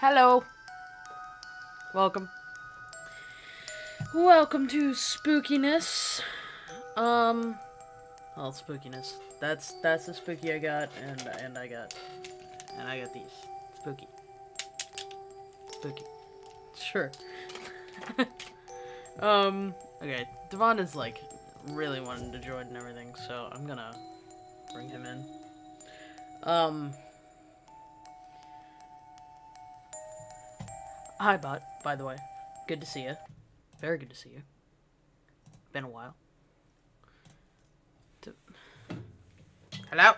Hello. Welcome. Welcome to spookiness. Um, well, spookiness. That's that's the spooky I got, and and I got, and I got these. Spooky. Spooky. Sure. um. Okay. Devon is like really wanting to join and everything, so I'm gonna bring him in. Um. Hi, bot. By the way, good to see you. Very good to see you. Been a while. To- Hello.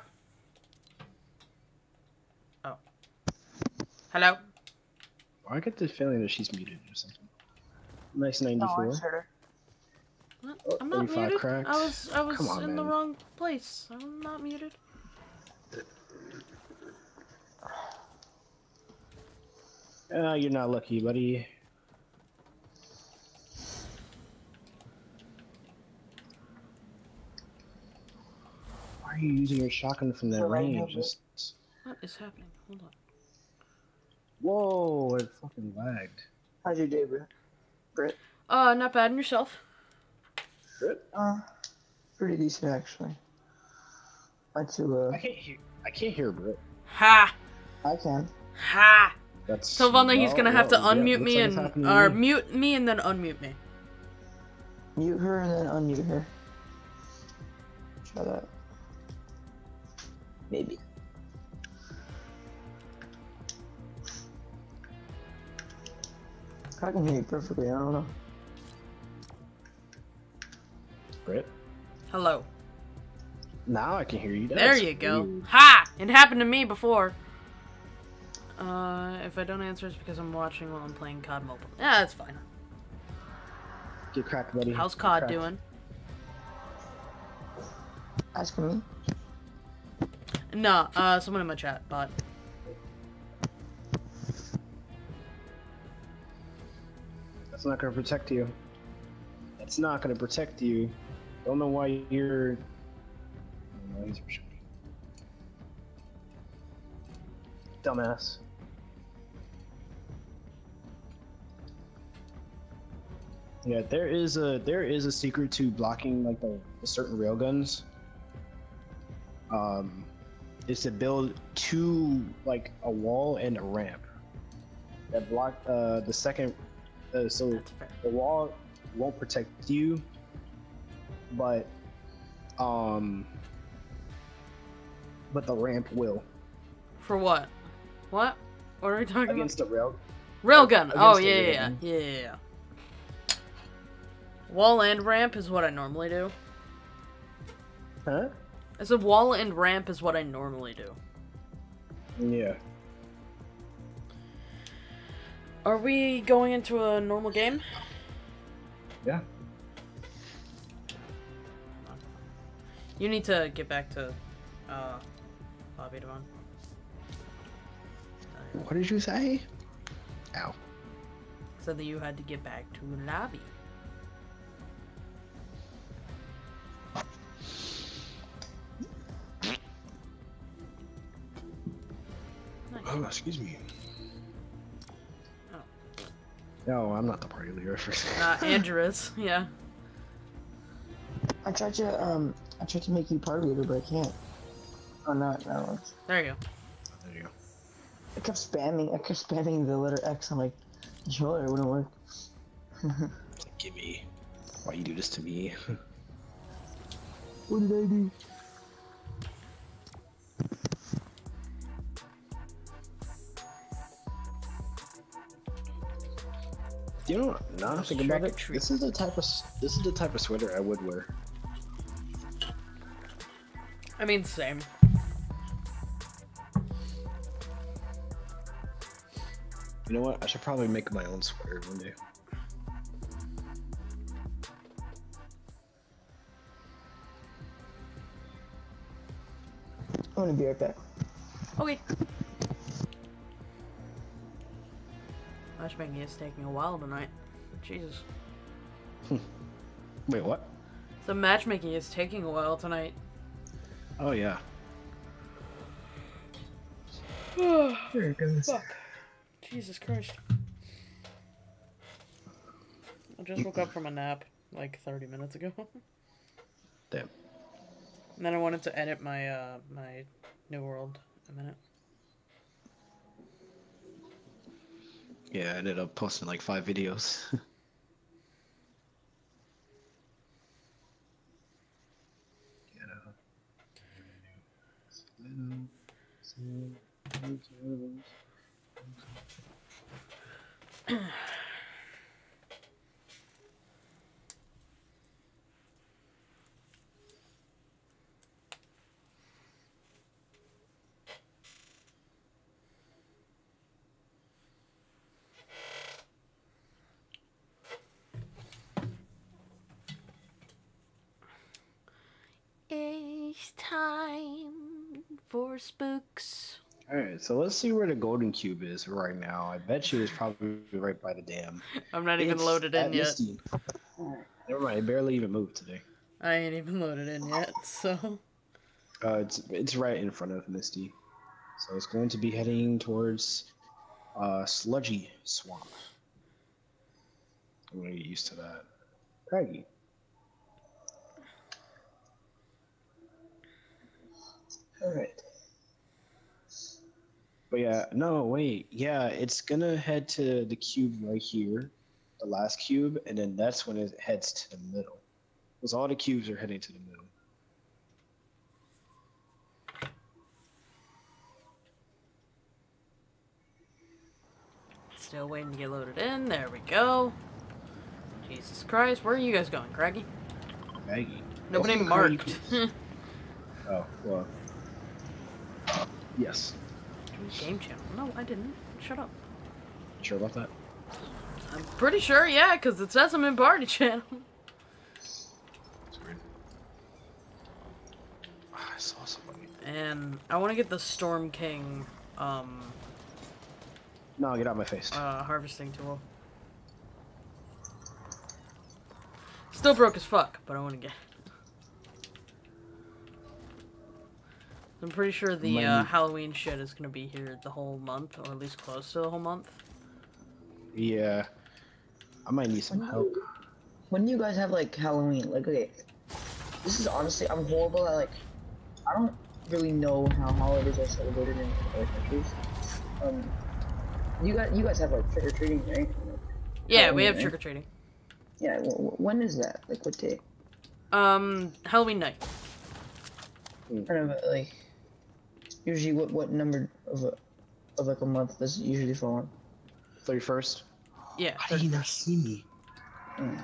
Oh. Hello. I get the feeling that she's muted or something. Nice 94. heard her. Oh, I'm not muted. cracks. I was I was on, in the wrong place. I'm not muted. Uh, you're not lucky, buddy. Why are you using your shotgun from that range? Just... What is happening? Hold on. Whoa, it fucking lagged. How's your day, bro? Britt? Uh, not bad. And yourself? Britt? Uh, pretty decent actually. Went to I uh, can't hear. I can't hear Brit. Ha! I can. Ha! That's Tell Von that he's gonna have to well, yeah, unmute looks me like and or me. mute me and then unmute me. Mute her and then unmute her. Try that. Maybe. I can hear you perfectly. I don't know. Brit. Hello. Now I can hear you. There you go. weird. Ha! It happened to me before. Uh, if I don't answer, it's because I'm watching while I'm playing COD Mobile. Yeah, that's fine. Get cracked, buddy. How's COD cracked. doing? Asking me. Nah, uh, someone in my chat, bot. That's not gonna protect you. That's not gonna protect you. Don't know why you're. No, he's shooting. Dumbass. Yeah, there is a there is a secret to blocking like the, the certain railguns. Um, is to build two like a wall and a ramp that block uh the second. Uh, so the wall won't protect you, but um, but the ramp will For what? What? What are we talking against the rail. about? Railgun. Oh, against yeah, yeah, yeah, yeah, yeah. Wall and ramp is what I normally do. Huh? I said wall and ramp is what I normally do. Yeah. Are we going into a normal game? Yeah. You need to get back to uh lobby Devon. What did you say? Ow. Said that you had to get back to lobby. Oh, excuse me. Oh. No, I'm not the party leader. Uh, Andrew is, yeah. I tried to um, I tried to make you party leader, but I can't. Oh no, no. There you go. there you go. I kept spamming. I kept spamming the letter X on my controller. It wouldn't work. Give me. Why you do this to me? What did I do? You know, now I'm thinking about it. This is the type of this is the type of sweater I would wear. I mean, same. You know what? I should probably make my own sweater one day. I'm gonna be right back. Okay. Matchmaking is taking a while tonight. Jesus. Wait, what? The matchmaking is taking a while tonight. Oh yeah. Fuck. There it goes. Jesus Christ. I just woke up from a nap like 30 minutes ago. Damn. and then I wanted to edit my uh my New World a minute. Yeah, I ended up posting like five videos. It's time for spooks. Alright, so let's see where the golden cube is right now. I bet you it's probably right by the dam. I'm not even It's loaded in yet. Misty. Never mind, it barely even moved today. I ain't even loaded in yet, so. Uh, it's it's right in front of Misty, so it's going to be heading towards uh, Sludgy Swamp. I'm gonna get used to that. Craggy. Alright. But yeah, no, wait. Yeah, it's gonna head to the cube right here, the last cube, and then that's when it heads to the middle. Because all the cubes are heading to the middle. Still waiting to get loaded in. There we go. Jesus Christ, where are you guys going, Craggy? Maggy. Nobody Craggy marked. Oh, well. Yes. Game channel. No, I didn't. Shut up. Sure about that? I'm pretty sure, yeah, because it says I'm in party channel. It's weird. Ah, I saw somebody. And I want to get the Storm King um, No, get out of my face. uh, harvesting tool. Still broke as fuck, but I want to get. I'm pretty sure the uh, Halloween shit is gonna be here the whole month, or at least close to the whole month. Yeah. I might need some When help. you- When do you guys have like Halloween? Like, okay, this is honestly, I'm horrible at like, I don't really know how holidays are celebrated in other countries. Um, you guys, you guys have like trick or treating, right? Yeah, we have right? trick or treating. Yeah. W- w- when is that? Like, what day? Um, Halloween night. Kind of like, usually what what number of a of like a month does it usually fall on? 31st? Yeah. How did he not see me? Mm.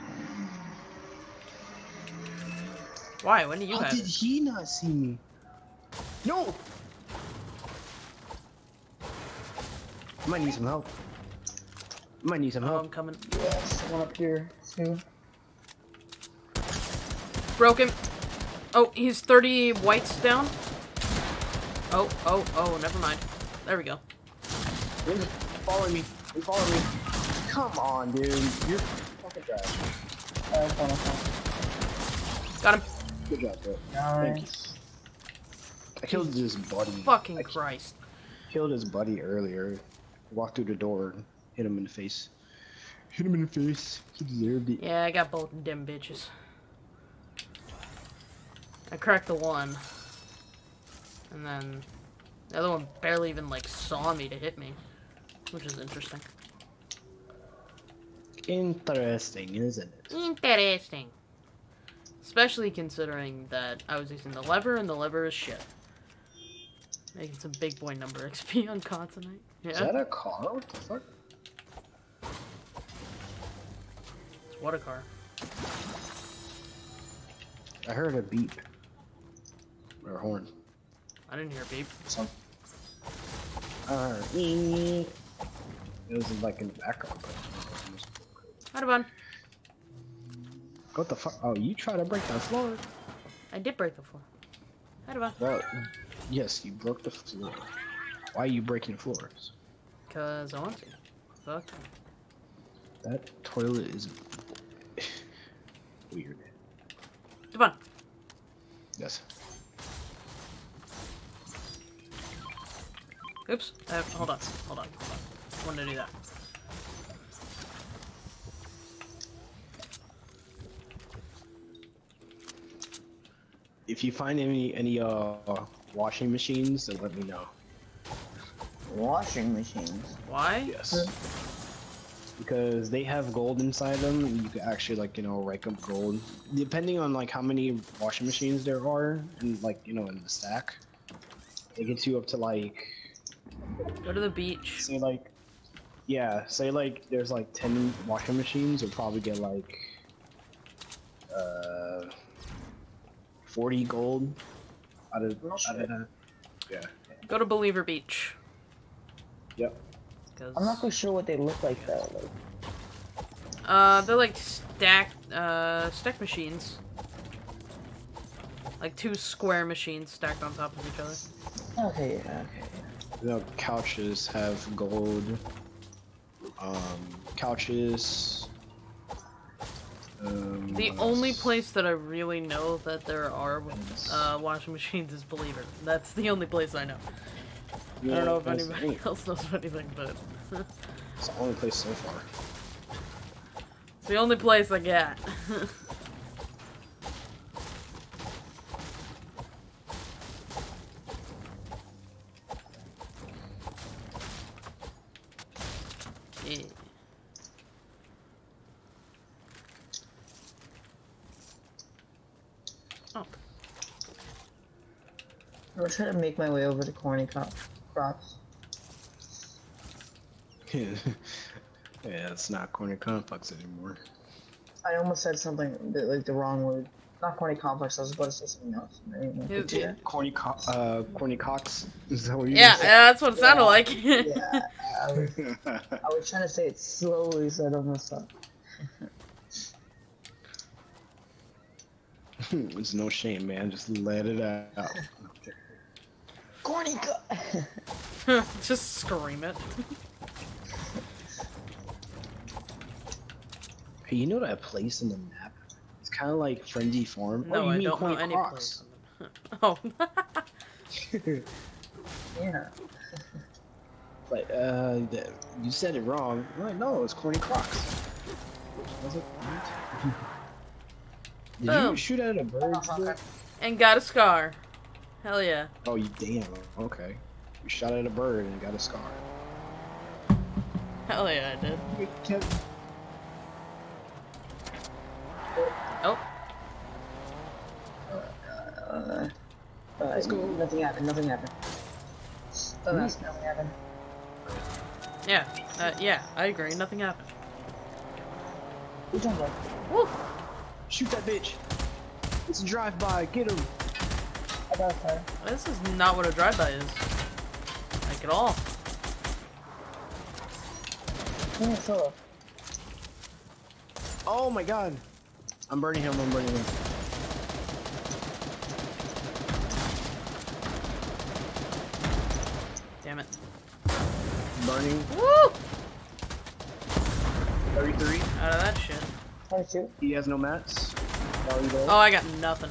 Why? When did you How have did it? he not see me? No! I might need some help. I might need some Oh, I'm help. coming. Yeah, someone up here too. Broken. Oh, he's 30 whites down. Oh, oh, oh, never mind. There we go. He's following me. He's following me. Come on, dude. You're fucking trash. Fine, fine. Got him. Good job, bro. Thank you. Nice. I killed his buddy. Fucking I Christ. killed his buddy earlier. Walked through the door, hit him in the face. Hit him in the face. He deserved it. Yeah, I got both of them bitches. I cracked the one. And then the other one barely even like saw me to hit me. Which is interesting. Interesting, isn't it? Interesting. Especially considering that I was using the lever and the lever is shit. Making some big boy number XP on Consonate. Is Yeah. that a car? What the fuck? What a car. I heard a beep. Or a horn. I didn't hear a beep. Some. Uh, I. It was like in the background. But How fun. what the fuck? Oh, you try to break that floor? I did break the floor. How fun. Well, yes, you broke the floor. Why are you breaking the floors? Cause I want to. Fuck. That toilet is weird. Come on. Yes. Oops. Uh, hold on. Hold on. Hold on. I wanted to do that. If you find any any uh washing machines, then let me know. Washing machines. Why? Yes. Because they have gold inside them, and you can actually like you know rake up gold. Depending on like how many washing machines there are, and like you know in the stack, it gets you up to like Go to the beach. say like Yeah, say like there's like ten washing machines, you'll probably get like uh forty gold out of, I'm not out sure. of that. Yeah. Go to Believer Beach. Yep. Cause, I'm not quite sure what they look like though. Like, Uh, they're like stacked, uh, stack machines. Like two square machines stacked on top of each other. okay, yeah, okay. You know, couches have gold. Um, couches. Um, The only place that I really know that there are uh, washing machines is Believer. That's the only place I know. I don't know if anybody else knows of anything, but It's the only place so far. it's the only place I got. yeah. Oh, I'm gonna try to make my way over to corny cop crops. yeah, it's not corny complex anymore. I almost said something that, like the wrong word. Not corny complex. I was about to say something else. I didn't know. Who- yeah. Corny, co- uh, corny Cox. Is that what you? yeah, yeah, that's what it sounded Yeah. like. yeah, I was, I was trying to say it slowly so I don't mess up. it's no shame, man. Just let it out. Corny co- Just scream it. Hey, you know that place in the map? It's kind of like Frenzy Farm. No, oh, you I mean don't know any Crocs. place. oh. yeah. but uh, the, you said it wrong. No, no, it's Corny Crocs. Was it? What? Did Boom. you shoot at a bird? bro? and got a scar. Hell yeah. Oh, you damn. Okay. You shot at a bird and got a scar. Hell yeah, I did. You kept- Oh, Uh, uh, Let's go. Nothing happened. Nothing happened. Oh, that's nothing happened. yeah. Uh, yeah, I agree. Nothing happened. Who's on that? Woo! Shoot that bitch. It's a drive-by. Get him. I got a fire. This is not what a drive-by is. Like at all. Yeah. Oh my god. I'm burning him. I'm burning him. Damn it. Burning. Woo! 33. Out of that shit. Trying to shoot. He has no mats. Are you there? Oh, I got nothing.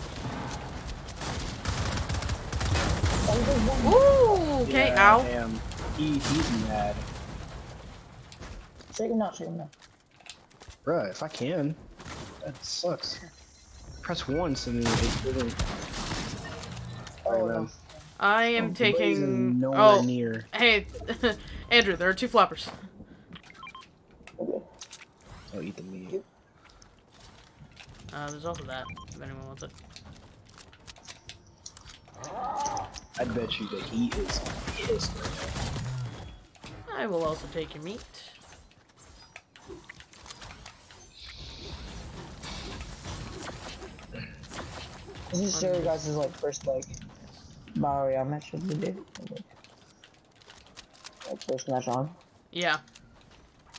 Oh, there's one. Ooh! Okay, Yeah, ow. Damn. He, he's mad. Shake him now. Shake him now. Bruh, if I can. That sucks. Press once and it doesn't. Oh, Alright, no. man. I am Blaze taking. nowhere Oh, near. hey, Andrew, there are two floppers. Okay. I'll eat the meat. Uh, there's also that, if anyone wants it. I bet you that he is pissed right now. I will also take your meat. This is Sherry guys' like first like battle royale match of the day. Like first match on. Yeah.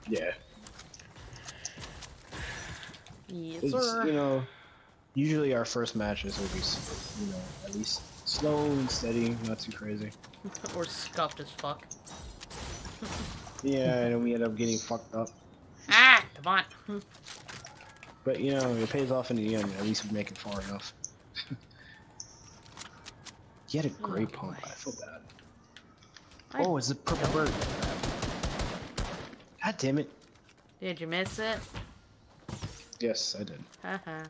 Yeah. Yes, It's, sir. you know, usually our first matches will be, you know, at least slow and steady, not too crazy. or scuffed as fuck. Yeah, and we end up getting fucked up. Ah, come on. But, you know, it pays off in the end. At least we make it far enough. he had a great Oh, pump. I feel bad. I- Oh, it's a purple bird. God damn it. Did you miss it? Yes, I did. Haha.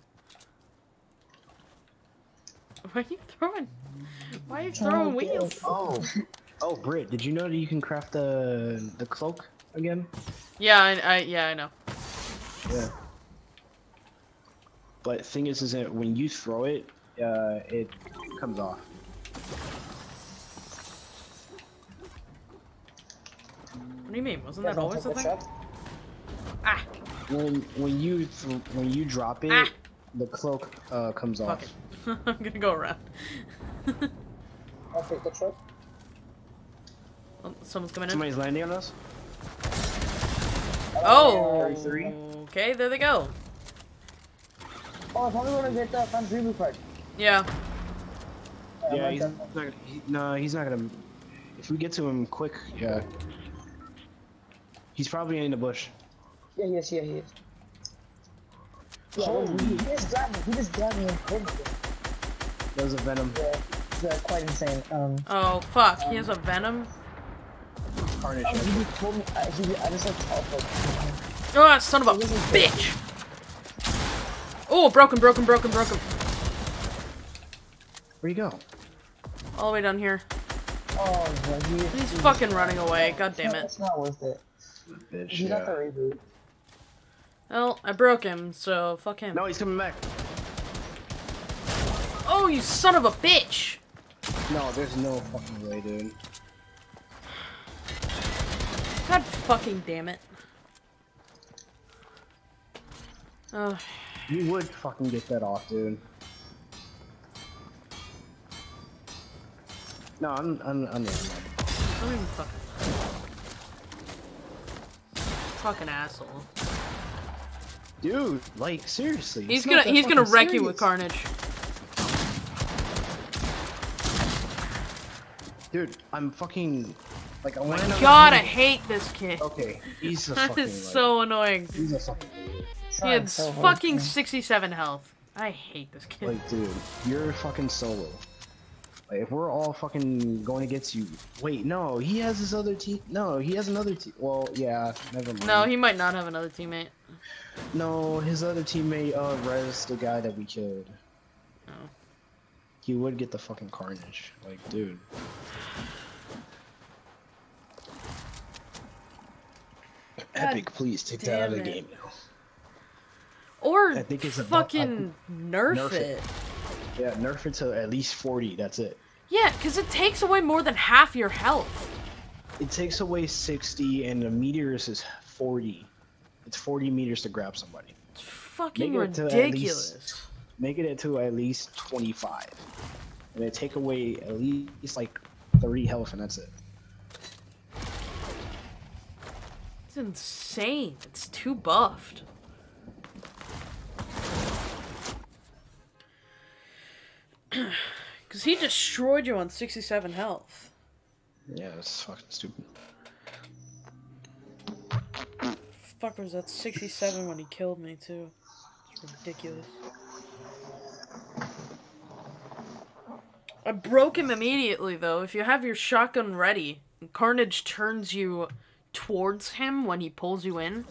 Why are you throwing? Why are you throwing to wheels? Oh, oh, Britt, did you know that you can craft the the cloak again? Yeah, I, I yeah I know. Yeah. But thing is, is that when you throw it, uh, it comes off. What do you mean? Wasn't You guys that always take the the thing? truck? Ah, When when you when you drop it, Ah. the cloak uh, comes fuck off. it. I'm gonna go around. I'll take the truck. oh, someone's coming in. Somebody's landing on us. Oh, 33. okay, there they go. Oh, I probably want to get the front reboot card. Yeah, Yeah, I'm he's not not gonna, he, no, he's not gonna. If we get to him quick, yeah. He's probably in the bush. Yeah, he is, yeah, he is. Yeah, Holy- he just grabbed me. He just grabbed me and pulled me. That was a venom. Yeah, yeah, quite insane. Um, Oh fuck, he has a venom. Carnage. oh, he just pulled me. I, he, I just like teleported. Oh, son of a bitch! Oh, broken, broken, broken, broken. Where you go? All the way down here. Oh, yeah, he, He's he- fucking running away. God damn it. It's not worth it. Bitch. He got the reboot. Well, I broke him, so fuck him. No, he's coming back. Oh, you son of a bitch! No, there's no fucking way, dude. God fucking damn it. Oh, You would fucking get that off, dude. No, I'm I'm I'm not. I don't even fucking. Fucking asshole. Dude, like seriously. He's gonna he's gonna wreck you with carnage. Dude, I'm fucking like I want to God, I hate this kid. Okay, he's a That fucking. is like, so annoying. He's a fucking. idiot. He Trying had so fucking man. 67 health. I hate this kid. Like, dude, you're fucking solo. Like, if we're all fucking going against you, wait, no, he has his other team. No, he has another team. Well, yeah, never mind. No, he might not have another teammate. No, his other teammate, uh, Rez, the guy that we killed. He would get the fucking carnage. Like, dude. Epic, please take that out of the game now. Or I think it's a fucking nerf, nerf it. it. Yeah, nerf it to at least 40, that's it. Yeah, because it takes away more than half your health. It takes away 60 and the meters is 40. It's 40 meters to grab somebody. It's fucking Make it to at ridiculous. Make it to at least 25. And they take away at least like 30 health and that's it. It's insane. It's too buffed. Because he destroyed you on 67 health. Yeah, it's fucking stupid. Fuck was that 67 when he killed me too. It's ridiculous. I broke him immediately though. If you have your shotgun ready, Carnage turns you towards him when he pulls you in,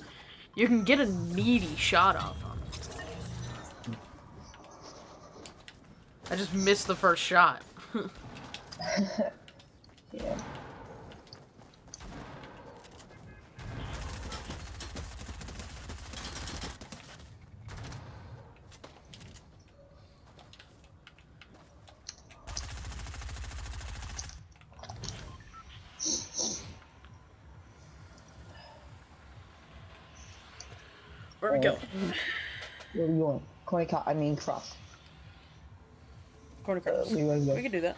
you can get a meaty shot off him. I just missed the first shot. Yeah. Where we go? Where we going? Corny cow. I mean cross. Corner Uh, cross. we. We can do that.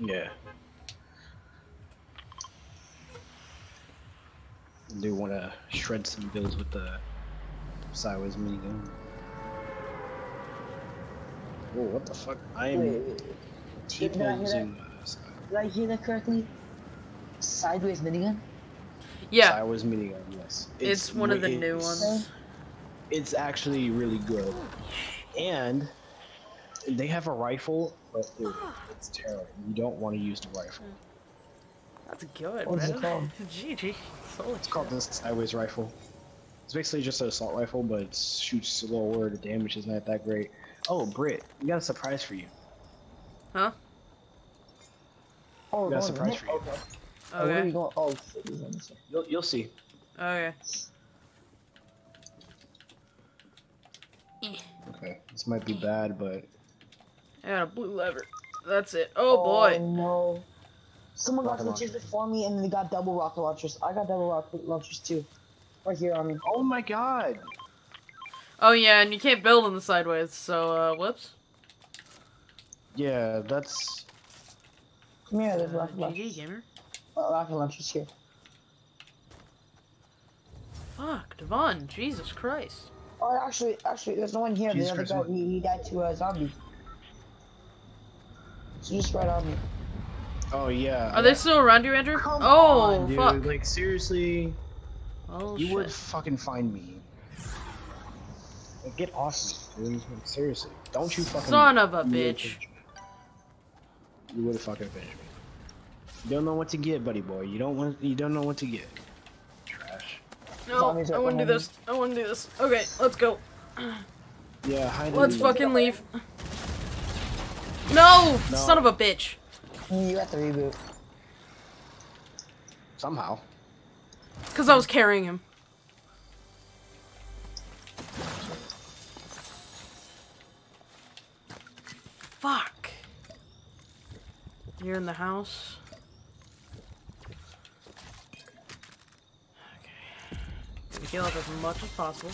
Yeah. I do want to shred some bills with the sideways minigun. Whoa, what the fuck? I am? T-posing uh, Did I hear that correctly? Sideways minigun? Yeah, sideways minigun, yes. it's, one of the new ones. It's actually really good. And they have a rifle, but dude, it's terrible. You don't want to use the rifle. That's good, What is man. it called? GG. Solid It's called the sideways rifle. It's basically just an assault rifle, but it shoots slower. The damage is not that great. Oh, Britt, we got a surprise for you. Huh? Oh, Got a surprise for you. Okay. Oh, where are we Okay. going? Oh, shit, he's on this side. You'll you'll see. Okay. Eh, Okay, this might be bad, but I got a blue lever. That's it. Oh boy. no. Someone got Rocket glitches launcher. before me, and they got double rocket launchers. I got double rocket launchers too, right here on me. Oh my god! Oh yeah, and you can't build in the sideways, so uh, whoops. Yeah, that's Come here, there's Uh, rocket GG launchers. gamer. Rocket launchers here. Fuck, Devon, Jesus Christ. Oh, actually, actually, there's no one here. Jesus the other Christ, guy, he, he died to a zombie. So just right on me. oh yeah. Are they still around you, Andrew? Come oh, on, dude? fuck. Like seriously, Oh, you shit. would fucking find me. Like, get off me, dude. Like, seriously, don't you fucking. Son of a bitch. You would have fucking finished me. You don't know what to get, buddy boy. You don't want. You don't know what to get. Trash. No, I are wouldn't do this. I wouldn't do this. Okay, let's go. Yeah, hide Let's in- fucking leave. No, No. son of a bitch. You got to reboot. somehow. Because I was carrying him. Fuck. You're in the house. Gonna heal up as much as possible.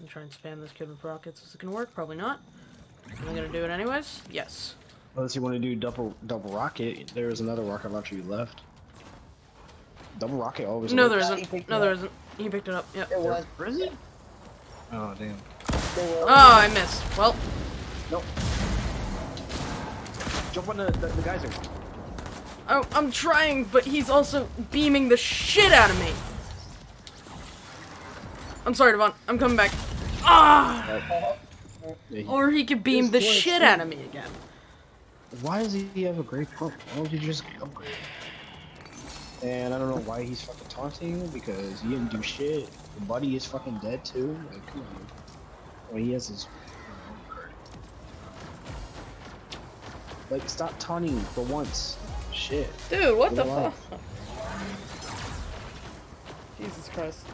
And try and spam this kid with rockets. Is it gonna work? Probably not. Am I gonna do it anyways? Yes. Unless you want to do double double rocket, there is another rocket launcher you left. Double rocket always. No, works. there Yeah, he isn't. No, it there up. isn't. He picked it up. Yep. There was. Where is it? Oh damn. Oh, I missed. Well, No. Jump on the the, the geyser. I, I'm trying, but he's also beaming the shit out of me. I'm sorry, Devon. I'm coming back. Ah! Or he could beam the This boy is shit out of me again. Why does he have a great pump? Why don't you just upgrade? And I don't know why he's fucking taunting you because he didn't do shit. Your buddy is fucking dead too. Like, come on. Well, he has his. Like, stop taunting for once. Shit. Dude, what the Get alive. fuck? Jesus Christ.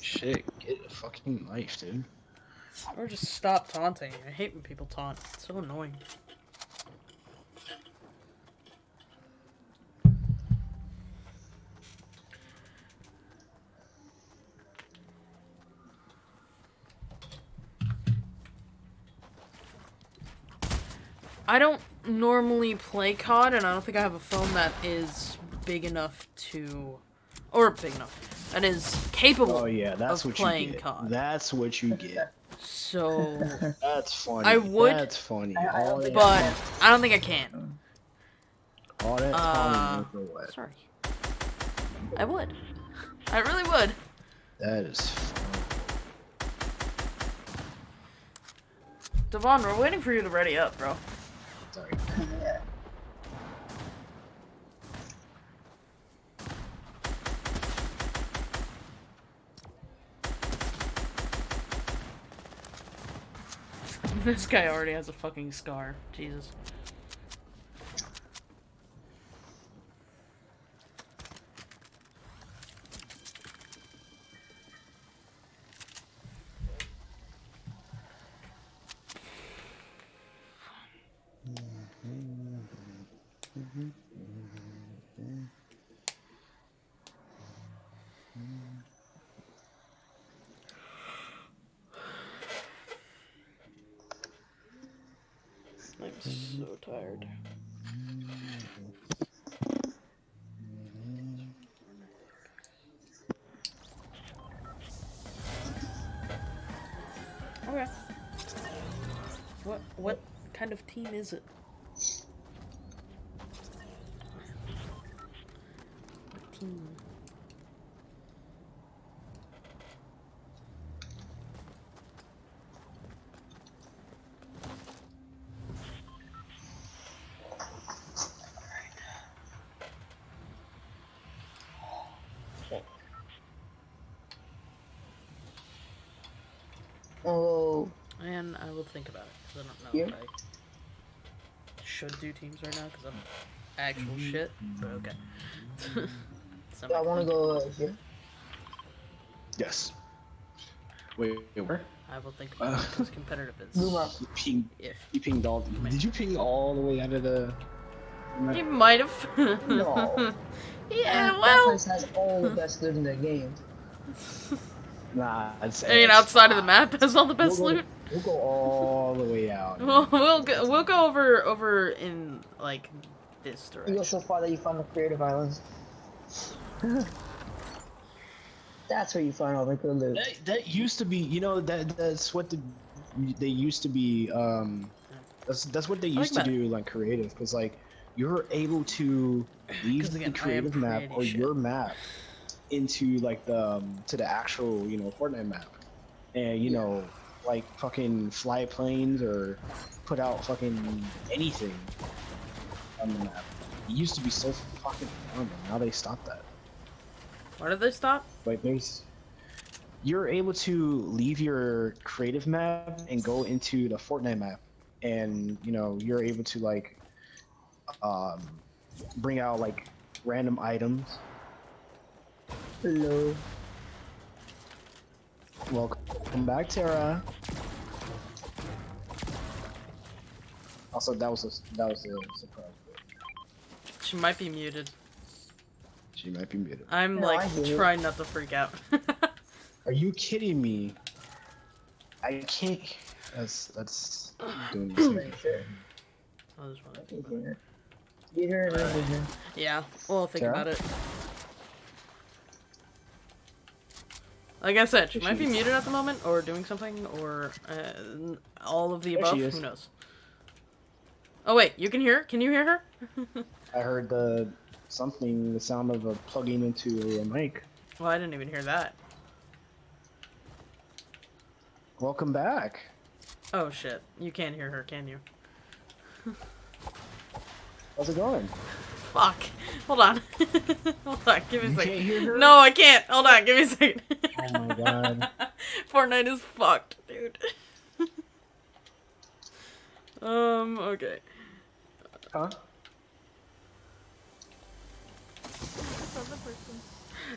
Shit. Get a fucking life, dude. Or just stop taunting. I hate when people taunt. It's so annoying. I don't normally play COD, and I don't think I have a phone that is big enough to, or big enough, that is capable. Oh yeah, that's of what playing you get. COD. That's what you get. So, That's funny. I would- That's funny. I- I don't all think that, but I don't think I can. all that Uh, taunting? Sorry. I would. I really would. That is. Funny. Devon, we're waiting for you to ready up, bro. Yeah. This guy already has a fucking scar. Jesus. Team is it? What team? Oh, And I will think about it because I don't know Yeah. if I should do teams right now because I'm actual shit. But okay. Do I want to go uh, here? Yes. Wait, wait where? I will think about Uh. it as competitive Move as up. You ping, if. you pinged all. Did you ping all the way out of the? You might have. No. yeah, That well. place has all the best loot in the game. Nah, it's. I mean, outside of the map has all the best we'll loot. We'll go all the way out. We'll we'll go, we'll go over over in like this direction. You go direction. so far that you find the creative islands. That's where you find all the good loot. That, that used to be, you know, that that's what the they used to be. Um, that's that's what they like used that. to do, like creative, because like you're able to leave 'Cause the again, I am creative map or shit. your map into like the um, to the actual you know Fortnite map, and you know like fucking fly planes or put out fucking anything on the map. It used to be so fucking fun, and now they stopped that. Why did they stop? Like there's you're able to leave your creative map and go into the Fortnite map and you know you're able to like um bring out like random items. Hello. Welcome back, Tara. Also, that was a that was a surprise. She might be muted. She might be muted. I'm No, like hear you. trying not to freak out. Are you kidding me? I can't. That's that's doing the same. Pretty sure. I just wanna- You hear it. You hear it, you hear it. yeah, we'll think Sarah? about it. Like I said, she might be muted at the moment, or doing something, or uh, all of the above. Who knows? Oh wait, you can hear? her? Can you hear her? I heard the something, the sound of a plugging into a mic. well, I didn't even hear that. Welcome back. Oh shit, you can't hear her, can you? How's it going? Fuck. Hold on. Hold on. Give me a second. can't hear her? No, I can't. Hold on. Give me a second. Oh my god. Fortnite is fucked, dude. um. Okay. Huh?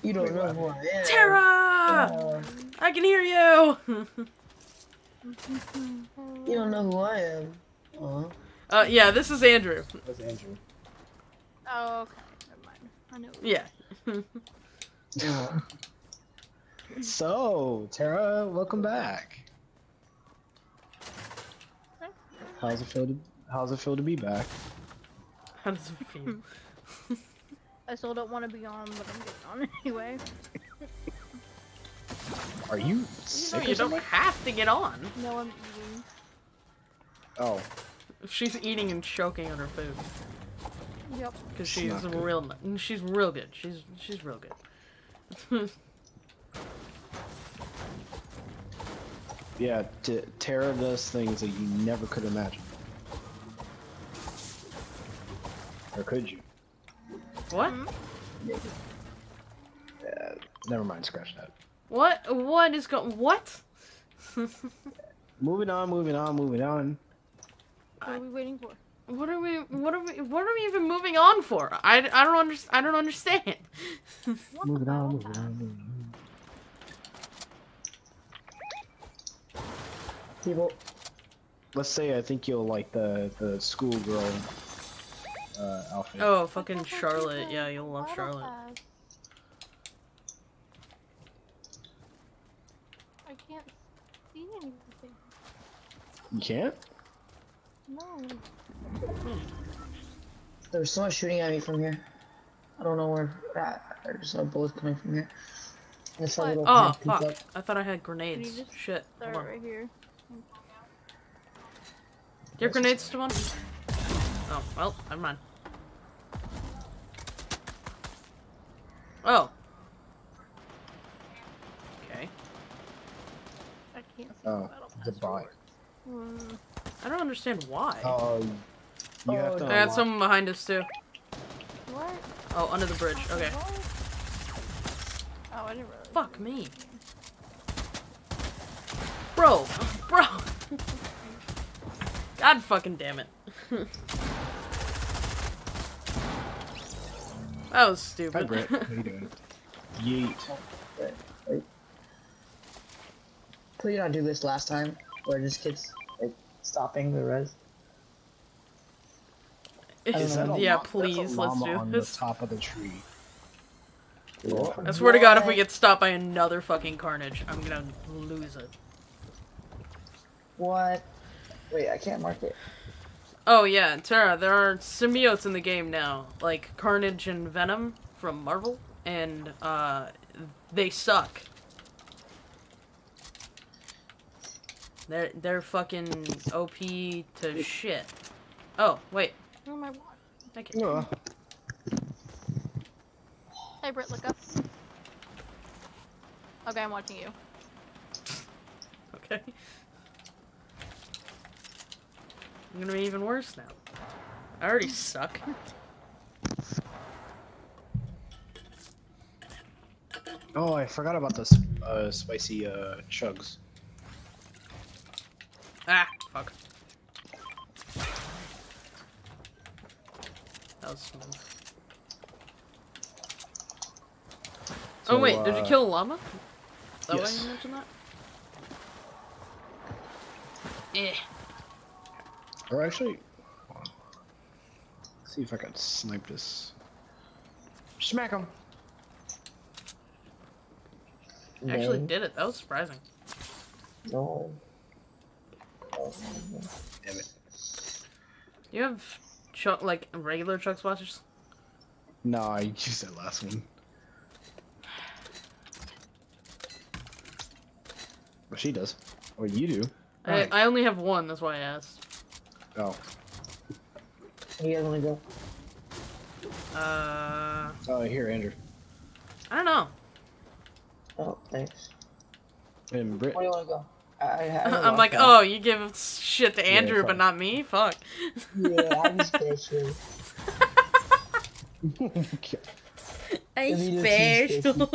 You don't know who I am. Tara, Uh, I can hear you. you don't know who I am. Uh, uh, yeah. This is Andrew. That's Andrew. Oh, okay. Never mind. I know. Yeah. So, Tara, welcome back. How's it feel to How's it feel to be back? How does it feel? I still don't want to be on, but I'm getting on anyway. Are you No, sick you or don't have to get on. No, I'm eating. Oh, She's eating and choking on her food Yep. because It's she's not good. real. She's real good. She's she's real good. yeah. T- Tara does things that you never could imagine. Or could you? what? Mm-hmm. Yeah, never mind. Scratch that. What? What is going? What? Moving on. Moving on. Moving on. What are we waiting for? What are we? What are we? What are we even moving on for? I, I don't understand. I don't understand. What Moving on. hell? Moving on. Moving on. people, Let's say I think you'll like the the schoolgirl uh, outfit. Oh, fucking Charlotte. Yeah, you'll love Charlotte. I can't see anything. You can't. No. there's someone shooting at me from here. I don't know where. Ah, there's a bullet coming from here. There's a What? little Oh fuck! up. I thought I had grenades. just Shit. Hold Start right here. Do you have grenades, Steven? Oh well, never mind. Oh. Okay. I can't see Oh, the battle the pass bot. rewards. I don't understand why. Oh, you have to. Uh, I got unlock- someone behind us too. What? Oh, under the bridge. Okay. Oh, I didn't realize. Fuck me. Bro, bro. God fucking damn it. That was Hi, stupid. Brett. How you doing? Yeet. Please not do this last time, where it just keeps like stopping the res. Is yeah, lla- please, let's do on this. the top of the tree. I swear to God, if we get stopped by another fucking carnage, I'm gonna lose it. What? Wait, I can't mark it. Oh yeah, Tara, there are symbiotes in the game now, like Carnage and Venom from Marvel, and uh, they suck. They're they're fucking OP to shit. Oh wait, Oh my. thank you. Yeah. Hey, Britt, look up. Okay, I'm watching you. Okay. I'm gonna be even worse now. I already suck. Oh, I forgot about the uh, spicy uh, chugs. Ah, fuck. That was smooth. oh So, wait, did you uh, kill a llama? Is that yes. why you mentioned that? Eh. Or actually, see if I can snipe this. Smack him. Actually No. did it. That was surprising. No. Damn it. You have chuck like regular chug splashers? No, I used that last one. Well, she does. Or you do. I, Right. I only have one. That's why I asked. Oh. You guys wanna go? Uh, Oh, here, Andrew. I don't know. Oh, thanks. And Brit. Where do you wanna go? I, I, I don't I'm know. like, oh, you give shit to Yeah, Andrew, but not me. Fuck. Yeah, I'm special. I'm If you do special.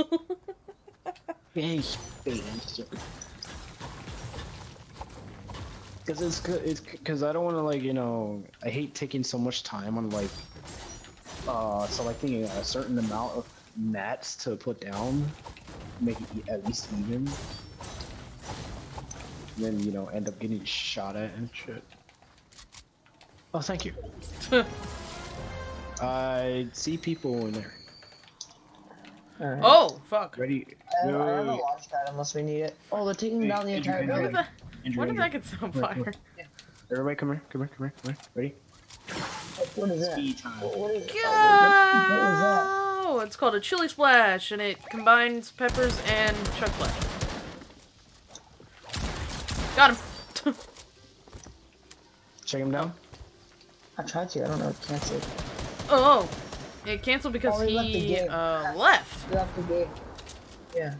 Because it's good. It's because I don't want to like you know. I hate taking so much time on like uh selecting a certain amount of mats to put down, make it at least even. And then you know end up getting shot at and shit. Oh, thank you. I see people in there. Alright. oh, fuck. Ready? I have, I have a launch pad unless we need it. Oh, they're taking Wait, down the Andrew, entire Andrew, building. did that, Andrew, where did Andrew. that get set on Come here, come fire? Everybody, come here. Come here. Come here. Come here. Ready? What is that? Speed time. What, what is it? Oh, what that? Oh, it's called a chili splash, and it combines peppers and chug splash. Got him. Check him down. I tried to. I don't know. if Cancel. oh, it canceled because Oh, he left the he game. uh, left. Get off the game. Yeah.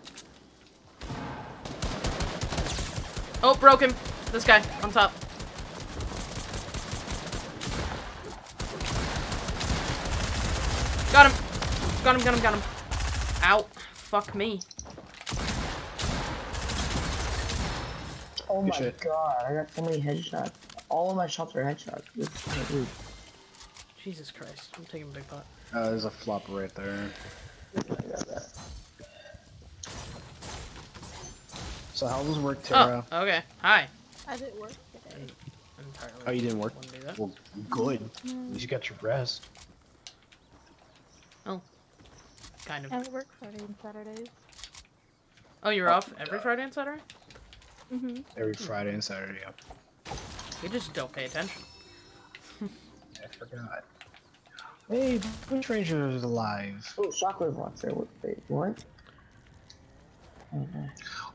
Oh, broke him. This guy on top. Got him. Got him. Got him. Got him. Ow. Fuck me. Oh my shit. god, I got so many headshots. All of my shots are headshots. This so rude. Jesus Christ. I'm taking a big pot. Uh, there's a flop right there. I got that. So how does this work, Tara? Oh, okay. Hi. I did work today. Oh, you didn't work? wouldn't do that. Well, good. At least you got your rest. Oh. Kind of. I work Friday and Saturdays. Oh, you're off every Friday and Saturday? Mm-hmm. Every Friday and Saturday. Yeah. You just don't pay attention. I forgot. Hey, Bushranger is alive. Oh, shockwave launcher. What? Wait, what?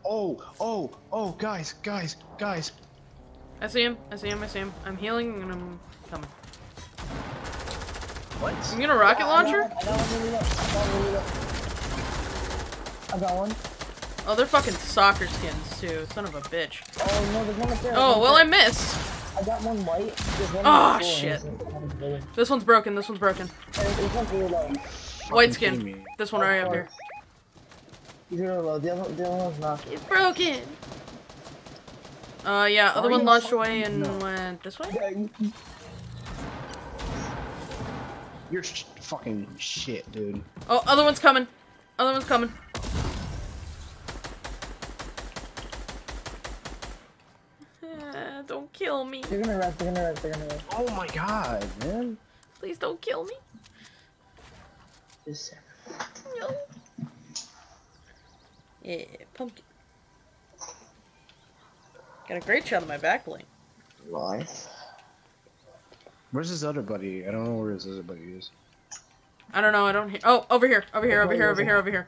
Oh, oh, oh, guys, guys, guys. I see him. I see him. I see him. I'm healing and I'm coming. What? I'm gonna rocket I launcher. got one, I got one really. I got one. I got one. Oh, they're fucking soccer skins too. Son of a bitch. Oh no, there's one up there. Oh, One well, I up there. missed. I got one white. One Oh, on shit. one This one's broken. This one's broken. and There's one really low. White skin. This one right up here. He's really low. The other, the other one's not. It's broken. Uh, yeah. Other Are one you launched fucking- away and no. went this way. Yeah, you- You're sh- fucking shit, dude. Oh, other one's coming. Other one's coming. Ah, don't kill me. They're gonna rest, they're gonna rest, they're gonna rest. Oh my god, man. Please don't kill me. Just No. Yeah, pumpkin. Got a great shot of my back bling. Why? Where's his other buddy? I don't know where his other buddy is. I don't know. I don't hear. Oh, over here. Over here. Over here. Over here. Over here.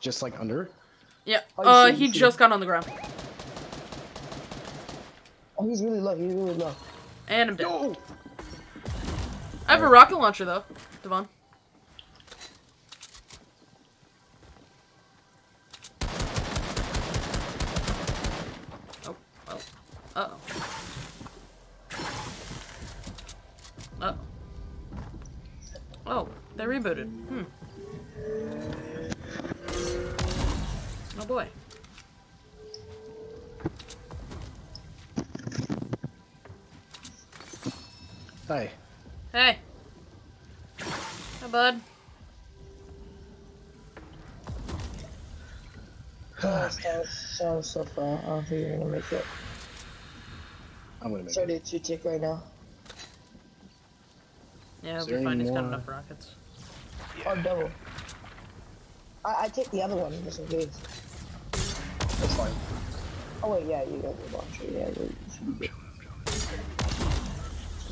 Just like under? Yeah. Oh, Uh, he just got on the ground, Oh, he's really low, he's really low. and I'm dead. No! I have a rocket launcher though, Devon. Oh, well. Uh oh. Uh oh. Oh, they rebooted. Hmm. Oh boy. Hi. Hey. Hi, bud. Oh, so, so, so far. I don't think you're gonna make it. I'm gonna make Sorry it. to to tick right now. Yeah, Is he'll be fine. He's got enough rockets. Oh, double. I, I take the other one just in case. That's fine. Oh wait, yeah, you got the launcher. Yeah, you should be good.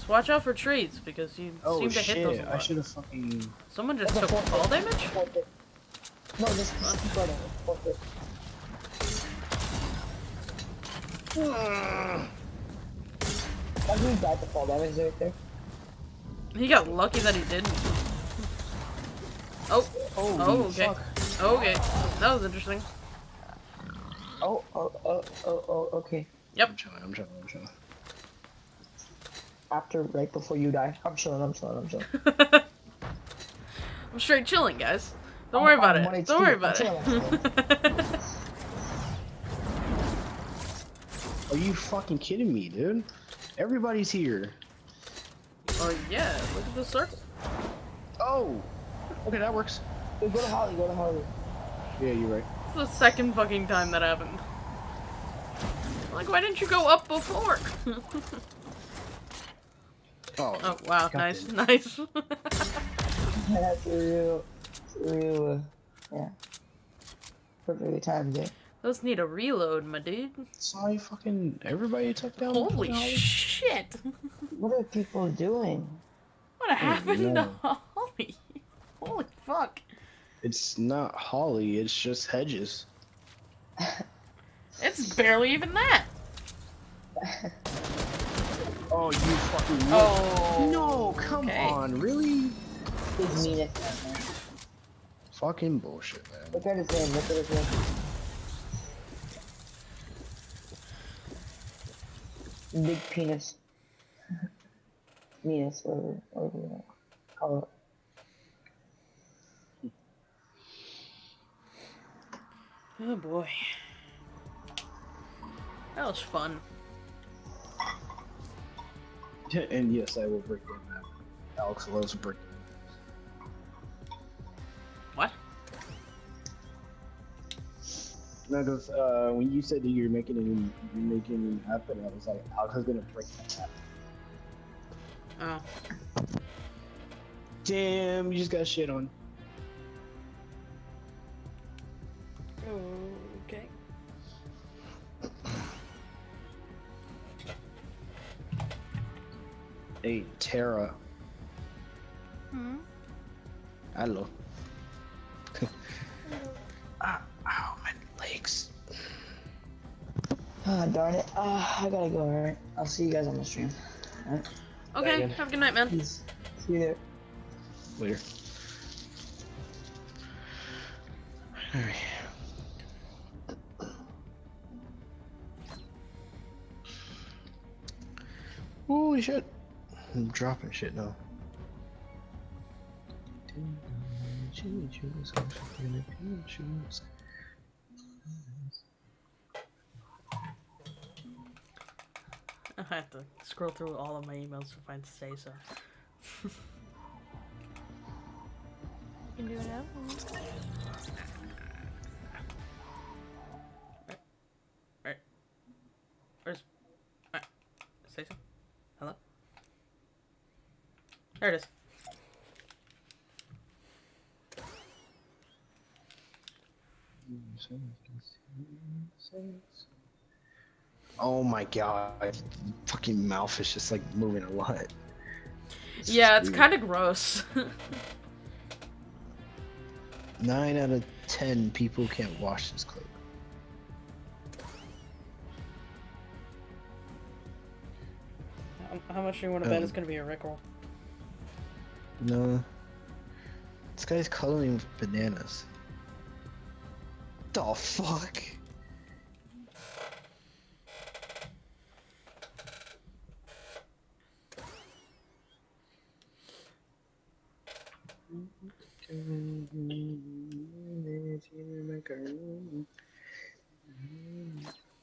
Just watch out for trees because you Oh seem to hit those a shit, I should have fucking... Someone just That's took a four- fall damage? Four hit. No, just just keep going. Four hit. That dude died to fall damage right there. He got lucky that he didn't. Oh, Oh, oh, okay. fuck. Okay, that was interesting. Oh, oh, oh, oh, oh, okay. Yep. I'm chilling, I'm chilling, I'm chilling. After, right before you die. I'm chilling, I'm chilling, I'm chilling. I'm straight chilling, guys. Don't I'm- worry about I'm it. Don't worry I'm about chilling, it. Are you fucking kidding me, dude? Everybody's here. oh yeah, look at the circle. Oh! Okay, that works. Hey, go to Holly, go to Holly. Yeah, you're right. It's the second fucking time that happened. Like, why didn't you go up before? Oh, oh wow, God nice, damn nice. That's a real, real, uh, yeah. Perfectly timed it. Those need a reload, my dude. Sorry, fucking everybody took down. the Holy fucking shit! What are people doing? What happened to. Holly? Holy fuck! It's not Holly, it's just hedges. It's barely even that. Oh, you fucking. Oh No, come okay. on, really? He's mean as hell, man. Fucking bullshit, man. Look at his name, look at his name. Big penis. Penis, whatever, whatever you want to call it. Oh boy. That was fun. And yes, I will break them now. Alex loves break. What? No, because uh, when you said that you're making it, you're making it happen, I was like, Alex is gonna break that happen. Oh. Damn, you just got shit on. Okay. Hey, Tara. Hmm? Hello. ah, ow, my legs. Ah, darn it. Ah, I gotta go, alright? I'll see you guys on the stream. Alright? Okay, Again. have a good night, man. Peace. See you there. Later. Alright. Holy shit. I'm dropping shit now. I have to scroll through all of my emails to find say so. You can do another one. There it is. Oh my god, fucking mouth is just like moving a lot. yeah, it's kind of gross. Nine out of ten people can't wash this clothes. How- How much do you want to bet Um, it's gonna be a Rickroll? No. This guy's coloring with bananas. The fuck?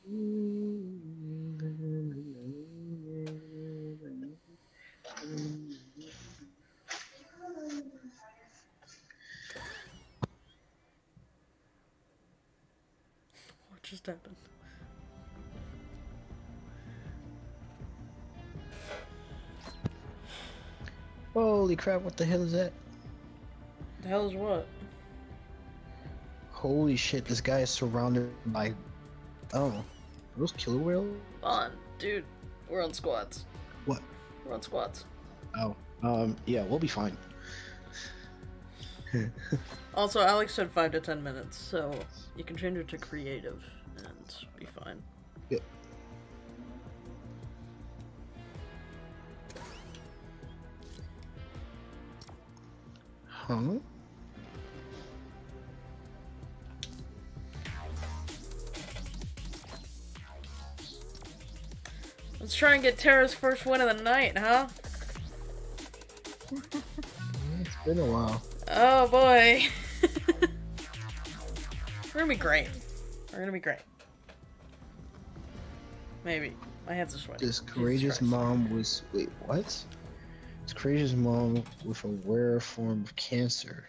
Mm-hmm. Just happened? Holy crap, what the hell is that? The hell is what? Holy shit, this guy is surrounded by. Oh. Those killer whales? On, dude. We're on squads. What? We're on squads. Oh. Um, yeah, we'll be fine. Also, Alex said five to ten minutes, so you can change it to creative and be fine. Yeah. Huh? Let's try and get Tara's first win of the night, huh? It's been a while. Oh boy. We're gonna be great. We're gonna be great. Maybe. My hands are sweaty. This courageous mom was. Wait, what? This courageous mom with a rare form of cancer.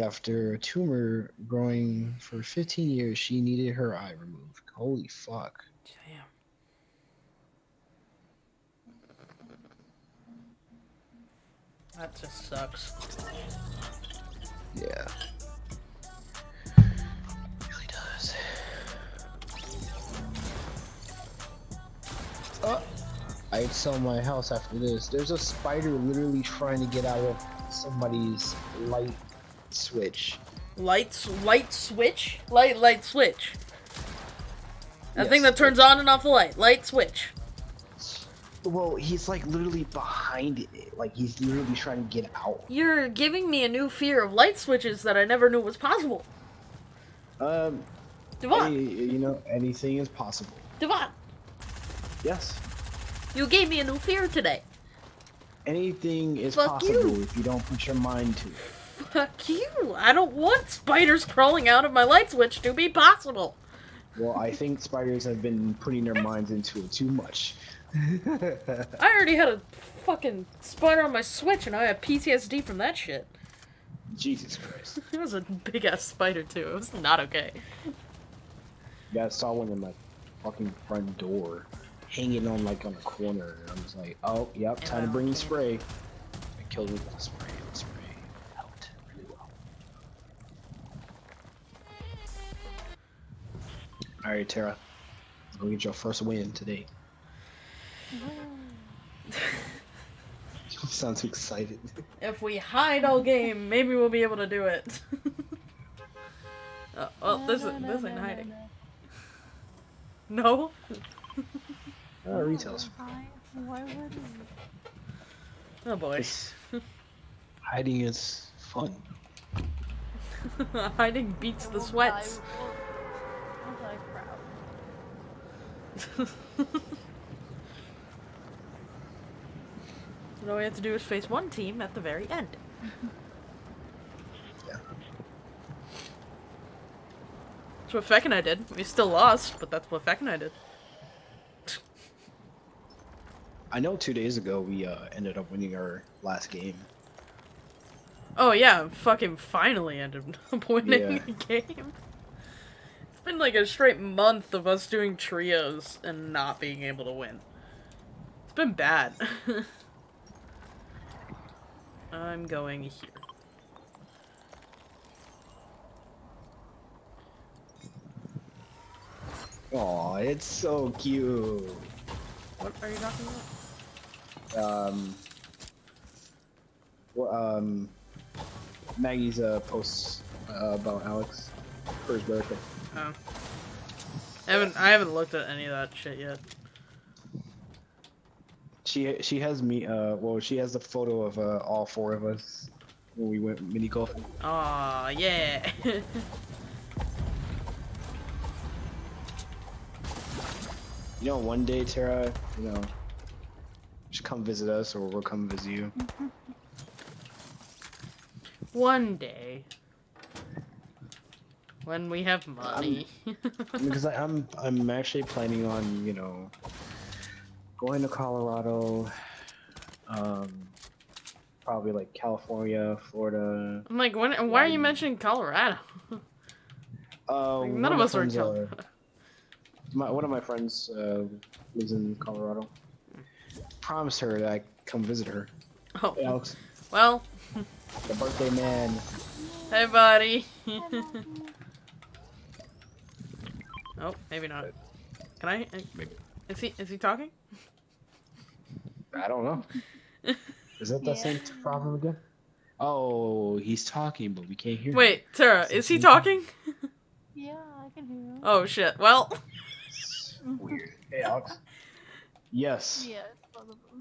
After a tumor growing for 15 years, she needed her eye removed. Holy fuck. Damn. That just sucks. Yeah. Oh, I'd sell my house after this. There's a spider literally trying to get out of somebody's light switch. Lights, light switch, light, light switch. That thing that turns on and off the light. Light switch. Well, he's like literally behind it. Like he's literally trying to get out. You're giving me a new fear of light switches that I never knew was possible. Um, Devon, hey, you know, anything is possible. Devon, Yes. you gave me a new fear today. Anything is Fuck possible you. if you don't put your mind to it. Fuck you. I don't want spiders crawling out of my light switch to be possible. Well, I think spiders have been putting their minds into it too much. I already had a fucking spider on my switch and I have PTSD from that shit. Jesus Christ. It was a big ass spider too. It was not okay. Yeah, I saw one in my fucking front door, hanging on like on a corner, and I was like, "Oh, yep, time to bring the spray." I killed it with a spray. The spray helped really well. All right, Tara, go get your first win today. You sound too excited. If we hide all game, maybe we'll be able to do it. Uh, oh, well, this, is, this ain't hiding. No? Oh, retails. Why would you? Oh boy. Hiding is fun. hiding beats the sweats. Was all we have to do is face one team at the very end. Yeah. That's what Fecc and I did. We still lost, but that's what Fecc and I did. I know two days ago we uh, ended up winning our last game. Oh yeah, fucking finally ended up winning Yeah. a game. It's been like a straight month of us doing trios and not being able to win. It's been bad. I'm going here. Aw, it's so cute. What are you talking about? Um, um, Maggy's uh, posts uh, about Alex for his birthday. Oh. I haven't I haven't looked at any of that shit yet. She she has me. Uh, well, she has a photo of uh, all four of us when we went mini golfing. Ah yeah. You know, one day, Tara, you know, just come visit us, or we'll come visit you. One day. When we have money. because I, I'm I'm actually planning on you know going to Colorado, um, probably like California, Florida. I'm like, when, why are you mentioning Colorado? Uh, Like, none of us are in Colorado. uh, my, one of my friends uh, lives in Colorado. Promised her that I'd come visit her. Oh, Hey, Alex, well, the birthday man. hey, buddy. oh, maybe not. Can I? Uh, is he? Is he talking? I don't know. Is that the Yeah. same problem again? Oh, he's talking, but we can't hear. him. Wait, Tara, is he talking? Yeah, I can hear him. Oh shit. Well, Weird. Hey, Alex. Yes. Yeah, it's both of them.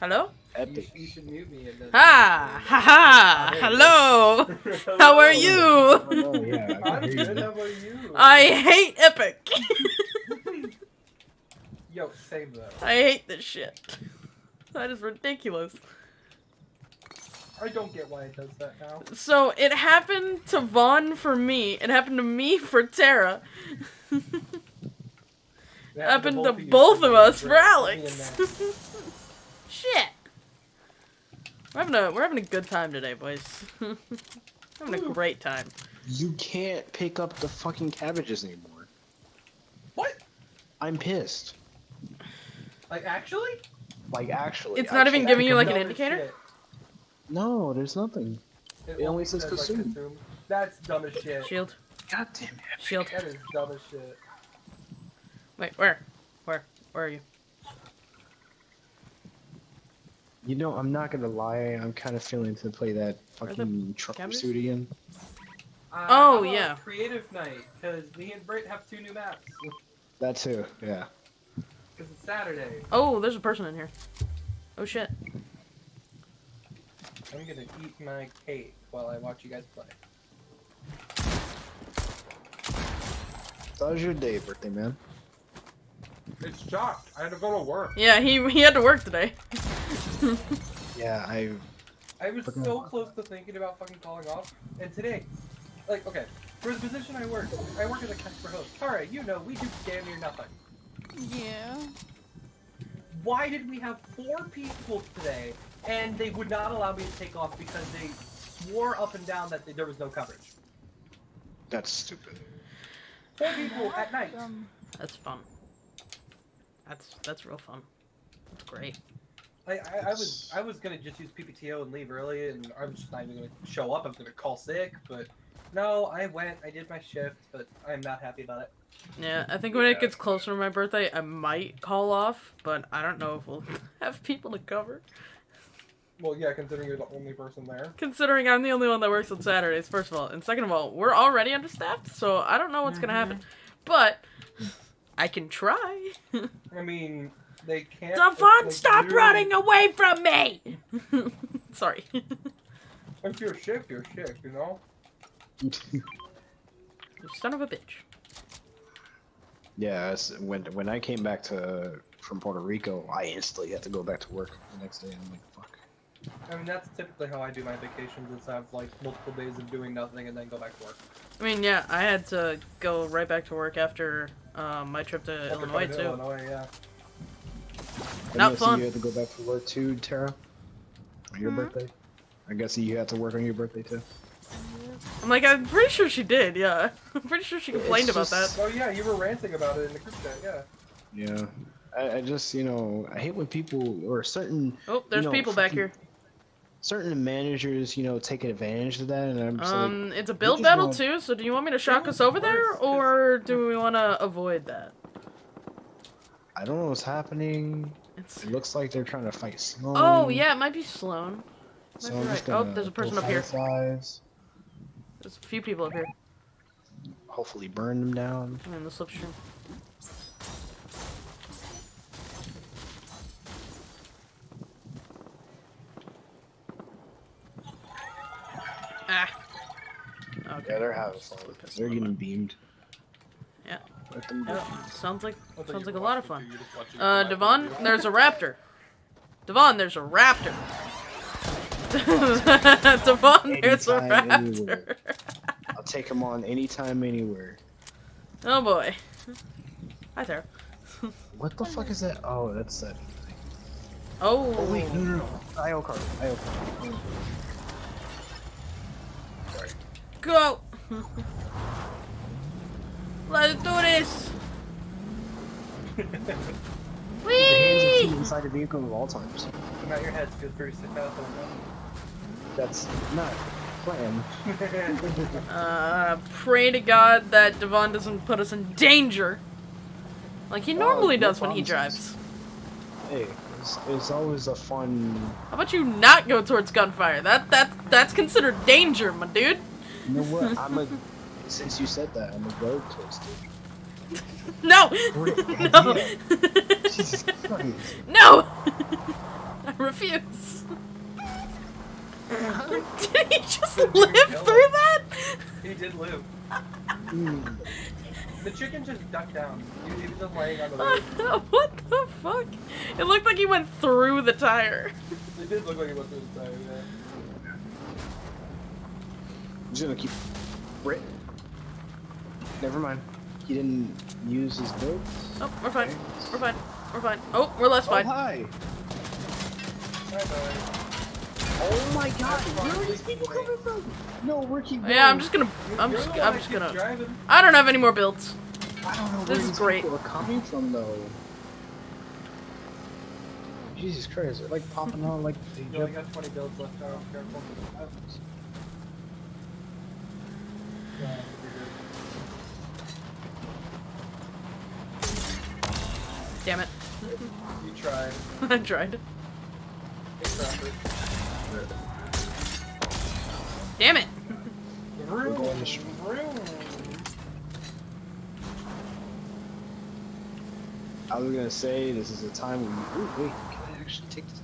hello. Epic. you should mute me. Ha ha ha. Hello. How are you? Oh, yeah. Oh, I I'm good. How about you? I hate Epic. Yo, same though. I hate this shit. That is ridiculous. I don't get why it does that now. So it happened to Vaughn for me. It happened to me for Tara. It happened to you both of us for Alex. Shit. We're having a we're having a good time today, boys. having a great time. You can't pick up the fucking cabbages anymore. What? I'm pissed. Like actually? Like actually. It's I not even giving you like an indicator? shit. No, there's nothing. It only says like, consume. consume. That's dumb as shit. Shield. God damn it. Shield. That is dumb as shit. Wait, where? Where? Where are you? You know, I'm not gonna lie. I'm kind of feeling to play that fucking truck cabbages? pursuit again. Uh, Oh, yeah. Creative night, because me and Britt have two new maps. That too. Yeah. Because it's Saturday. Oh, there's a person in here. Oh shit. I'm gonna eat my cake while I watch you guys play. How's your day, birthday man. It's shocked. I had to go to work. Yeah, he he had to work today. Yeah, I. I was so close to thinking about fucking calling off. And today, like, okay, for the position I work, I work as a customer host. Alright, you know, we do damn near nothing. Yeah. Why did we have four people today and they would not allow me to take off because they swore up and down that there was no coverage? That's stupid. Four people at night. That's fun. That's that's real fun. That's great. I, I, I was I was gonna just use PPTO and leave early, and I'm just not even gonna show up. I'm gonna call sick, but no, I went. I did my shift, but I'm not happy about it. Yeah, I think when it gets closer to my birthday, I might call off, but I don't know if we'll have people to cover. Well, yeah, considering you're the only person there. Considering I'm the only one that works on Saturdays, first of all, and second of all, we're already understaffed, so I don't know what's gonna mm-hmm. happen. But I can try. I mean, they can't. Devon, like, stop literally- running away from me! Sorry. If you're sick, you're sick, you know. You son of a bitch. yeah, when when I came back to from Puerto Rico, I instantly had to go back to work the next day. I'm like, fuck. I mean, that's typically how I do my vacations. Is have like multiple days of doing nothing and then go back to work. I mean, yeah, I had to go right back to work after um, my trip to After Illinois to too. Illinois, yeah. Not fun. You have to go back to work too, Tara. On your Mhm. birthday. I guess you have to work on your birthday too. I'm like, I'm pretty sure she did. Yeah, I'm pretty sure she complained about that. Oh yeah, you were ranting about it in the group chat. Yeah. Yeah. I, I just you know I hate when people or certain Oh, there's know, people back here. Certain managers you know take advantage of that and I'm just like Um, it's a build battle want- too. So do you want me to shock us over there, or do we want to avoid that? I don't know what's happening. It's. It looks like they're trying to fight Slone. Oh yeah, it might be Slone. So be right. Oh, there's a person up here. There's a few people up here. hopefully burn them down. I'm in the slipstream. Ah. Okay. Yeah, they're having fun. They're getting beamed. Yeah. Let. Yeah, sounds like sounds like a lot of fun. so you're just watching Uh, Devon, there's a raptor. Devon, there's a raptor. Devon, there's a Anytime, raptor. I'll take him on anytime, anywhere. Oh boy. Hi there. What the fuck is that? Oh, that's that. Oh. Oh wait, no, no, no. IO card. IO card. Go. Let's do this. The Whee! inside the vehicle at all times. Come out your heads, feels pretty sick out That's not plan. Uh, pray to God that Devon doesn't put us in danger. Like he normally no does when he drives. Hey, it's, it's always a fun. How about you not go towards gunfire? That that that's considered danger, my dude. You know what? I'm a. Since you said that, I'm a go towards it. No, no, Jesus Christ. no. I refuse. Did he just Did live you through him? that? He did live. Mm. The chicken just ducked down. He, he was just laying on the road. what the fuck? It looked like he went through the tire. It did look like he went through the tire, yeah. I'm just gonna keep. Brit. Never mind. He didn't use his build. Oh, we're fine. We're fine. We're fine. Oh, we're less Oh, fine. hi. Bye bye. Oh my god. Where are these people coming from? No, we're keep going. Yeah, I'm just gonna. I'm You're just. I'm that just gonna. Driving. I don't have any more builds. I don't know This where is these great. people are coming from though. Jesus Christ, they're like popping out like You only got 20 builds left. Oh, careful. Yeah, Damn it. you're good. You tried. I tried. Hey, Damn it. Vroom, going vroom. I was gonna say this is a time when you. Ooh, wait, can I actually take this?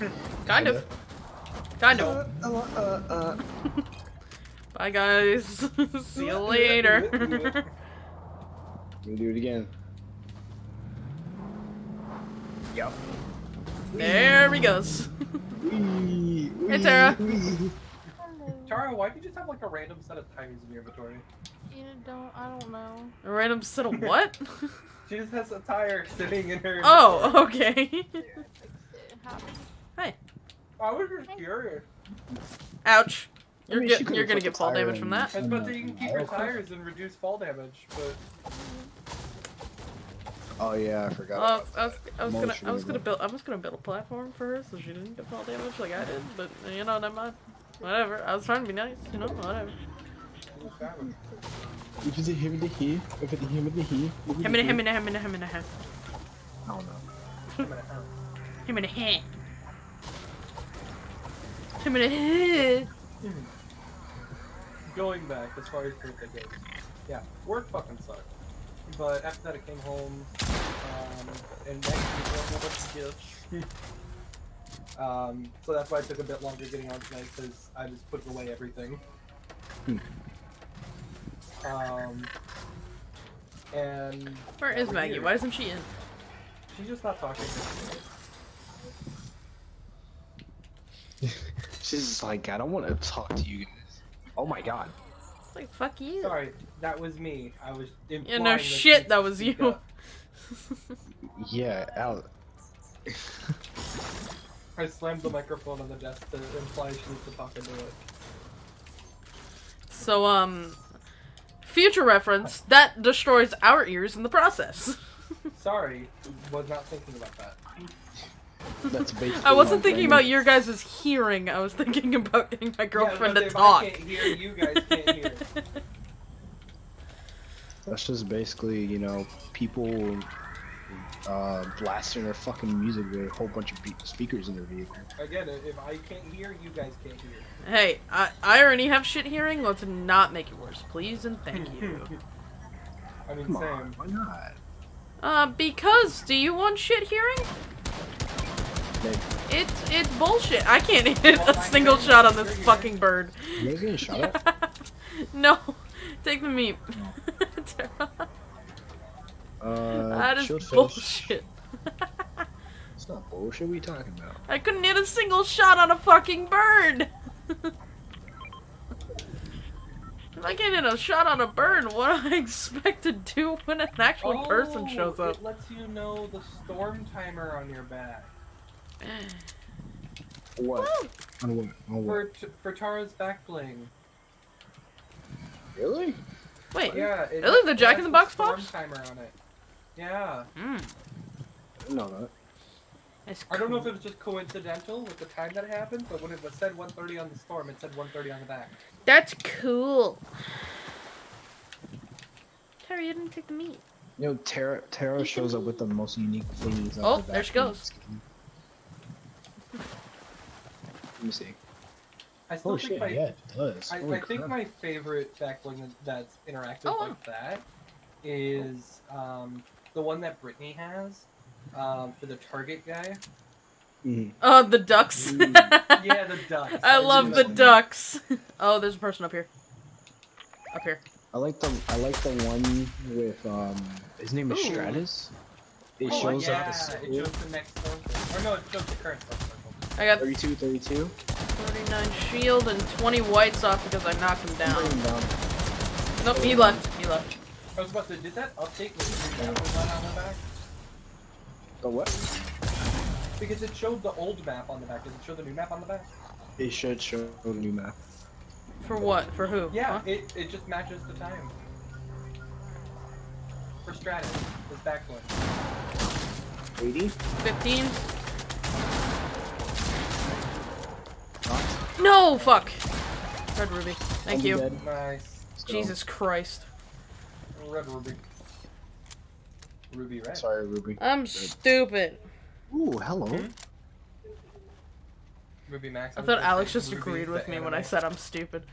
Up? Kind of. Kind of. Uh, uh, uh, uh. Bye, guys. See you later. We'll do it again. Yep. there he goes. Wee, Hey, Tara. wee. Tara, why do you just have like a random set of tires in your inventory? You don't. I don't know. A random set of what? She just has a tire sitting in her. oh, okay. It happened. I was just curious. Ouch. You're mean, get, you're gonna get fall damage from that. I was about to you can keep your tires and reduce fall damage, but Oh yeah, I forgot. Well, about I was, I was gonna, I was gonna build, I was gonna build a platform for her so she didn't get fall damage like I did. But you know, never mind. Whatever. I was trying to be nice. You know, whatever. what's that one? that. If it's a him and a he, if it's a him and a he. if it's a Him and a he. him and a him and a him and a him. I don't know. I'm gonna have- Him and a him. Him and a him. Going back as far as birthday goes, yeah, work fucking sucked. But after that, I came home, um, and next week we have a bunch of gifts. um, so that's why it took a bit longer getting on tonight because I was putting away everything. Um, and Where is Maggy? here. Why isn't she in? She's just not talking. She's just like, I don't want to talk to you guys. Oh my god. It's Like fuck you. Sorry, that was me. I was implying Yeah, no that shit, you that was you. Yeah, Al. I slammed the microphone on the desk to imply she needs to talk into it. So um, future reference that destroys our ears in the process. Sorry, was not thinking about that. That's basically. I wasn't thinking brain. about your guys' hearing. I was thinking about getting my girlfriend yeah, to if talk. I can't hear, you guys can't hear. That's just basically, you know, people uh, blasting their fucking music with a whole bunch of speakers in their vehicle. Again, if I can't hear, you guys can't hear. hey, I, I already have shit hearing. Let's not make it worse, please and thank you. I mean, Come Sam. on, why not? Uh, because do you want shit hearing? It's it's bullshit. I can't hit a single shot on this fucking bird. you guys getting shot no, take the meat. Uh, that is fish. bullshit. It's not bullshit. What are you talking about? I couldn't hit a single shot on a fucking bird. If I can't hit a shot on a bird, what do I expect to do when an actual person Oh, shows up? It lets you know the storm timer on your back. What? On what? On For what? t- for Tara's back bling. Really? Wait, Yeah. It Really? The Jack in the Box storm pops? timer on it. Yeah. mm, I didn't know that. that's I don't know if it was just coincidental with the time that it happened, but when it was said 1:30 on the storm, it said 1:30 on the back. That's cool. Terry, you didn't take the meat. You know, Tara, Tara shows up with the most unique things. Oh, her there she goes. Let me see. I still Oh think shit, my yeah, it does. I, I think my favorite back bling that's interactive Oh, like that is um, the one that Brittany has um, for the Target guy. Mhm. Oh, the ducks. Mm. Yeah, the ducks. I do love the them. ducks. Oh, there's a person up here. Up here. I like the I like the one with um his name is Ooh. Stratus. It Oh, shows yeah, up the it symbol. shows the next circle. Or no, it shows the current circle. I got 32, 32. 39 shield and 20 whites off because I knocked him down. Bring him down. Nope, he left. He left. I was about to. Did that update with the new was not on the back? The what? Because it showed the old map on the back. Does it show the new map on the back? It should show a new map. For what? For who? Yeah, Huh? it, it just matches the time. For Stratus, this back one. 80? 15? No, fuck. Red ruby. Thank I'll you. dead, Nice. so- Jesus Christ. Red ruby. Ruby red. Sorry, Ruby. I'm stupid. Ooh, hello. Hmm? Ruby Max. I was thought Alex just Ruby agreed with me when I said I'm stupid.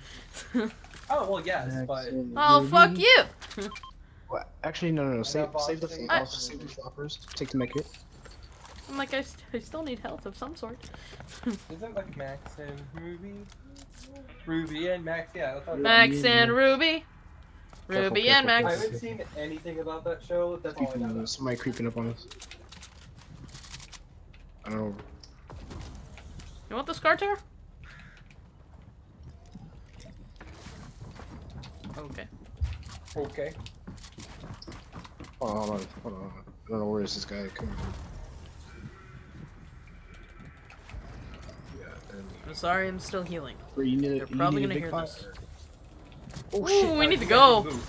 Oh well, yes, but oh, fuck you! What? Actually, no, no, no. Save, save the boxing. I'll save the floppers. Take the make it. I'm like, I, st- I still need health of some sort. isn't like Max and Ruby? Ruby and Max, yeah. I thought Max and Ruby. Careful, Ruby and careful, I haven't seen anything about that show. That's all I know. somebody creeping up on us. I don't know. You want the Scar Terror? Okay. Okay. Hold on, hold on, hold on. I don't know where is this guy coming from. Yeah, I'm sorry, I'm still healing. where you need a, They're you probably need gonna big hear pot? this. Oh Ooh, shit! we need to go. Oh,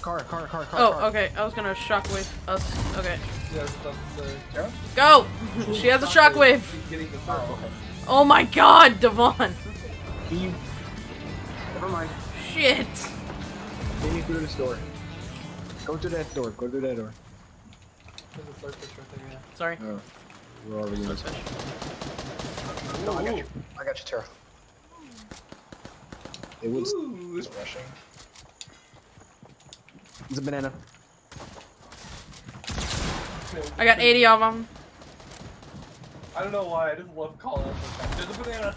car, car, car, car. Oh, car. okay. I was gonna shockwave us. Okay. Yeah, that's the Go! she has a shockwave. She's getting the circle. Oh my god, Devon! Can you? Never mind. Shit! Take me through this door. Go to that door. Go to that door. There's a swordfish right. Sorry. Oh, we're already in this. Swordfish. No, I got you. I got you, Tara. It was, Ooh. rushing. It's a banana. I got 80 of them. I don't know why, I just love calling out the. There's a banana.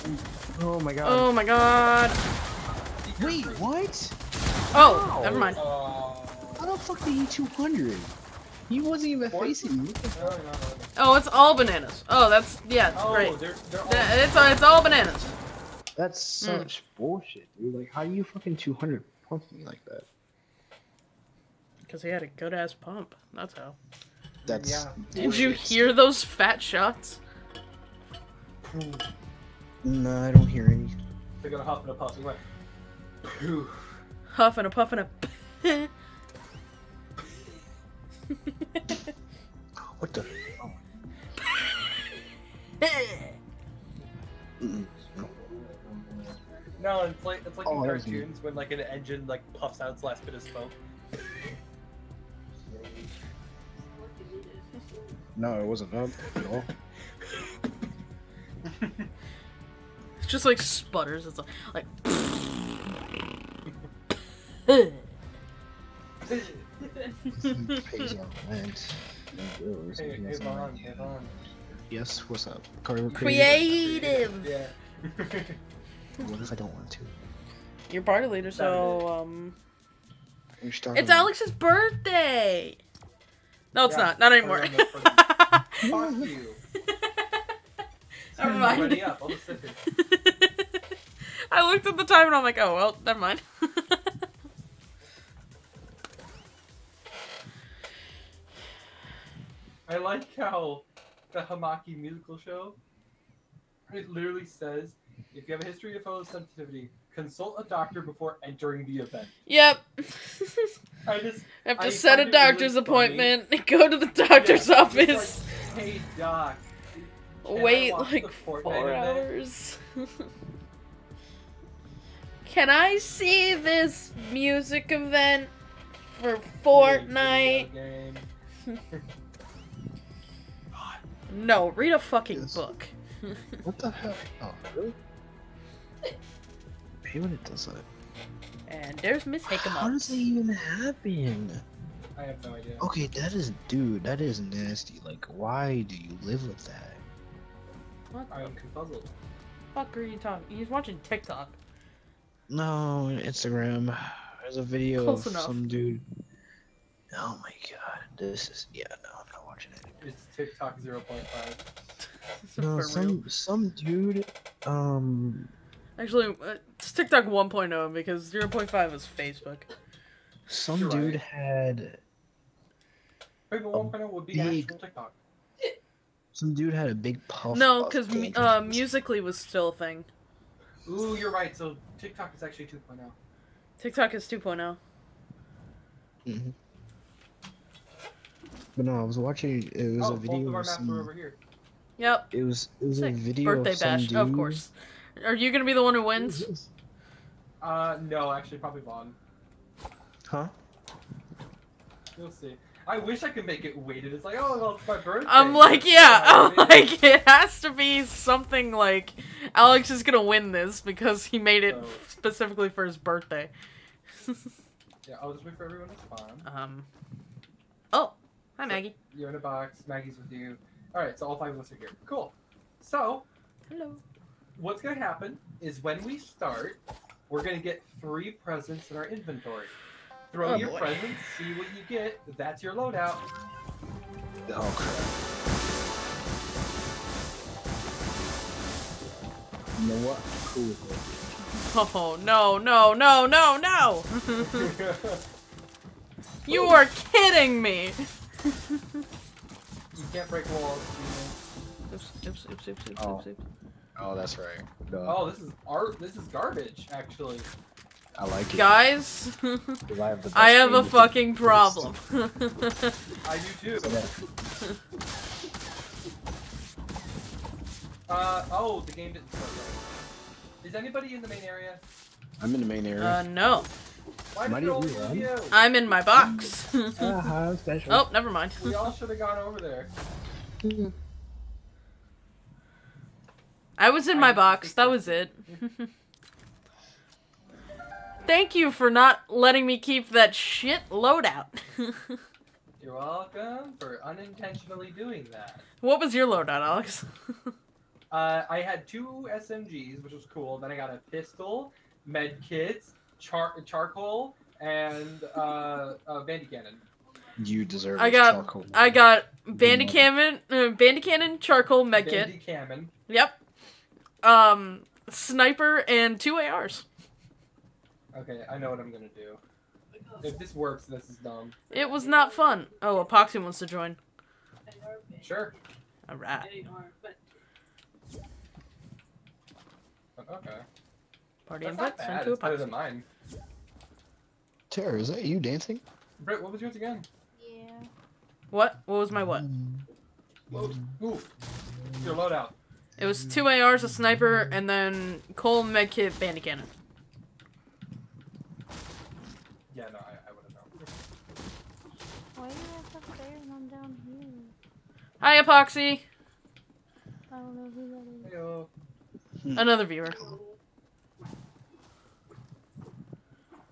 Oh my god. Oh my god. Wait, what? Oh, Wow. never mind. Uh, How the fuck did he 200? He wasn't even Fourth? facing me. no, no, no, no. Oh, it's all bananas. Oh, that's yeah, it's Oh, great. they're, they're all Th- It's it's all bananas. That's such bullshit, dude. Like, how do you fucking 200 pump me like that? Because he had a good ass pump. That's how. That's. Yeah. Did you hear those fat shots? No, I don't hear any. They got a huff and a puff. He went. Phew. Huff and a puff and a. What the? Oh. No. No, it's like it's like Oh, in that was me. cartoons when like an engine like puffs out its last bit of smoke. No, it wasn't up at all. It's just like sputters. It's like. like Pays out rent. Hey, no hey, bills, no Vaughn, money. hey, Vaughn. Yes, what's up? Carter, Creative! Yeah. What if I don't want to? You're party leader, so um. It's Alex's birthday. No, it's Yeah, not. Not anymore. on the front. Fuck you. Never mind. up. I'll just. I looked at the time and I'm like, oh well, never mind. I like how the Hamaki musical show. It literally says, if you have a history of photosensitivity, consult a doctor before entering the event. yep. I just have to I set a find it really doctor's funny. appointment. Go to the doctor's Yeah, office. like, hey doc. can Wait like four hours. Can I see this music event for Fortnite? No, read a fucking Yes. book. What the hell? Oh, really? Hate when it does that. And there's Miss How does that even happen? I have no idea. Okay, that is, dude, that is nasty. Like, why do you live with that? What I'm confuzzled. fuck are you talking? He's watching TikTok. No, Instagram. There's a video Close of enough. some dude. Oh my god, this is yeah. No, I'm not watching it. It's TikTok 0.5. No, some real. some dude. Um, Actually, uh, it's TikTok 1.0 because 0.5 is Facebook. some You're dude right. had Wait, 1.0 would be big- actual TikTok. some dude had a big puff. No, because dandruff uh, Musical.ly was still a thing. Ooh, you're right. So TikTok is actually oh. 2.0. TikTok is oh. 2.0. Mhm. But no, I was watching. It was oh, a both video of our of maps some. are over here. Yep. It was it was Sick. a video Birthday of some bash, dude. of course. Are you gonna be the one who wins? Uh, no, actually, probably Vaughn. Huh? You'll see. I wish I could make it weighted. It's like, oh, well, it's my birthday. I'm like, yeah, I'm like, it has to be something like Alex is gonna win this because he made it So- specifically for his birthday. Yeah, I'll just wait for everyone to spawn. Um. Oh, hi Maggy. You're in a box. Maggy's with you. All right, so all five of us are here. Cool. So Hello. what's gonna happen is when we start, we're gonna get three presents in our inventory. Throw Oh, your boy. presents, see what you get. That's your loadout. Oh crap. You know what? Cool. Oh no no no no no! you are kidding me. you can't break walls. Oops oops oops oops oops Oh. oops. oops. Oh, that's right. Duh. Oh, this is art. This is garbage, actually. I like it. Guys, I have, I have a aim with the- fucking with problem. I do too. Uh oh, the game didn't start right. Is anybody in the main area? I'm in the main area. uh, no. Why Might did it all be leave one. you? I'm in my box. uh-huh, special. oh, never mind. We all should have gone over there. I was in I my box. That was it. Thank you for not letting me keep that shit loadout. You're welcome for unintentionally doing that. what was your loadout, Alex? Uh, I had two SMGs, which was cool. Then I got a pistol, med kits, char- charcoal, and uh, a bandy cannon. You deserve I got charcoal. I got bandy cannon, uh, bandy cannon, charcoal, medkit. Bandy cannon. Yep. Um, sniper, and two ARs. Okay, I know what I'm gonna do. If this works, this is dumb. It was not fun. Oh, Epoxy wants to join. Sure. Alright. Okay. Party That's invite not sent bad. to It's better than mine. Tara, is that you dancing? Britt, what was yours again? Yeah. What? What was my what? Load. Oof. Your loadout. It was two ARs, a sniper, and then Cole, Medkit, Bandit Cannon. Yeah, no, I, I would have known. Why are you guys up there and I'm down here? Hi, Epoxy! I don't know who that is. Heyo. Hmm. Another viewer.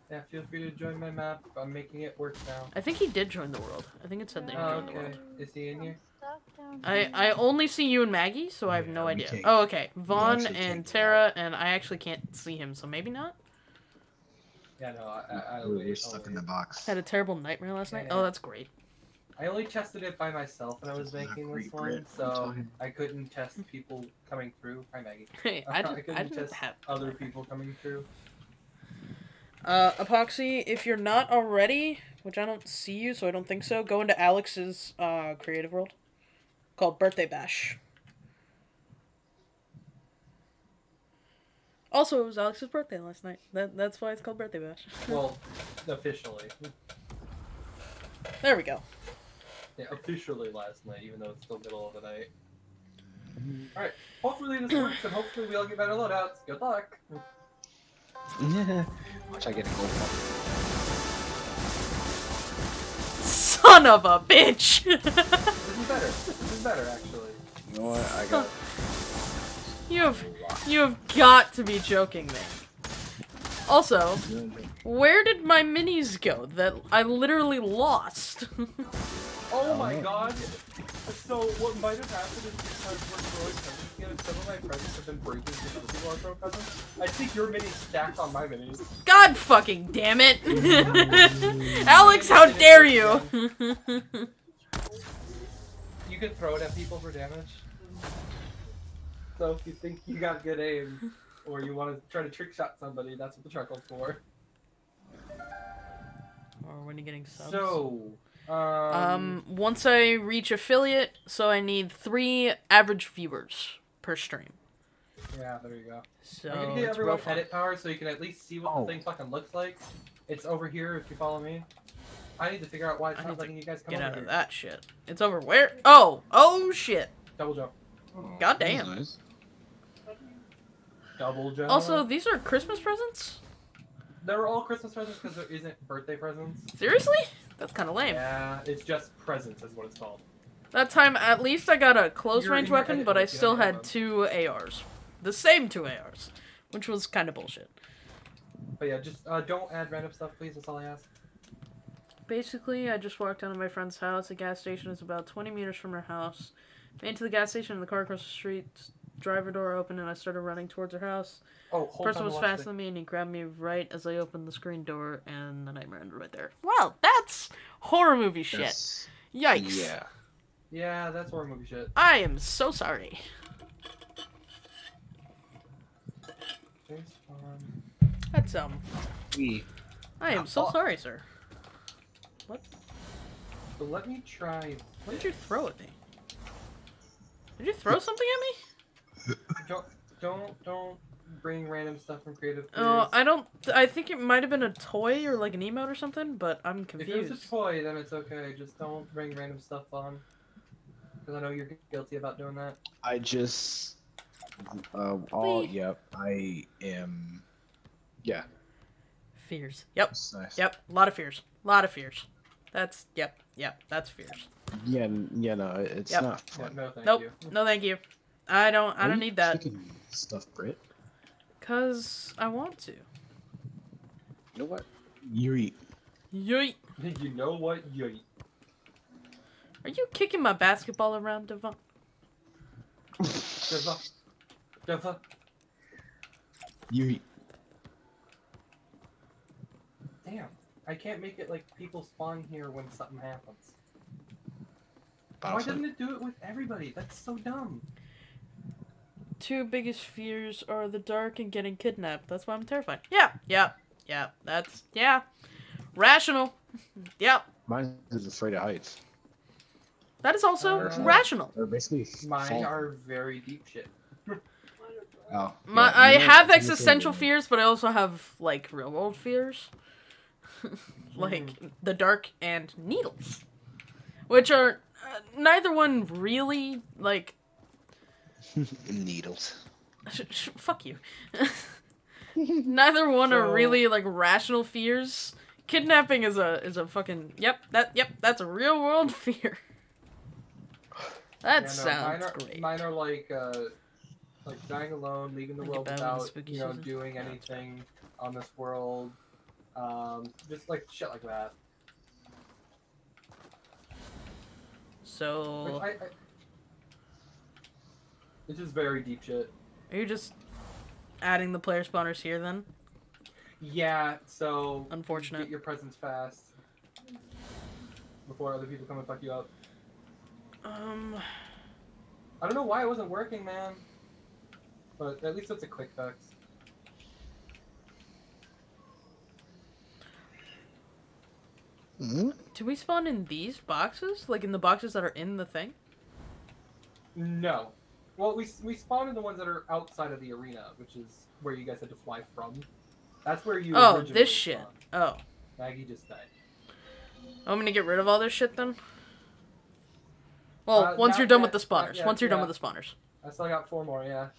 Yeah, feel free to join my map. I'm making it work now. I think he did join the world. I think it said that he Oh, joined the okay. world. Is he in here? Stuck down I. I only see you and Maggy, so I have Yeah, no idea. can't- Oh, okay. Vaughn and can't Tara, and I actually can't see him, so maybe not. Yeah, no, I, I, I'll We're, wait, we're stuck in the box. Had a terrible nightmare last night. Yeah. Oh, that's great. I only tested it by myself when I was This is not making this one, I'm so I couldn't test people coming through. Hi, Maggy. Hey, I didn't, I couldn't didn't test have other people coming through. Uh, Epoxy, if you're not already, which I don't see you, so I don't think so, go into Alex's uh, creative world called Birthday Bash. Also, it was Alex's birthday last night. That that's why it's called Birthday Bash. Well, officially. There we go. Yeah, officially last night, even though it's still middle of the night. Alright, hopefully this works, and hopefully we all get better loadouts. Good luck! Yeah. Watch I get a gold ball. Son of a bitch! This is better. This is better, actually. You know what? I got. you have you have got to be joking me. Also, where did my minis go that I literally lost? Oh my god! So, what might have happened is because we're throwing presents together, some of my presents have been breaking because other people are throwing presents. I think your minis stacked on my minis. God fucking damn it! Alex, how dare you! You can throw it at people for damage. So if you think you got good aim, or you want to try to trick shot somebody, that's what the chuckle's for. or when you getting subs? So, um, um, once I reach affiliate, so I need three average viewers per stream. yeah, there you go. So I'm gonna get it's real everyone fun. edit power so you can at least see what Oh. the thing fucking looks like. It's over here if you follow me. I need to figure out why it's I not letting you guys come Get over out here. of that shit. It's over where? Oh, oh shit. Double jump. God damn. Nice. Double jump. Also, these are Christmas presents? they're all Christmas presents because there isn't birthday presents. Seriously? That's kind of lame. Yeah, it's just presence is what it's called. That time, at least I got a close You're range weapon, but I still had have two ARs. The same two ARs. Which was kind of bullshit. But yeah, just uh, don't add random stuff, please. That's all I ask. Basically, I just walked down to my friend's house. The gas station is about 20 meters from her house. Made to the gas station, and the car across the street, driver door open and I started running towards her house. Oh, hold person on was to watch faster than me, and he grabbed me right as I opened the screen door, and the nightmare ended right there. Well, that's horror movie shit. That's- Yikes. Yeah. Yeah, that's horror movie shit. I am so sorry. That's, um, We. I am so Oh. sorry, sir. What? So let me try. What did you throw at me? Did you throw something at me? Don't don't don't bring random stuff from creative. Oh, Creators. I don't. I think it might have been a toy or like an emote or something, but I'm confused. If it was a toy, then it's okay. Just don't bring random stuff on. Because I know you're guilty about doing that. I just. Uh, all. Wee. Yep. I am. Yeah. Fears. Yep. That's nice. Yep. A lot of fears. A lot of fears. That's yep. Yep. That's fears. Yeah. Yeah. No. It's Yep. not Yeah, no, thank nope. you. No, thank you. I don't. I Why don't need that. Stuff, Brit. Cause I want to. You know what? Yuri. Yoy. You know what? You. Are you kicking my basketball around, Devon? Deva. Deva. Yuri. Damn. I can't make it like people spawn here when something happens. Why doesn't it do it with everybody? That's so dumb. Two biggest fears are the dark and getting kidnapped. That's why I'm terrified. Yeah, yeah, yeah. That's yeah, rational. Yep, Mine is afraid of heights. that is also Uh, rational. Or basically. Mine fall. are very deep shit. Oh, My, yeah, I have existential fears, but I also have like real world fears, like the dark and needles, which are uh, neither one really like. Needles. Sh- sh- fuck you. neither one are really like rational fears. Kidnapping is a is a fucking yep that yep that's a real world fear. That Yeah, no, sounds mine are, great. Mine are like uh, like dying alone, leaving the Like world about in the without you know season? doing anything on this world. Um, just like shit like that. So Which I, I, it's is very deep shit. are you just adding the player spawners here then? Yeah, so Unfortunate. Get your presents fast before other people come and fuck you up. Um. I don't know why it wasn't working, man. But at least it's a quick fix. Hmm? Do we spawn in these boxes? Like in the boxes that are in the thing? No. Well, we we spawned in the ones that are outside of the arena, which is where you guys had to fly from. That's where you. Oh, this shit. spawned. Oh. Maggy just died. I'm gonna get rid of all this shit then? Well, Uh, once you're done yet, with the spawners. yet, once you're done with the spawners. I still got four more. Yeah.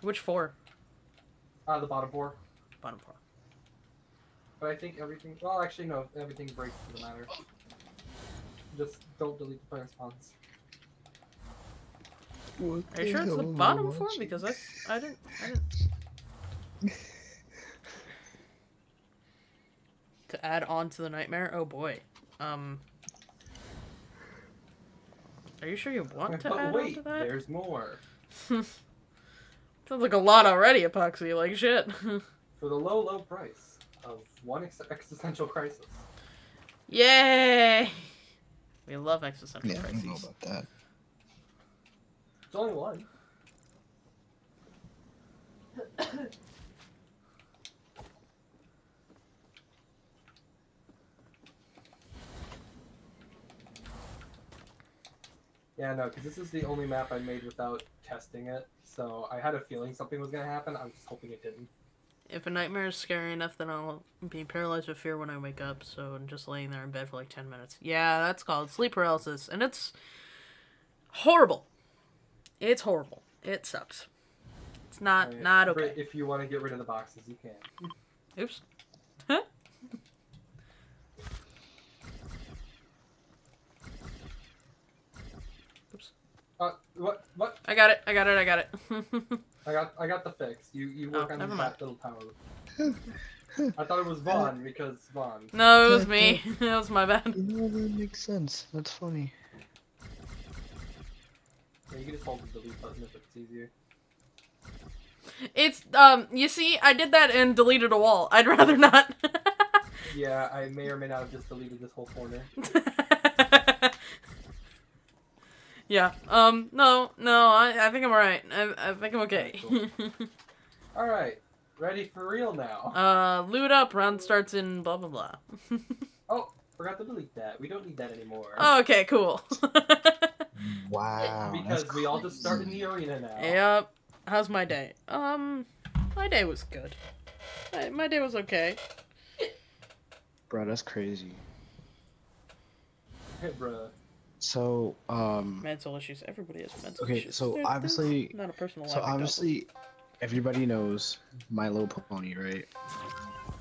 Which four? Uh, the bottom four. Bottom four. But I think everything. Well, actually, no. Everything breaks for the matter. Just don't delete the player spawns. Are you sure it's the bottom four? Because that's I didn't I didn't To add on to the nightmare? Oh boy. Um Are you sure you want to but add wait, on to that? there's more. Sounds like a lot already, Epoxy, like shit. For the low, low price of one ex- existential crisis. Yay! We love existential Yeah, I don't know about that. It's only one. Yeah, no, because this is the only map I made without testing it. So I had a feeling something was gonna happen. I was just hoping it didn't. If a nightmare is scary enough, then I'll be paralyzed with fear when I wake up. So I'm just laying there in bed for like ten minutes. Yeah, that's called sleep paralysis, and it's horrible. It's horrible. It sucks. It's not I mean, not okay. If you want to get rid of the boxes, you can. Oops. Huh? Oops. Uh, what? What? I got it. I got it. I got it. I got, I got the fix. You, you work Oh, on never that little tower. I thought it was Vaughn because Vaughn. no, it was me. it was my bad. You know, that makes sense. That's funny. You can just hold the delete button if it's easier. It's um. You see, I did that and deleted a wall. I'd rather not. Yeah, I may or may not have just deleted this whole corner. yeah. Um. No. No. I. I think I'm alright. I. I think I'm okay. All right, ready for real now. uh. Loot up. Round starts in blah blah blah. Oh, forgot to delete that. We don't need that anymore. okay. Cool. Wow. because we all just start in the arena now. yep. How's my day? Um. My day was good. My, my day was okay. Bro, that's crazy. Hey, bruh. So, um, Mental issues. Everybody has mental Okay, issues. so They're- they're obviously- Not a personal. so life example. obviously, everybody knows My Little Pony, right?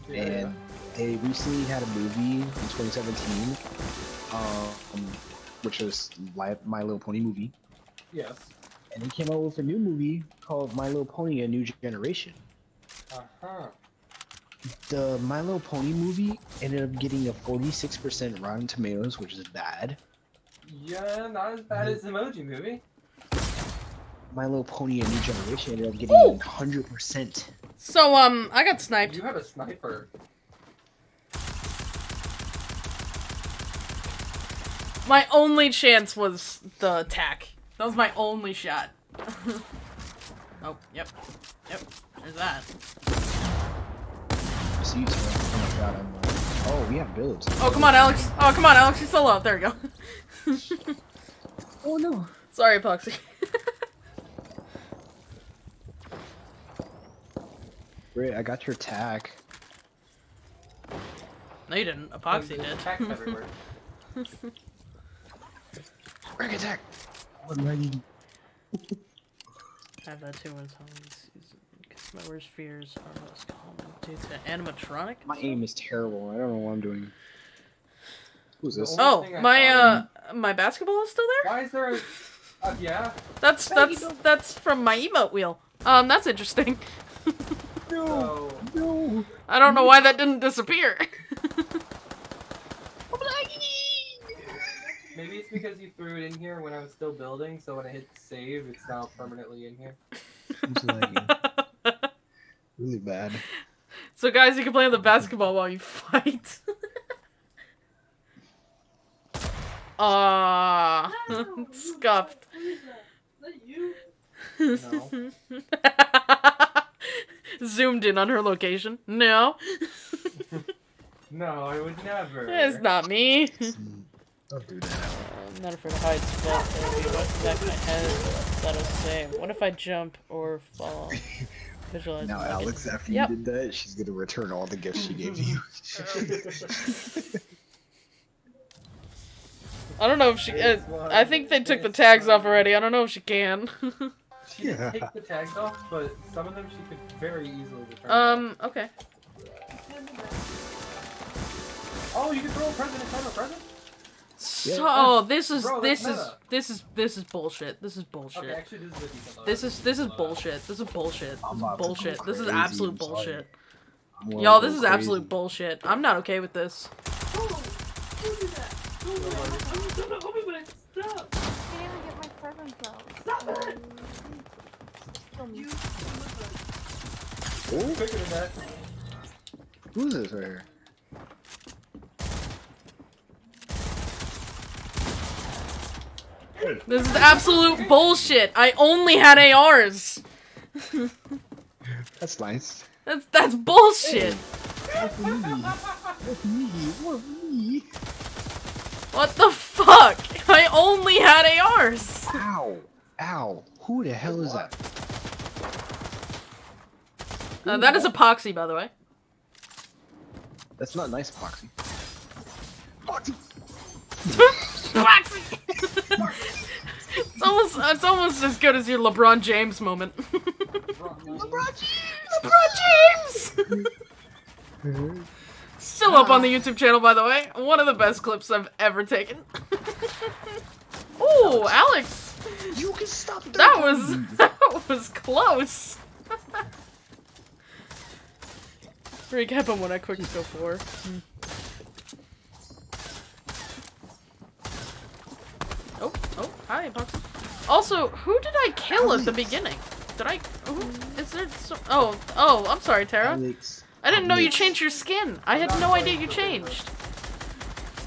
Yeah. And they recently had a movie in 2017, um, which was li- My Little Pony movie, Yes. and they came out with a new movie called My Little Pony: A New Generation. Uh huh. The My Little Pony movie ended up getting a 46% Rotten Tomatoes, which is bad. Yeah, not as bad as Emoji Movie. My Little Pony: A New Generation ended up getting 100%. So um, I got sniped. You have a sniper. My only chance was the attack. That was my only shot. oh, yep. Yep. There's that. I see you. Oh my god, I'm like, oh, we have builds. Oh, come on, Alex. Oh, come on, Alex. You're still up. There we go. Oh no. Sorry, Epoxy. Great, I got your tack. no, you didn't. Oh, Epoxy There's did. attacks everywhere. Break attack! I have that too when someone's because my worst fears are most common due to animatronic. My aim is terrible. I don't know what I'm doing. Who's this? Oh, only thing I my uh, my basketball is still there. Why is there a... Uh, yeah? That's that's that's from my emote wheel. Um, that's interesting. So... No! I don't know why that didn't disappear. Maybe it's because you threw it in here when I was still building, so when I hit save, it's now permanently in here. It's lagging. really bad. so guys, you can play on the basketball while you fight. Ah, scuffed. No. Zoomed in on her location. No, No, I would never. it's not me. Don't do that. I'm not afraid of heights, but maybe what's back in my head that'll say, what if I jump or fall? Visualize Now, like it- Alex, after Yep. you did that, she's gonna return all the gifts she gave you. I don't know if she. Uh, I think they took the tags off already. I don't know if she can. She did take the tags off, but some of them she could very easily return. um. Okay. Oh, you can throw a present inside of a present? So oh, this is Bro, this that's is meta. this is this is bullshit. This is bullshit. Okay, actually, this is a decent one. This is this is bullshit. This is bullshit. This is about to go bullshit. This is absolute bullshit. Y'all, this is absolute bullshit. I'm not okay with this. I can't even get my presents out. Kill me. Ooh, quicker than that. Who's this right here? This is absolute bullshit. I only had ARs. That's nice. That's that's bullshit. That's me. That's me. What me? What the fuck? I only had ARs. Ow! Ow! Who the hell is that? Uh, that is epoxy, by the way. That's not nice, epoxy. Foxy! Epoxy. it's almost it's almost as good as your LeBron James moment. LeBron James. LeBron James. Still up on the YouTube channel, by the way. One of the best clips I've ever taken. Ooh, Alex. You can stop That was that was close. Recap on what I quick scope for. Oh, oh, hi, Epoxy. Also, who did I kill at the beginning? Did I? Who, is there? So, oh, oh, I'm sorry, Tara. Alex. I didn't know you changed your skin. I had no idea you changed.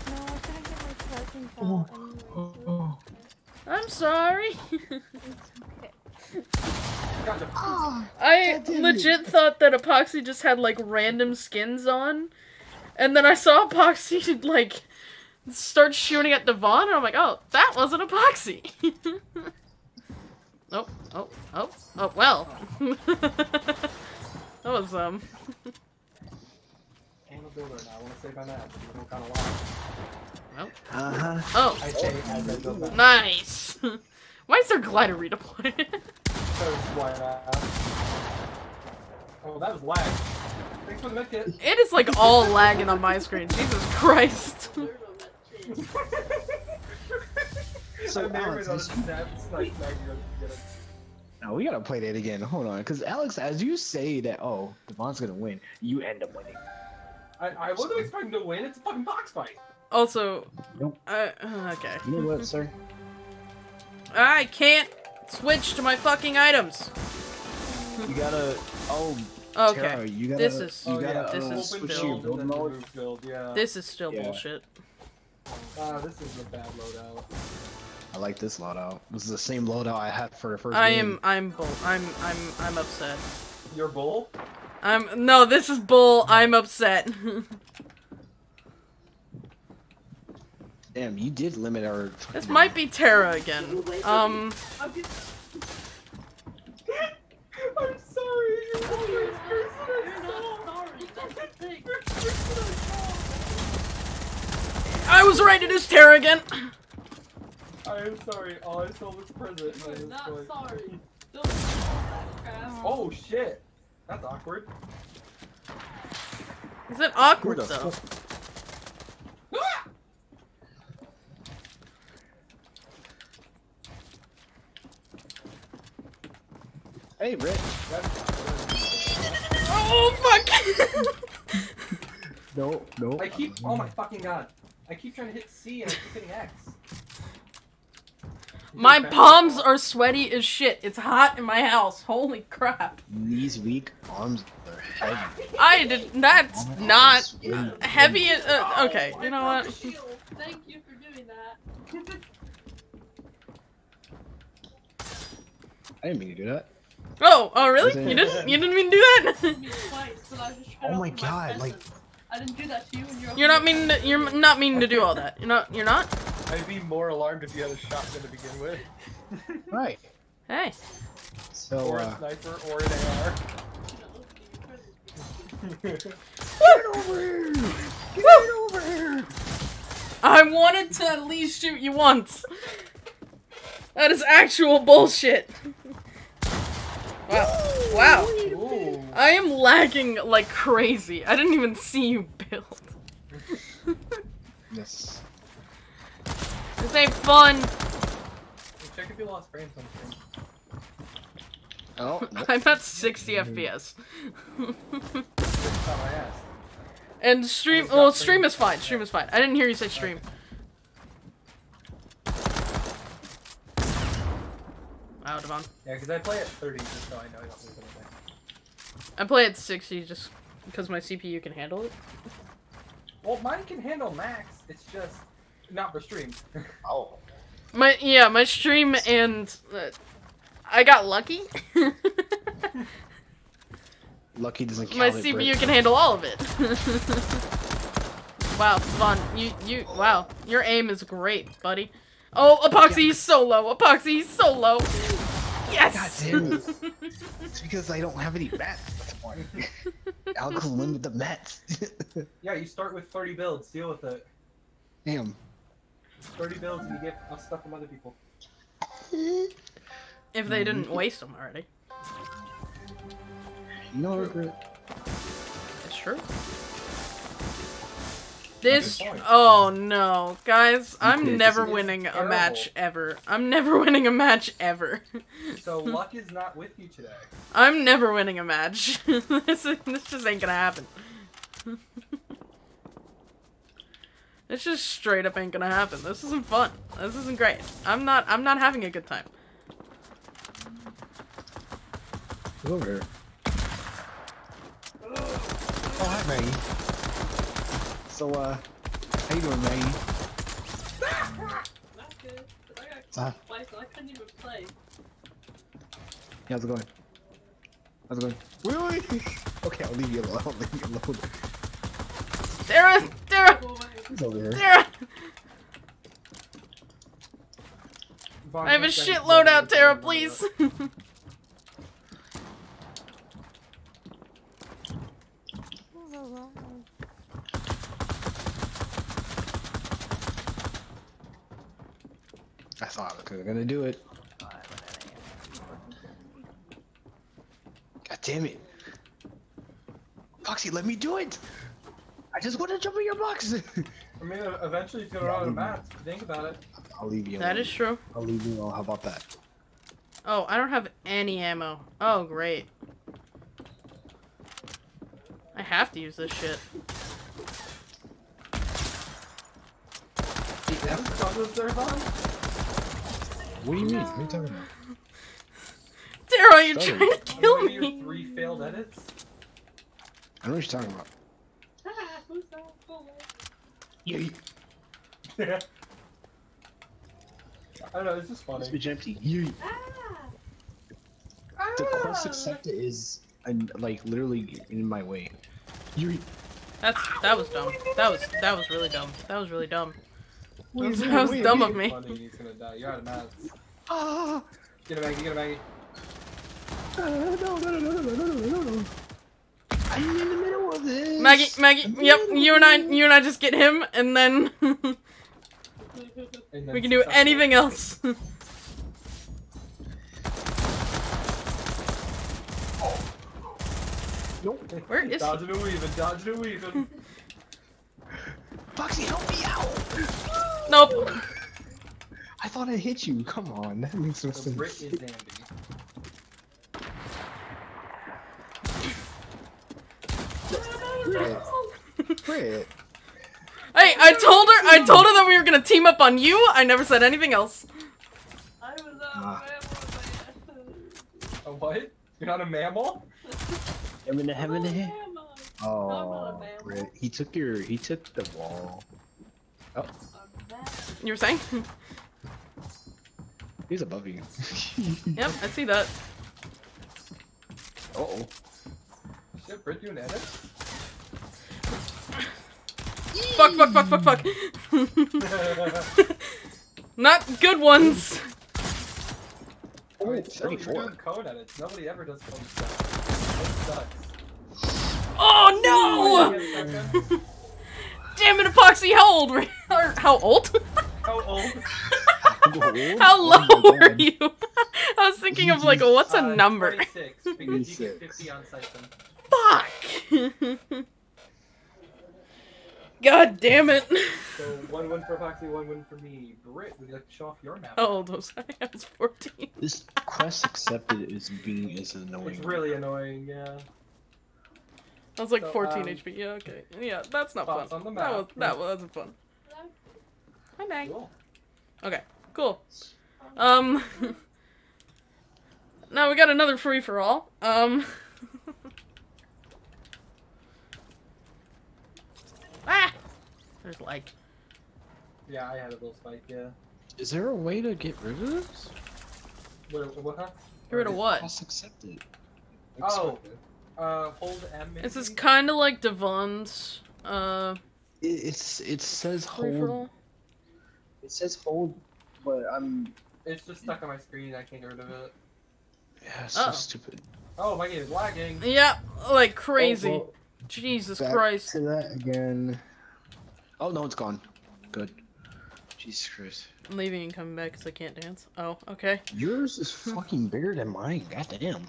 No, I couldn't get my presents out anyways. Oh. I'm sorry. Gotcha. I God it. legit thought that Epoxy just had like random skins on, and then I saw Epoxy like start shooting at Devon, and I'm like, oh, that wasn't Epoxy. oh, oh, oh, oh, well. that was um. I'm a builder now. I want to say by that. People kind of lie. Well, Uh-huh. oh, I say I nice. Why is there glider redeploy? Because why not? Oh, that was lag. Thanks for the medkit. it is like all lagging on my screen. Jesus Christ. So, Alex, noticed is- that. Like lag, Now we gotta play that again. Hold on, because Alex, as you say that, oh, Devon's gonna win, you end up winning. I, I wasn't expecting to win. It's a fucking box fight. Also, Nope. uh, okay. You know what, sir? I can't switch to my fucking items. You gotta. Oh, Okay. Tara, you gotta. This is- You oh, gotta. yeah. this uh, is- open build build then mode. remove build. Yeah. This is still Yeah. bullshit. Ah, this is a bad loadout. I like this loadout. This is the same loadout I had for the first I game. am I'm bull. I'm I'm I'm upset. Your bull? I'm no, this is bull. I'm upset. Damn, you did limit our. this might be Tara again. Um, I'm sorry. You're the first person I was right. It is Tara again. I am sorry. All I saw was present. and I was not like- sorry. Don't do that crap. Oh shit. That's awkward. Is it awkward though? fuck- Hey, Rick. That's Oh fuck! No, no. I keep. Oh my fucking god. I keep trying to hit C and I keep hitting X. my palms are sweaty as shit. It's hot in my house. Holy crap! Knees weak, arms are heavy. I did. That's not heavy. Uh, okay, you know what? Thank you for doing that. I didn't mean to do that. Oh, oh really? You didn't? You didn't mean to do that? Me twice, but I was just trying Oh my god, like, fences. I didn't do that to you. you're, You're not meaning. To, you're not meaning to do all that. You're not. You're not. I'd be more alarmed if you had a shotgun to begin with. right. Hey. So, or a uh, sniper or an AR. get over here! Get over here! I wanted to at least shoot you once. That is actual bullshit. Wow. Wow. Ooh. I am lagging like crazy. I didn't even see you build. Yes. This ain't fun. Check if you lost frames on stream. Oh. I'm at 60 FPS. That's not my ass. And stream, well, stream is fine. Stream is fine. I didn't hear you say stream. Wow, Devon. Yeah, because I play at 30 just so I know I don't lose anything. I play at 60 just because my CPU can handle it. Well, mine can handle max. It's just not for stream. Oh. My yeah, my stream and uh, I got lucky. Lucky doesn't count. my it, CPU Britt. can handle all of it. wow, Vaughn, you you wow, your aim is great, buddy. Oh, Epoxy, he's so low. Epoxy, he's so low. Yes. God damn it. It's because I don't have any mats. That's why. I'll go in with the mats. yeah, you start with 30 builds. Deal with it. Damn. 30 builds and you get stuff from other people. if they mm-hmm. didn't waste them already. No regret. It's true. This oh no, guys, I'm never winning a match ever. I'm never winning a match ever. So luck is not with you today. I'm never winning a match. this, this just ain't gonna happen. This just straight up ain't gonna happen. This isn't fun. This isn't great. I'm not I'm not having a good time. Who's over here? Oh, hi, Maggy. So, uh, how you doing, Maggy? Not good. But I got Ah. twice, and I couldn't even play. How's it going? How's it going? Wait, wait. Okay, I'll leave you alone. I'll leave you alone. Dara! Dara! Go. He's over here. Dara! Vaughn, I have a just shit send loadout, Tara, the- please! I thought I was gonna do it. God damn it. Foxy, let me do it! I just want to jump in your box! I mean, eventually he's gonna run out of mats. Think about it. I'll leave you alone. that is true. I'll leave you alone. How about that? Oh, I don't have any ammo. Oh, great. I have to use this shit. F comes there, Vaughn? What do you mean? What are you talking about? Dara, you're Sorry. trying to kill Maybe your me! three failed edits? I know what you're talking about. Ah, who's that? Yeah, you- Yeah. I don't know, it's just This funny. bitch empty. You, Ah! the quest accepted is uh, like literally in my way. You. That's that was dumb. That was that was really dumb. That was really dumb. Wait, That was, wait, that was wait, dumb wait. of me. Funny, he's gonna die. You're out of mats. Ah! Get a Maggy, get a Maggy. Uh, no, no, no, no, no, no, no, no, no. I'm in the middle of this. Maggy, Maggy, yep, you and I, you and I just get him, and then And then we can do successful. anything else. Nope. Where is he? Dodging and weaving, dodging and weaving. Foxy, help me out! Nope. I thought I hit you. Come on, that makes no The Brit sense. is dandy. Brit. Hey, I told her, I told her that we were gonna team up on you. I never said anything else. I was uh, Ah. A what? You're not a mammal? I'm in the heaven to. I'm not Oh, a mammal. Brit. He took your. He took the wall. Oh, a man. You were saying? he's above you. yep, I see that. Uh oh. Shit, Brit, you an edit? Fuck, fuck, fuck, fuck, fuck. Not good ones. Oh, Alright, so you're 34. doing code edits. Nobody ever does code stuff. That sucks. Oh no! Wait a second. Damn it, Epoxy, how old were how old? How old? how Oh low my were you? I was thinking of like, what's a Uh, number? 26, because you get 50 on Siphon. Fuck! God damn it. So one win for Foxy, one win for me. Brit, would you like to show off your map? How old was I? I was 14. This quest accepted is being is annoying. It's really annoying, yeah. I was like So, 14 um, HP. Yeah, okay. Yeah, that's not fun. on the That was, that wasn't fun. Hi, Meg. Cool. Okay, cool. Um, now we got another free for all. Um, ah, there's like, Yeah, I had a little spike, yeah. Is there a way to get rid of this? What, what, huh? get rid of what? Quest accepted. Oh. Uh, hold M. This is kind of like Devon's uh It, it's it says free for hold. All. It says hold, but I'm. It's just stuck on my screen, I can't get rid of it. Yeah, it's so Oh. stupid. Oh, my game is lagging. Yeah, like crazy. Oh, well, Jesus back Christ. to that again. Oh no, it's gone. Good. Jesus Christ. I'm leaving and coming back because I can't dance. Oh, okay. Yours is fucking bigger than mine. Goddamn.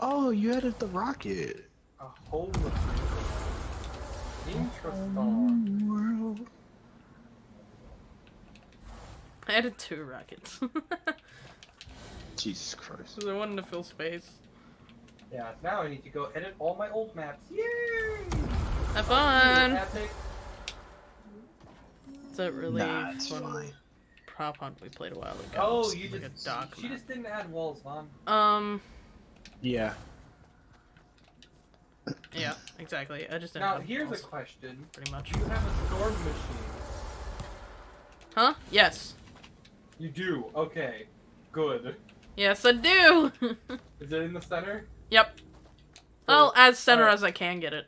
Oh, you added the rocket. A whole Interesting. I added two rockets. Jesus Christ. Because I wanted to fill space. Yeah, now I need to go edit all my old maps. Yay! Have fun! Epic. It's a really Nah, it's fun fine. prop hunt we played a while ago. Oh, It's you like just a dock she map. just didn't add walls, Vaughn. Um, Yeah. Yeah, exactly. I just didn't Now here's a question: pretty much. Do you have a storm machine? Huh? Yes. You do. Okay. Good. Yes, I do! Is it in the center? yep. Well, as center Alright. as I can get it.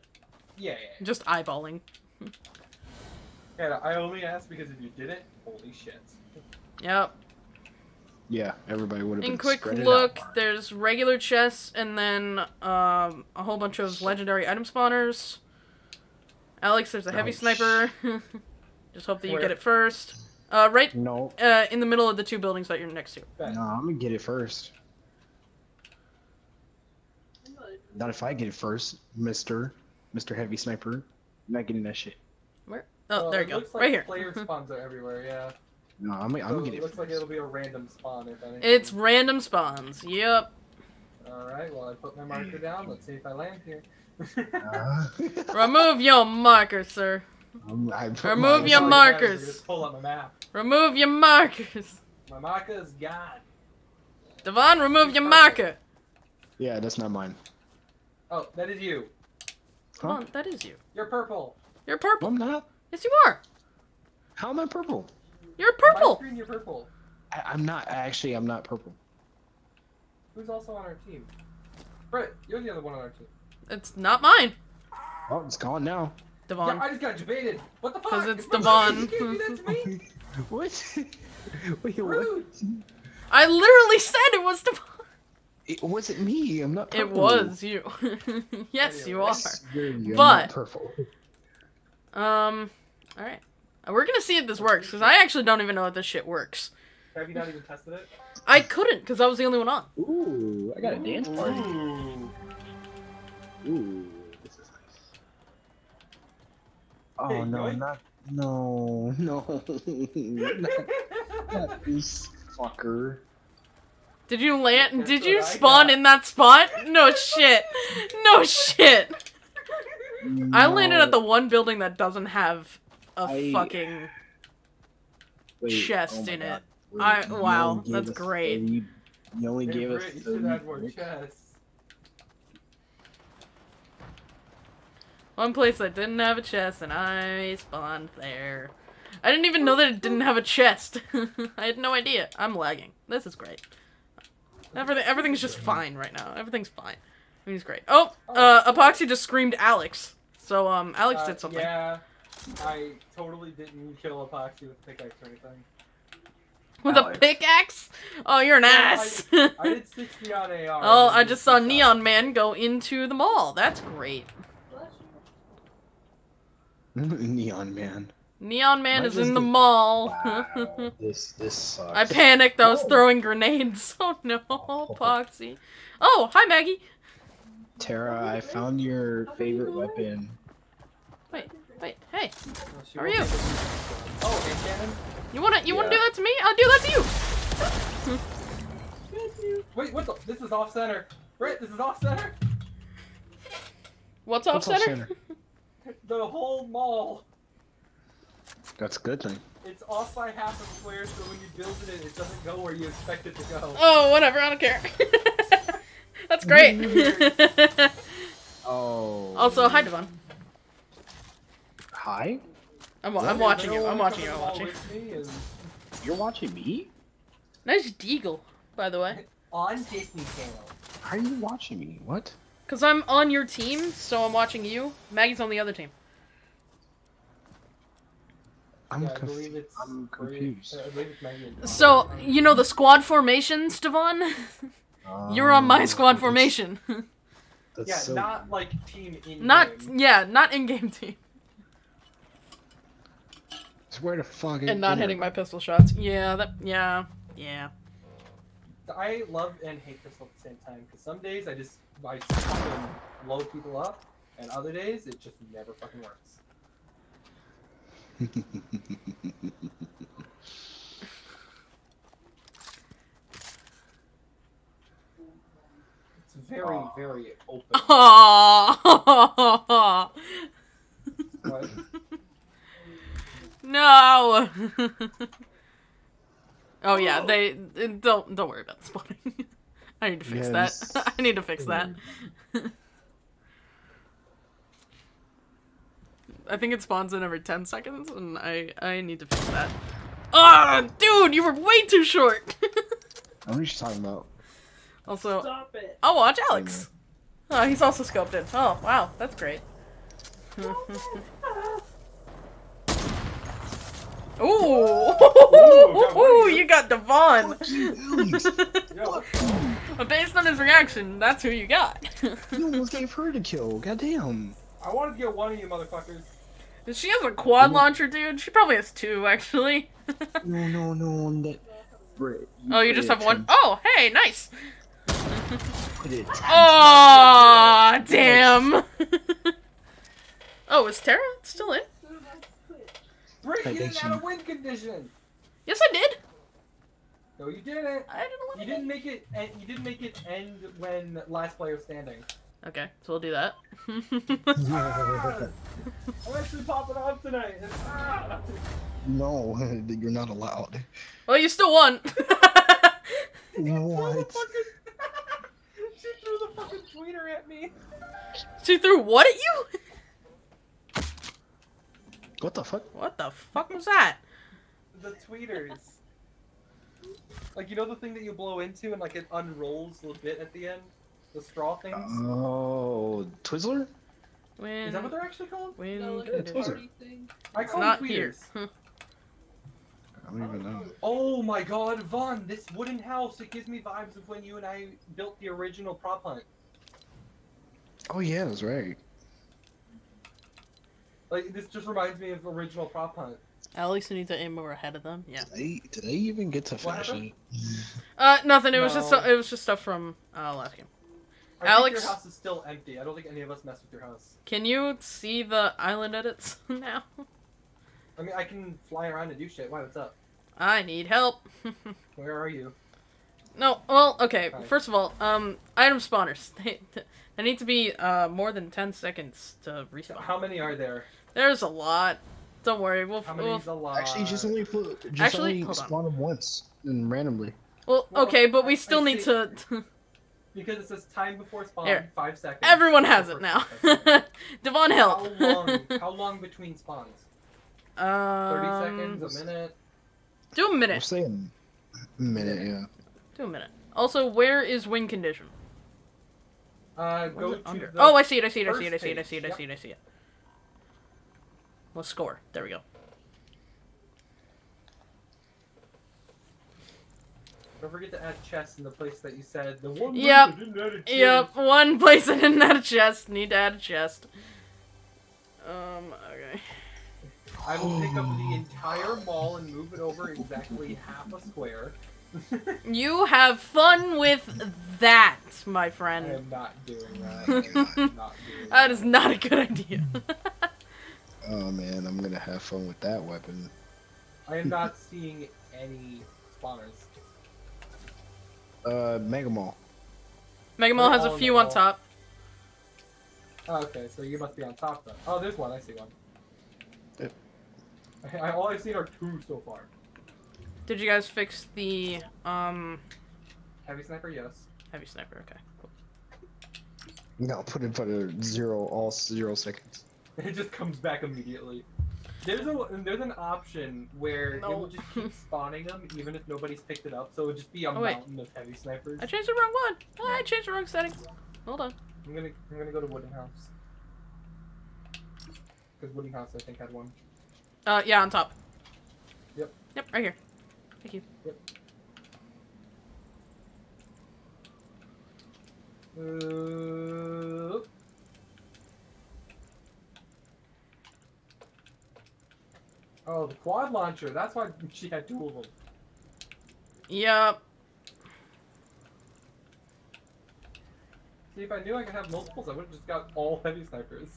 Yeah, yeah. yeah. Just eyeballing. Yeah, I only asked because if you didn't, holy shit. Yep. Yeah, everybody would have been In quick look, out. there's regular chests and then um, a whole bunch of legendary item spawners. Alex, there's a heavy Ouch. sniper. Just hope that you Where? get it first. Uh, right No, uh, in the middle of the two buildings that you're next to. No, I'm gonna get it first. Not if I get it first, Mister, Mister Heavy Sniper. I'm not getting that shit. Where? Oh, Well, there you go. Like right here. Player spawns are everywhere. Yeah. No, I'm, I'm So gonna get it it looks like it'll be a random spawn if anything. It's random spawns. Yep. All right. Well, I put my marker down. Let's see if I land here. Uh, Remove your marker, sir. I'm- I put Remove your markers. Just pull up my map. Remove your markers. My marker is gone. Devon, remove your marker. Yeah, that's not mine. Oh, that is you. Come Huh? on, that is you. You're purple. You're purple. I'm not. Yes, you are. How am I purple? You're purple. screen, you're purple. I, I'm not actually. I'm not purple. Who's also on our team? Brett, you're the other one on our team. It's not mine, Oh, it's gone now. Devon. Yeah, I just got debated. What the fuck? Because it's Brett, Devon. You can't that to me. What? Wait, what? Rude. I literally said it was Devon. It wasn't me. I'm not. Purple. It was you. yes, you are. swear to you, I'm But- not purple. Um, all right. We're gonna see if this works because I actually don't even know if this shit works. Have you not even tested it? I couldn't because I was the only one on. Ooh, I got a dance party. Ooh. Ooh, this is nice. Oh Hey, no, yoink. not no, no, not, not this fucker. Did you land? That's Did you I spawn got. in that spot? No shit. No shit. I landed at the one building that doesn't have a I- fucking. Wait, chest oh in God. it. Wait, I- wow, only that's us great. you only Hey, gave us you 30 should add more chests. One place that didn't have a chest, and I spawned there. I didn't even know that it didn't have a chest. I had no idea. I'm lagging. This is great. Everything, everything's just fine right now. Everything's fine. Everything's great. Oh, uh, Epoxy just screamed Alex. So, um, Alex Uh, did something. Yeah, I totally didn't kill Epoxy with a pickaxe or anything. With Alex. a pickaxe? Oh, you're an Yeah, ass. I did 60 on AR. oh, I just saw Neon shots. Man go into the mall. That's great. Neon man. Neon Man Mine is in the the- mall. Wow, this this sucks. I panicked. I was No. throwing grenades. Oh no, Epoxy. Oh, hi Maggy. Tara, I found your favorite weapon. Wait, wait, hey. She How are you? take it. Oh, hand cannon? You wanna you wanna do that to me? I'll do that to you. Thank you. Wait, what the? This is off center. Brett, this is off center. What's off What's off center? The whole mall. That's a good thing. It's off by half a square, so when you build it, it doesn't go where you expect it to go. Oh, whatever. I don't care. That's great. Oh. also, hi Devon. Hi. I'm, wa- I'm watching you. I'm watching you. I'm in the mall watching. with me and- You're watching me? Nice deagle, by the way. On Disney Channel. How are you watching me? What? Cause I'm on your team, so I'm watching you. Maggy's on the other team. I'm, yeah, conf- I'm confused. I believe it's Maggie and Tom. So you know the squad formations, Devon. You're on my Oh, squad that's- formation. That's Yeah, so not like team in. not yeah, not in-game team. Swear to fucking. And not hitting my pistol shots. Yeah, that yeah, yeah. I love and hate pistol at the same time because some days I just I fucking blow people up, and other days it just never fucking works. It's very Aw. very open. Aww. What? no. oh yeah, they don't don't worry about the spawning. I need to fix Yes. that. I need to fix that. I think it spawns in every 10 seconds, and I I need to fix that. Ah, dude, you were way too short. What are you talking about? also, Stop it. I'll watch Alex. Oh, he's also scoped in. Oh, wow, that's great. Ooh, got Ooh you. you got Devon. But based on his reaction, that's who you got. You almost gave her the kill. Goddamn. I wanted to get one of you motherfuckers. she has a quad launcher, dude. She probably has two, actually. No, no, no. On that. Brett, oh, you just have one? ten- Oh, hey, nice. Put. Oh, damn. oh, is Tara still in? Brick, I you think didn't have a win condition. Yes, I did. No, you didn't. I didn't let You it didn't make it. And you didn't make it end when last player standing. Okay, so we'll do that. Ah! I'm actually popping off tonight. Ah! No, you're not allowed. well, you still won. What? she threw the fucking tweeter at me. she threw what at you? What the fuck? What the fuck was that? The tweeters. like you know the thing that you blow into and like it unrolls a bit at the end? The straw things? Oh, Twizzler? When, Is that what they're actually called? when No, like Yeah, Twizzler. party thing. I it's call not them here. tweeters. I don't even know. Oh my god, Vaughn, this wooden house, it gives me vibes of when you and I built the original prop hunt. Oh yeah, that's right. Like, this just reminds me of original prop hunt. At least you need to aim more ahead of them. Yeah. Did they, did they even get to What finish it? Uh, nothing. It was just it was just stuff from uh, last game. I Alex- think your house is still empty. I don't think any of us mess with your house. Can you see the island edits now? I mean, I can fly around and do shit. Why, what's up? I need help. Where are you? no, well, okay. Alright. First of all, um, item spawners. They, they need to be uh more than ten seconds to respawn. How many are there? There's a lot. Don't worry. We'll. How many we'll a lot? Actually, just only put, just Actually, only hold on. spawn them once and randomly. well, Well, okay, but we still I need see- to. Because it says time before spawn, Here. five seconds. Everyone has it now. Devon, help. How long? How long between spawns? Thirty um, seconds, a minute. do a I'm minute. saying a minute, yeah. Do a minute. Also, where is win condition? Uh, go to under? the Oh, I see it. I see it. I see it. I first see it. I see it. I see it. I see it. Let's score. There we go. Don't forget to add chests in the place that you said the one. Yep. place didn't add a chest. Yep. One place I didn't add a chest. Need to add a chest. Um. Okay. I will pick up the entire mall and move it over exactly half a square. You have fun with that, my friend. I am not doing that. Not doing That is not a good idea. Oh man, I'm gonna have fun with that weapon. I am not seeing any spawners. Uh, Mega Mall. Mega Mall has a few on top. Oh, okay, so you must be on top then. Oh, there's one. I see one. Yep. I, all I've seen are two so far. Did you guys fix the um Heavy sniper, yes. heavy sniper? Okay. Cool. No, put it for the zero, all zero seconds. It just comes back immediately. There's a there's an option where it will just keep spawning them even if nobody's picked it up. So it would just be a Oh, wait. mountain of heavy snipers. I changed the wrong one. Ah, I changed the wrong settings. Hold on. I'm gonna I'm gonna go to Wooden House. Because Wooden House I think had one. Uh, yeah, on top. Yep. Yep, right here. Thank you. Yep. Uh, Oh, the quad launcher. That's why she had two of them. Yep. See, if I knew I could have multiples, I would have just got all heavy snipers.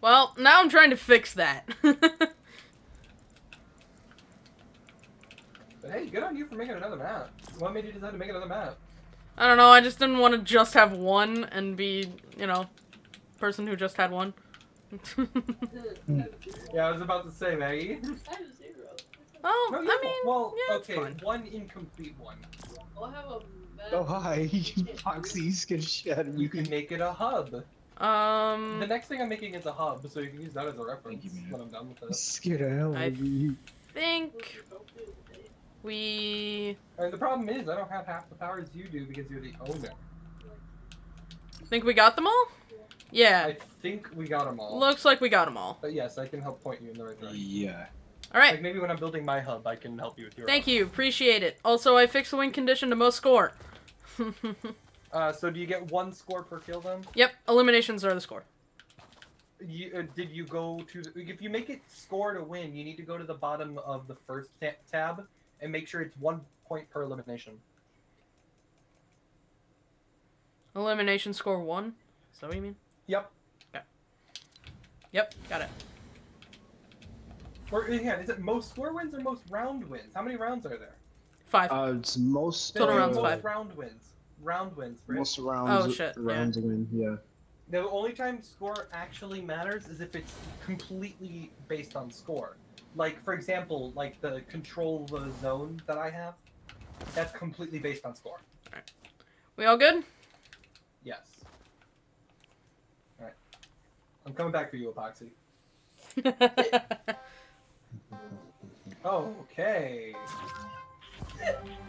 Well, now I'm trying to fix that. But hey, good on you for making another map. What made you decide to make another map? I don't know. I just didn't want to just have one and be, you know, person who just had one. Yeah, I was about to say, Maggy. I have zero. oh, No, I mean, well, yeah, okay, fine. one incomplete one. I'll have a map. Oh hi, Foxy, scared the shit out You can make it a hub. Um, The next thing I'm making is a hub, so you can use that as a reference you, when I'm done with this. Scared the hell I- of think we And the problem is, I don't have half the powers you do because you're the owner. think we got them all. Yeah, I think we got them all. looks like we got them all. But yes, I can help point you in the right direction. Yeah. All right. Like maybe when I'm building my hub, I can help you with your. Thank hub. you. Appreciate it. Also, I fixed the win condition to most score. Uh, so do you get one score per kill then? yep, eliminations are the score. You, uh, did you go to the, if you make it score to win, you need to go to the bottom of the first ta- tab and make sure it's one point per elimination. Elimination score one. Is that what you mean? Yep. Yep, got it. Or yeah, is it most score wins or most round wins? How many rounds are there? Five. Uh, it's most Total uh, rounds most five. round wins. Round wins. Right? Most rounds. Oh, shit, yeah. Rounds win. Yeah. The only time score actually matters is if it's completely based on score. Like, for example, like the control the zone that I have, that's completely based on score. All right. We all good? Yes. Alright. I'm coming back for you, Epoxy. Okay.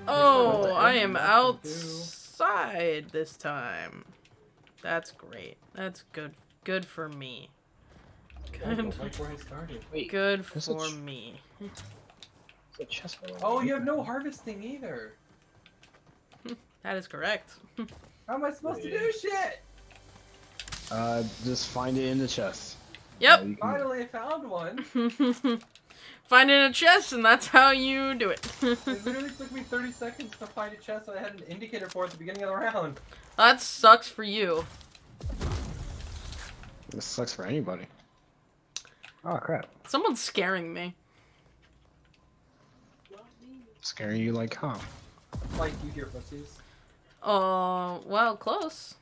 oh, I am Nothing to do. outside this time. That's great. That's good. Good for me. Good. don't like where I started. Wait, Good for me. is that chest plate? Oh, you have no harvesting either. That is correct. How am I supposed to do shit? Uh, just find it in the chest. Yep. Uh, you can- Finally, found one. Find it in a chest, and that's how you do it. It literally took me 30 seconds to find a chest that I had an indicator for at the beginning of the round. that sucks for you. This sucks for anybody. Oh crap! Someone's scaring me. Scaring you like huh? Like, you hear footsies. Uh, well, close.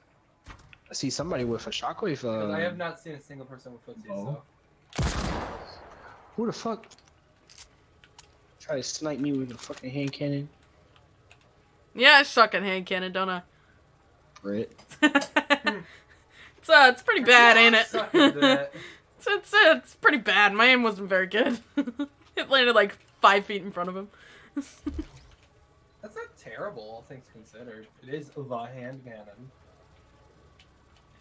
I see somebody with a shockwave. Because Uh, I have not seen a single person with footsies, oh. so. Who the fuck? Try to snipe me with a fucking hand cannon, Yeah, I suck at hand cannon, don't I? Brit. it's uh, it's pretty bad, ain't it? Suck it's, it's it's pretty bad. My aim wasn't very good. it landed like five feet in front of him. That's not terrible, all things considered. It is the hand cannon.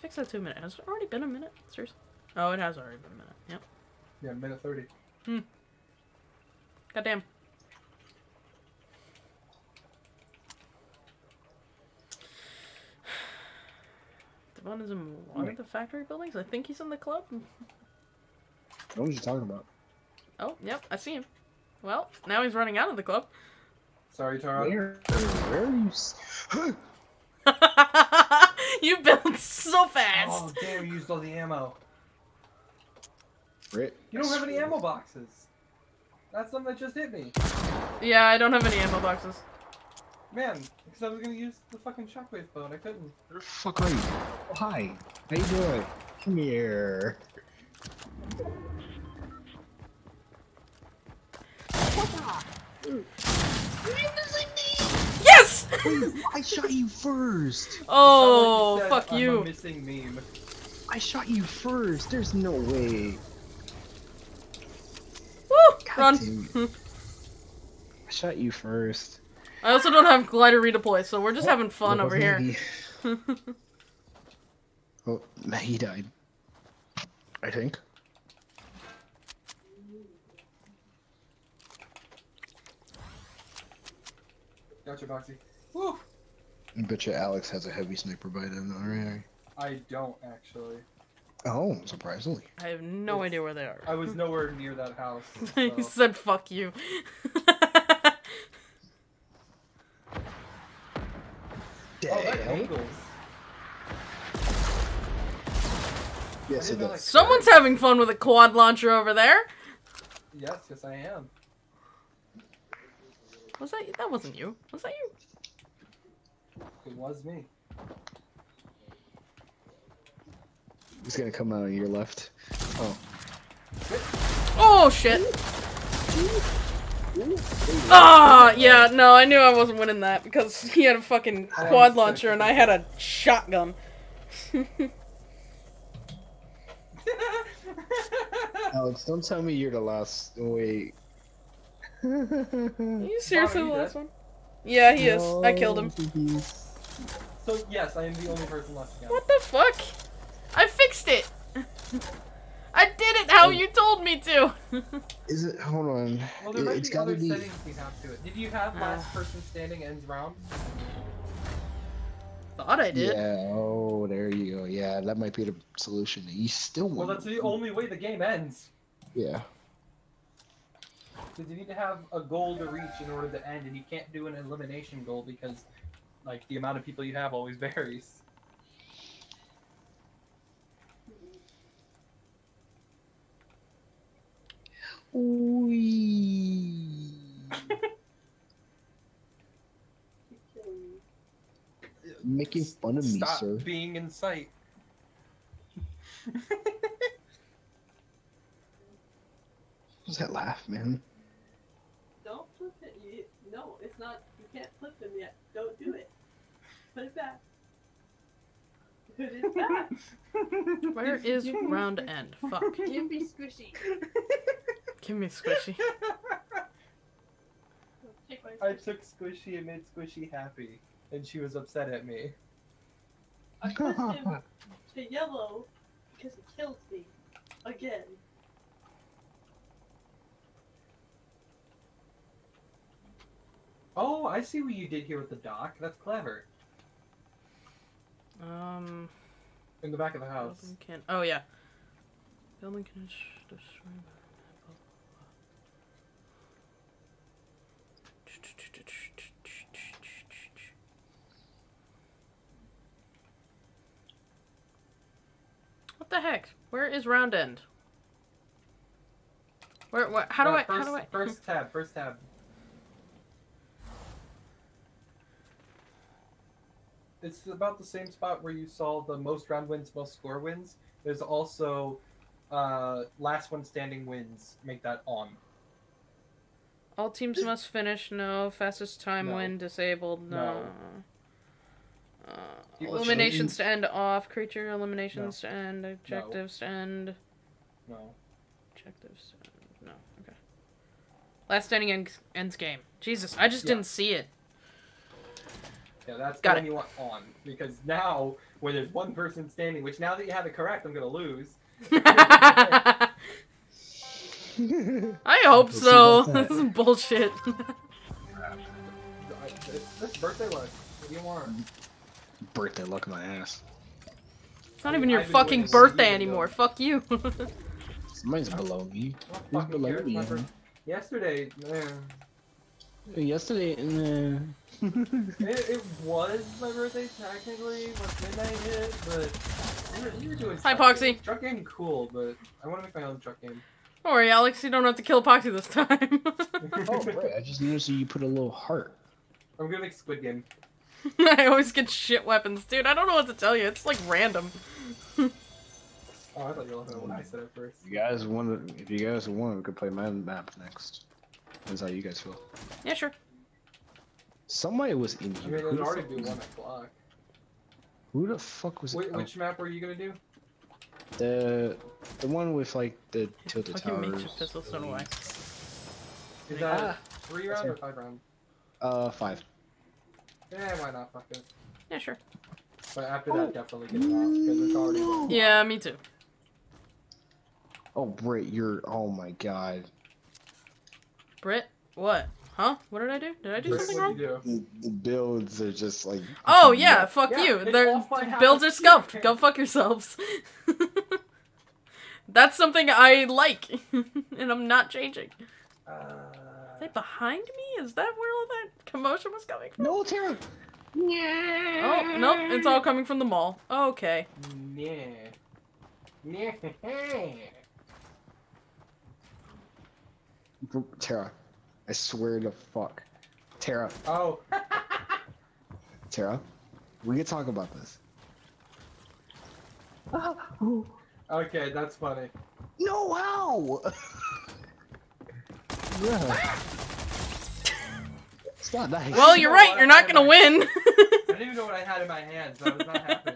Fix that to a minute. Has it already been a minute? Seriously? Oh, it has already been a minute. Yep. Yeah, minute 30. Hmm. Goddamn. Devon is in one of the factory buildings. I think he's in the club. What was you talking about? Oh, yep, I see him. Well, now he's running out of the club. Sorry, Tara. Where? Where are you? s- you built so fast. Oh, damn, you used all the ammo. Brit. You don't have any ammo boxes. That's something that just hit me. Yeah, I don't have any ammo boxes. Man, because I was gonna use the fucking shockwave bow and I couldn't. Where the fuck are you? Oh, hi. How you doing? Come here. Yes! I shot you first. oh, Someone said fuck I'm you. A missing meme. I shot you first. There's no way. Woo! God Run. I shot you first. I also don't have glider redeploy, so we're just oh, having fun oh, over here. Oh, nah, he died. I think. Gotcha, Boxy. Woo! I bet you Alex has a heavy sniper by then. Alright. I don't actually. Oh, surprisingly. I have no It's- idea where they are. I was nowhere near that house. he said, fuck you. Oh, that angles. Yes, it I didn't know does. Someone's having fun with a quad launcher over there. Yes, yes, I am. Was that that wasn't you? Was that you? It was me. He's gonna come out on your left. Oh. Oh shit. Ah, yeah, no, I knew I wasn't winning that because he had a fucking quad launcher and I had a shotgun. Alex, don't tell me you're the last. Wait. Are you seriously Wow, the last one? Yeah, he is. I killed him. so yes, I am the only person left again. What the fuck? I fixed it. I did it how you told me to. Is it? Hold on. Well, there It- might it's be other be. settings we have to it. Did you have last Ah. person standing ends round? Thought I did. Yeah. Oh, there you go. Yeah, that might be the solution. You still Well, that's the only way the game ends. Yeah. Because you need to have a goal to reach in order to end, and you can't do an elimination goal because, like, the amount of people you have always varies. Wee. Making fun of me, Stop sir. being in sight. What's that laugh, man? Don't flip it. You, no, it's not. You can't flip them yet. Don't do it. Put it back. Who did that? Where is round end? Fuck. Give me squishy. Give me squishy. I took Squishy and made Squishy happy, and she was upset at me. I pushed him to yellow because he killed me. Again. Oh, I see what you did here with the dock. That's clever. Um. In the back of the house. Can. Oh yeah. Building can destroy. What the heck? Where is round end? Where? What? How do Uh, I? First, how do I? First tab. First tab. It's about the same spot where you saw the most round wins, most score wins. There's also uh, last one standing wins. Make that on. All teams must finish. No. Fastest time No. win disabled. No. Uh, People eliminations to end off. Creature eliminations to end. Objectives to end. No. Objectives. to end. No. Okay. Last standing ends, ends game. Jesus, I just Yeah. didn't see it. Yeah, that's Got the one you want on because now where there's one person standing, which now that you have it correct, I'm gonna lose. I hope We'll so. This is bullshit. I- It's, it's birthday luck. What do you want? Birthday luck my ass. It's not even your I've fucking waiting birthday anymore. go. Fuck you. Mine's below me. Oh, Who's below me? Yesterday, eh, Yesterday, and it, it was my birthday technically once midnight hit, but you were, you were doing. Hi, truck Poxy. game. Truck game, cool, but I want to make my own truck game. Don't worry, Alex. You don't have to kill Epoxy this time. oh right, I just noticed that you put a little heart. I'm gonna make Squid Game. I always get shit weapons, dude. I don't know what to tell you. It's like random. Oh, I thought you were laughing at what I said at first. You guys want, if you guys want, we could play my map next. That's how you guys feel. Yeah, sure. Somebody was in I here. mean, Who it'd the, already fuck be was, one o'clock. who the fuck was Wait, it? Oh, which map were you gonna do? the the one with like the tilted Fucking towers. makes your pistol so do I. Is that Ah, three round or five round? Uh, five. Yeah, why not? Fuck it. Yeah, sure. But after that, definitely get it off because it's already. Oh. Yeah, me too. Oh, Brit, you're. Oh my god. Brit, what? Huh? What did I do? Did I do Chris, something what'd wrong? do? The, the builds are just like. Oh yeah, fuck Yeah, you. it's They're builds are house. scuffed. Go fuck yourselves. That's something I like, and I'm not changing. Uh, Are they behind me? Is that where all that commotion was coming from? No, Tara. Oh nope, it's all coming from the mall. Okay. yeah. Yeah. Tara, I swear to fuck. Tara, Oh. Tara, we can talk about this. okay, that's funny. No, how? yeah. Stop that. Well, you're right. You're not gonna win. I didn't even know what I had in my hands. So I was not happy.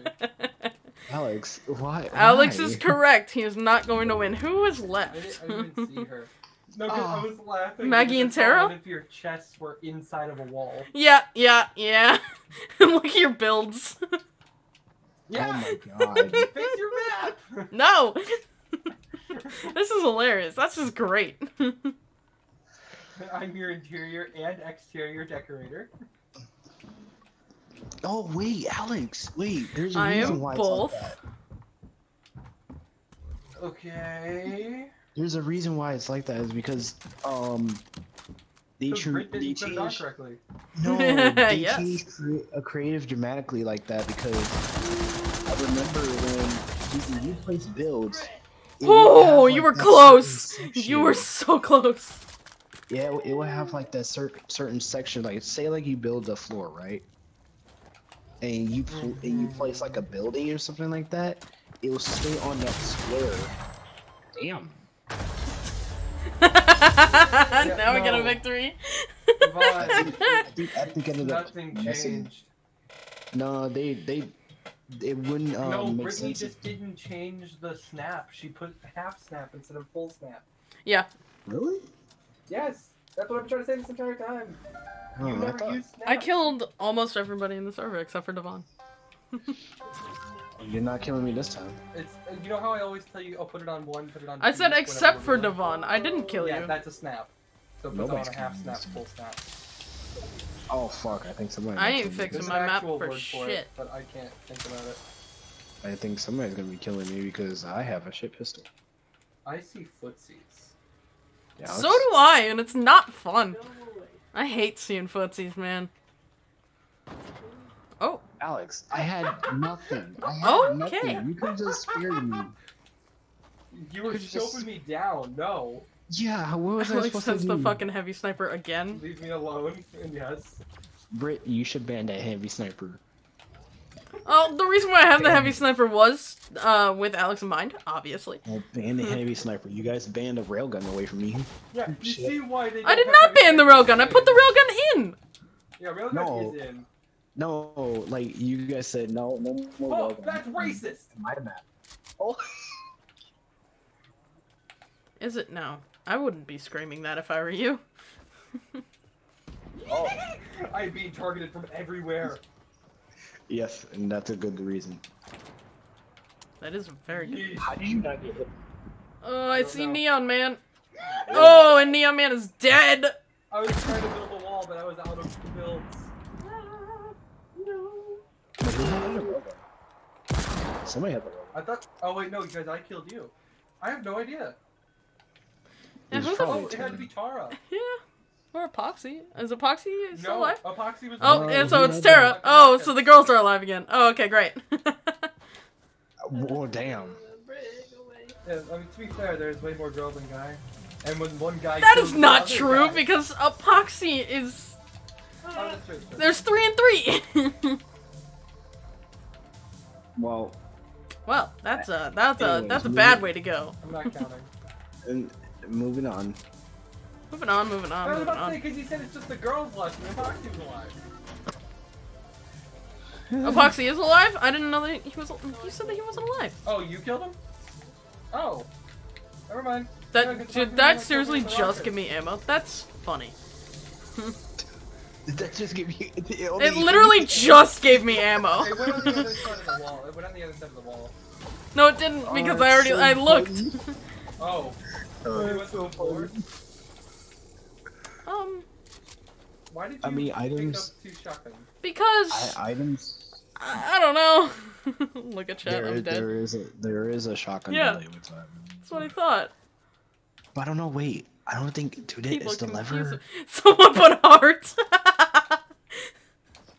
Alex, why? Alex why? is correct. He is not going to win. Who is I didn't, left? I didn't see her. No, 'cause I Oh. was laughing. Maggy and Tara? One if your chests were inside of a wall. yeah, yeah, yeah. Look at your builds. yeah. Oh my god. Fix your map. no. this is hilarious. That's just great. I'm your interior and exterior decorator. oh wait, Alex, wait. There's a I reason why both. it's like that. Okay. There's a reason why it's like that is because um they, So tr- Brit they didn't put it on changed correctly. no they Yes. changed cre- a creative dramatically like that because I remember when you, you place builds. Oh, have, you like, were close. You were so close. Yeah, it would- it would have like that cer- certain section, like say like you build a floor, right? And you pl- and you place like a building or something like that. It will stay on that square. Damn. now we get a no. victory. But I think Epic ended up nothing messing. changed. No, they they it wouldn't um, no, make Brittany sense. just didn't change the snap. She put half snap instead of full snap. Yeah. Really? Yes, that's what I'm trying to say this entire time. Oh, you I thought- use snap. I killed almost everybody in the server except for Devon. You're not killing me this time. It's uh, you know how I always tell you, I'll oh, put it on one, put it on. I two, said except for. Devon. I didn't kill yeah, you. Yeah, that's a snap. So put it on a half snap, full snap. Oh fuck! I think somebody. I ain't fixing my map for word for shit. it, but I can't think about it. I think somebody's gonna be killing me because I have a shit pistol. I see footsies. Yeah, So do I, and it's not fun. I hate seeing footsies, man. Oh, Alex, I had nothing. I had Okay. nothing. You could just spared me. You were Could just- scoping me down. No, Yeah, what was I Alex supposed says to the fucking heavy sniper again. leave me alone. And yes, Brit, you should ban that heavy sniper. Oh, the reason why I have the heavy sniper was uh, with Alex in mind, obviously. Well, ban the heavy sniper. You guys banned a railgun away from me. yeah. You Shit. see why they? I did not ban the railgun. I put the railgun in. Yeah, railgun No. is in. No, like you guys said, no, no more Oh, railgun. that's racist. My map. Oh. Is it now? I wouldn't be screaming that if I were you. oh. I'm being targeted from everywhere. Yes, and that's a good reason. That is very good. Yeesh. How did you not get hit? Oh, I Don't see know. Neon Man. Oh, and Neon Man is dead. I was trying to build a wall, but I was out of the builds. But who had the railgun? Somebody had the railgun. I thought. Oh wait, no, because I killed you. I have no idea. Yeah, It who the Oh, it had to be Tara. Yeah. Or Epoxy. Is Epoxy still No, alive? Epoxy was. Oh, and so it's Tara. the- Oh, so the girls are alive again. Oh, okay, great. Well, damn. Yeah, I mean, to be fair, there's way more girls than guys. And when one guy. that kills is the not true guy- because Epoxy is. Oh, that's true, that's true. There's three and three. Well, well, that's a that's a that's a bad way to go. I'm not counting. and moving on. Moving on, moving I on, was moving about to say on. because he said it's just the girls left and Epoxy alive. Epoxy is alive. I didn't know that he was. You said that he wasn't alive. Oh, you killed him? Oh. Never mind. That Yeah, 'cause did that seriously killed in the just give me ammo? That's funny. Did that just give you? It, It literally just gave me ammo. It went on the other side of the wall. It went on the other side of the wall. No, it didn't Oh, because that's I already so I looked. Oh. Oh, You went to the? Um, Why did you I mean, pick items- up two shotguns? because I, items. I, I don't know. Look at chat. There, I'm dead. there is a there is a shotgun Yeah. value with that. That's what I thought. But I don't know. Wait, I don't think dude it is the lever. Someone put heart.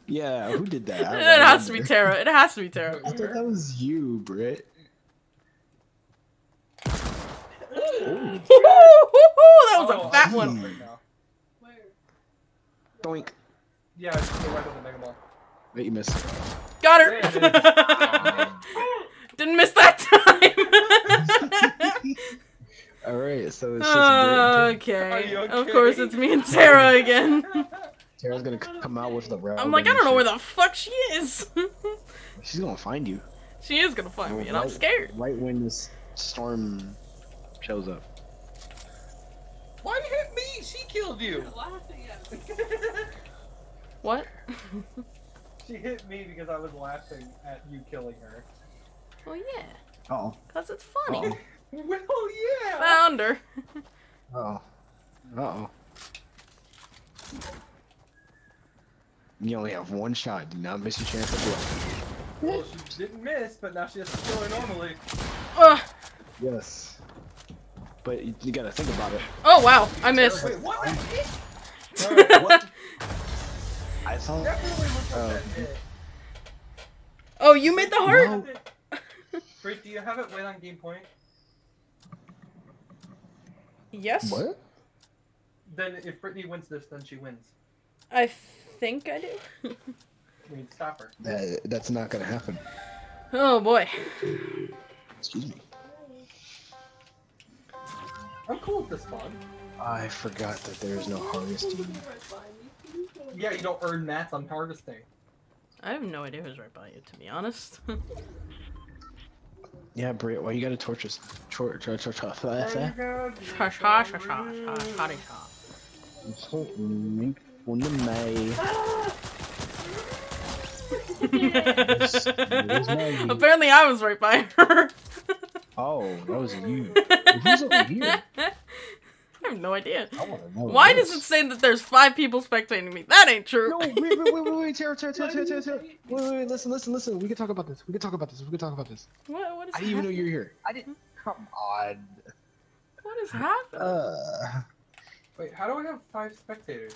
Yeah, who did that? I it has to be wonder. Tara. It has to be Tara. I thought that was you, Britt. that was Oh, a fat I'm one. right now. Where? Doink. Yeah, it's to the right of the Mega Mall. Wait, you missed. Got There it her. Oh, Didn't miss that time. All right, so it's just Britt. okay. Are Of course, it's me and Tara again. Tara's gonna come out with the rail. I'm like, I don't know where the fuck she is. She's gonna find you. she is gonna find me, and I'm scared. Right when this storm shows up. Why did you hit me? She killed you. You're laughing at me. What? she hit me because I was laughing at you killing her. well, yeah, Oh. cause it's funny. Oh. Well, yeah. Found her. Oh. Uh oh. You only have one shot. Do not miss your chance of blood. Well, she didn't miss, but now she has to kill her normally. Ugh. Yes. But you, you gotta think about it. Oh wow, I missed. Wait, what? That hit? What? I thought. Definitely Oh. that hit. oh, you made the heart. No. Britt, do you have it wait on game point? Yes. What? Then if Brittany wins this, then she wins. I think I do. We need to stop her. That, that's not gonna happen. oh boy. Excuse me. I'm cool with this fun. I forgot that there is no harvesting. Yeah, you don't earn mats on harvesting. I have no idea who's right by you, to be honest. Yeah, Brit, why you gotta torch us? Tor- tor- tor- tor- tor- tor- Sha sha sha sha sha sha sha. Make fun of me. Maggy? Apparently, I was right by her. Oh, that was you. Who's over here? I have no idea. I wanna know. Why does it say that there's five people spectating me? That ain't true. No, wait, wait, wait, wait, wait, Tara, Tara, Tara, Tara, Tara, Tara. Wait, wait, wait, listen, listen, listen. We can talk about this. We can talk about this. We can talk about this. What, what is I didn't even know happening? you were here. I didn't. Come on. What is happening? Uh, Wait, how do I have five spectators?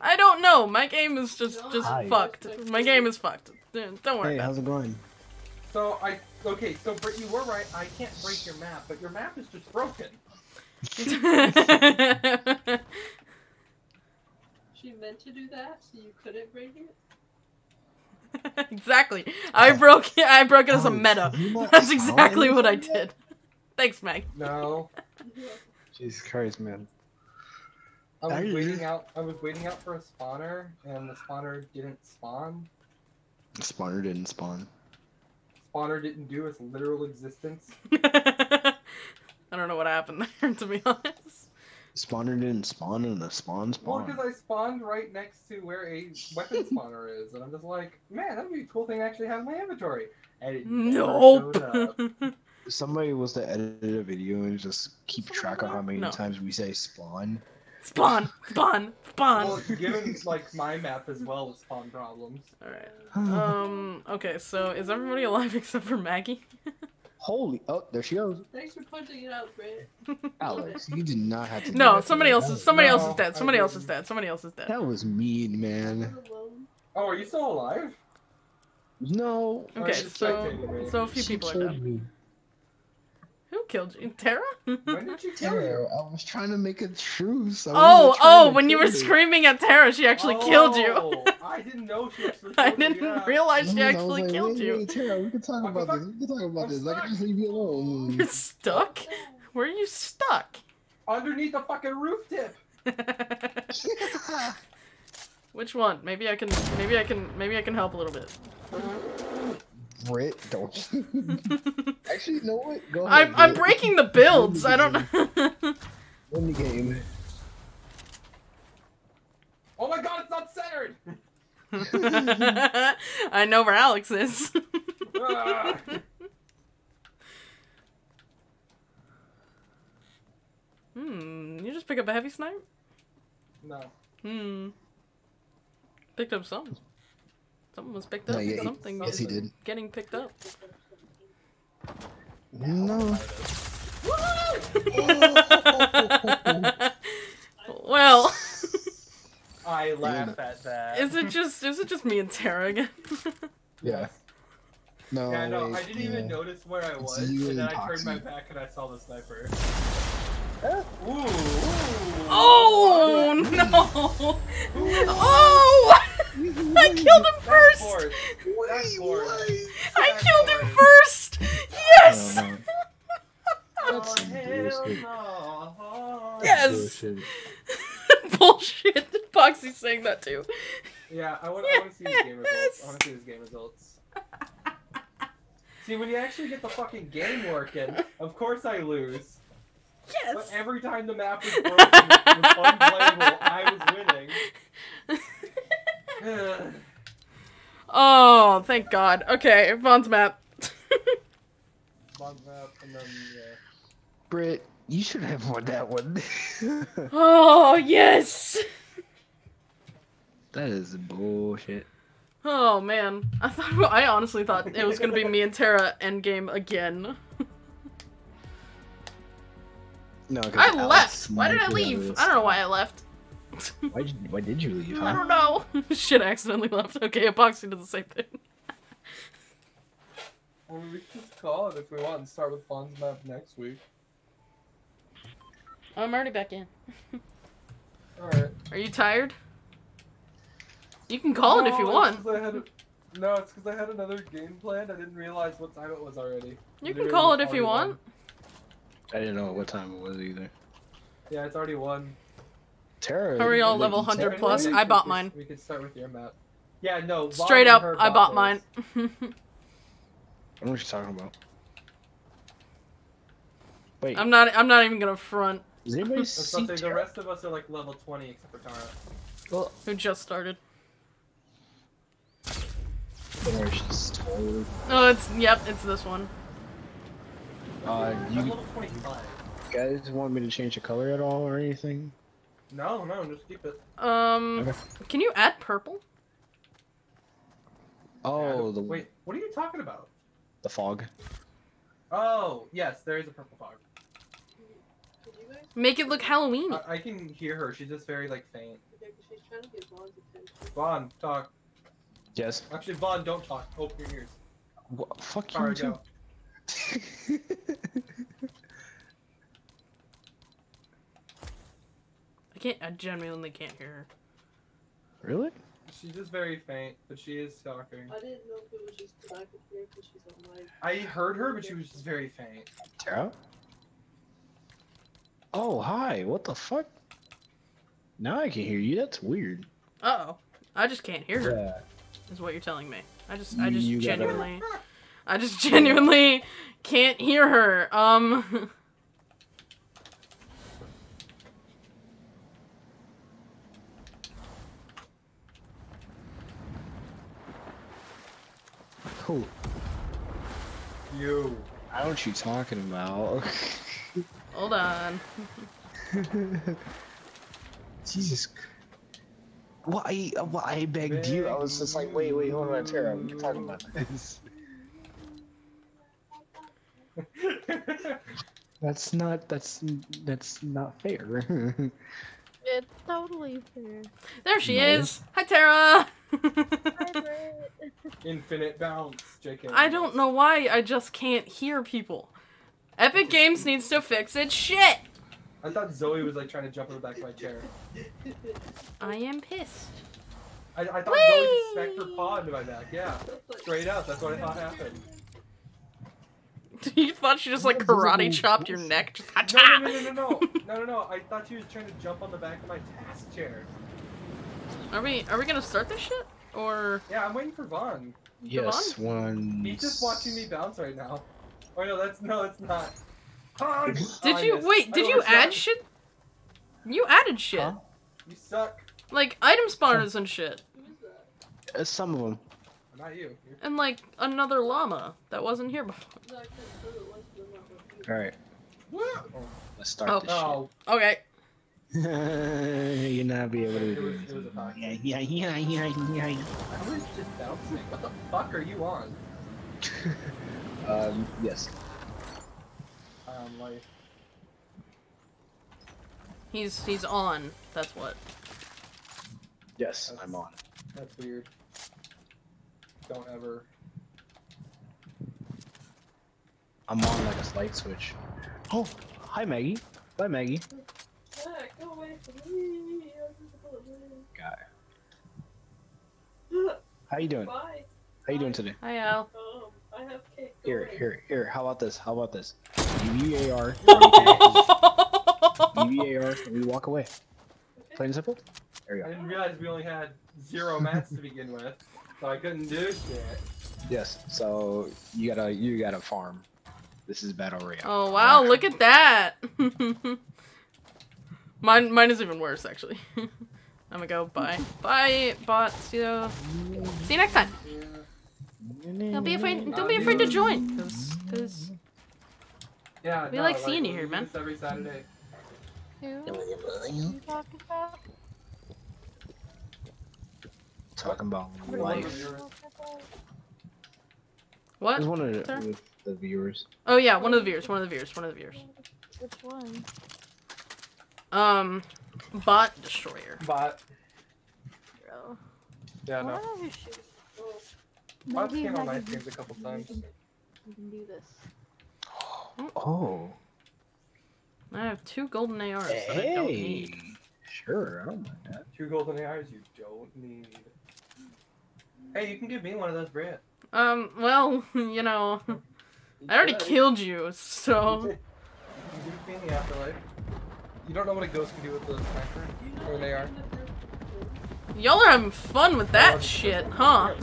I don't know. My game is just just Hi. fucked. My game is fucked. Don't worry. hey, about how's it going? So I okay, so Britt, you were right. I can't break your map, but your map is just broken. It. She meant to do that, so you couldn't break it? exactly. I broke it. I broke it as a meta. That's exactly what I did. Thanks, Meg. No, Jesus Christ, man. I was Are you- waiting out. I was waiting out for a spawner, and the spawner didn't spawn. The spawner didn't spawn. Spawner didn't do its literal existence. I don't know what happened there, to be honest. Spawner didn't spawn in a spawn Well, because I spawned right next to where a weapon spawner is, and I'm just like, man, that'd be a cool thing to actually have in my inventory. And it never Nope. showed up. Somebody was to edit a video and just keep track of how many No. times we say spawn. spawn, spawn, spawn. Well, given like my map as well as spawn problems. Alright. Um, okay, so is everybody alive except for Maggy? Holy! Oh, there she goes. Thanks for pointing it out, Britt. Alex, you did not have to. do No, that to somebody me. else That is was- somebody else No, is dead. Somebody else is dead. Somebody else is dead. That was mean, man. Oh, are you still alive? No. Okay, so so a few she people are dead. me. Who killed you? Tara? When did you kill Yeah, you? I was trying to make a truce. I Oh, oh, when you were kill screaming at Tara, she actually oh, killed you. Oh, I didn't know she actually I didn't yeah. realize she No, no, I was actually like, killed wait, you. Wait, Tara, we can talk about this. We can talk about I'm this. Like, stuck. just leave me alone. You're stuck? Where are you stuck? Underneath the fucking roof tip. Which one? Maybe I can maybe I can maybe I can help a little bit. Uh-huh. Brit, don't. Actually, you know what? Go ahead. I'm I'm breaking the builds. I don't know. Win the game. Oh my god, it's not centered! I know where Alex is. Ah. hmm, you just pick up a heavy snipe? no. Hmm. Picked up something. Something was picked up. No, yeah, he- something yes, he did. getting picked up. No. well, I laugh at that. is it just is it just me and Tara again? Yeah. No. Yeah, no, wait, I didn't even notice where I was, and then I turned my back and I saw the sniper. Huh? Ooh, ooh. Oh no! Oh! I killed him first. force. That's. I killed him first. Yes. I don't. Oh, That's oh, bullshit. no. Yes. Bullshit. Bullshit. Foxy's saying that too. Yeah, I want, I want to see his game results. I want to see his game results. See, when you actually get the fucking game working, of course I lose. Yes. But every time the map was broken, was unplayable, I was winning. Oh, thank God. Okay, Vaughn's map. Long map, and then, yeah. Brit, you should have won that one. oh yes. that is bullshit. Oh man, I thought I honestly thought it was gonna be me and Tara endgame again. no, I Alex left. Why did I leave? I don't know why I left. Why did, why did you leave? I don't know. Shit, I accidentally left. Okay, Epoxy did the same thing. Well, we can just call it if we want and start with Vaughn's map next week. I'm already back in. Alright. Are you tired? You can call it if you want. it's 'cause I had, no, it's because I had another game planned. I didn't realize what time it was already. You can call it if you already want. I didn't know what time it was either. Yeah, it's already one. Tara. Hurry, all level 100 said- plus. I bought mine. We could start with your map. Yeah, no. Straight up, I bought those. mine. I don't know what you're talking about. Wait, I'm not. I'm not even gonna front. does anybody see about to say, the rest of us are like level 20 except for Tara. Well, Who just started? don't worry, she's taller. Oh, it's yep. It's this one. Uh, I'm you guys want me to change the color at all or anything? No, no, just keep it. Um, Okay. can you add purple? Oh, Yeah, the Wait, what are you talking about? the fog. Oh, yes, there is a purple fog. Did you guys? Make it look Halloween. I, I can hear her. She's just very, like, faint. Yeah, 'cause she's trying to get Vaughn's attention. Vaughn, talk. Yes. Actually, Vaughn, don't talk. Open your ears. Wha fuck Tara, you too. go. I can't. I genuinely can't hear her. really? She's just very faint, but she is talking. I didn't know if it was just because I could hear because she's on mic. I heard her, but she was just very faint. Tara? Oh, hi. What the fuck? Now I can hear you. That's weird. Uh oh. I just can't hear her. Yeah. Is what you're telling me. I just. I just You gotta- genuinely. I just genuinely can't hear her. Um. Cool. You. I know what you talking about. Hold on. Jesus. Chr- What I uh, what I begged you, I was just like, wait, wait, hold on, Tara, I'm talking about this. That's not that's that's not fair. It's totally fair. There she No. is. Hi, Tara. Hi, Infinite bounce, JK. I don't know why I just can't hear people. Epic Games needs to fix its shit. I thought Zoe was like trying to jump on the back of my chair. I am pissed. I, I thought Zoe Whee! just smacked her paw into my back. Yeah, straight up. That's what I thought happened. you thought she just like karate chopped your neck? Just No, no, no, no, no, no, no, no, no. I thought she was trying to jump on the back of my task chair. Are we are we gonna start this shit or? Yeah, I'm waiting for Vaughn. yes, one. He's just watching me bounce right now. Oh no, that's no, it's not. Oh, Did I you missed. wait? Did you overshot. add shit? You added shit, Huh? You suck. like item spawners and shit, Who is that? Uh, some of them. Not you. You're- and like another llama that wasn't here before. No, I couldn't tell it was, but I'm not gonna do it. All right, Oh, let's start Oh. this oh, Okay. You're not be able to it do was, it. it was a. Yeah, yeah, yeah, yeah, yeah. I was just bouncing. What the fuck are you on? Um, yes. Um, like, He's he's on. That's what. Yes, I'm on. that's weird. Don't ever. I'm on like a light switch. Oh, hi Maggy. Bye Maggy. Jack, go away from me. I'm just gonna live. Guy. How you doing? Bye. How you doing today? Hi Al. Um, I have cake. Go Here, away. here, here. How about this? How about this? UVAR. UVAR. and we walk away. Plain and simple. There we I didn't realize we only had zero mats to begin with, so I couldn't do shit. Yes. So you gotta, you gotta farm. This is battle royale. Oh wow, look at that. mine mine is even worse actually. I'm gonna go bye. Bye bot. See you see you next time. Don't be afraid don't be afraid to join. Cause, cause Yeah, We no, like seeing you here, man. Every Saturday. Who? you talking about? Talking about life. what? was wondering Sir? with the viewers. Oh yeah, one of the viewers, one of the viewers, one of the viewers. Which one? Um bot destroyer. But Bro. yeah, no. Oh, shoot. Bots Maybe came on I my streams a couple times. We can do this. Oh. I have two golden ARs that I don't need. Hey. Sure, I don't mind that. Two golden ARs you don't need. Hey, you can give me one of those, Brett. Um, well, you know, I already Good. killed you, so You can give me in the afterlife. You don't know what a ghost can do with the sniper You know, or an AR. in the group- Y'all are having fun with that shit, huh?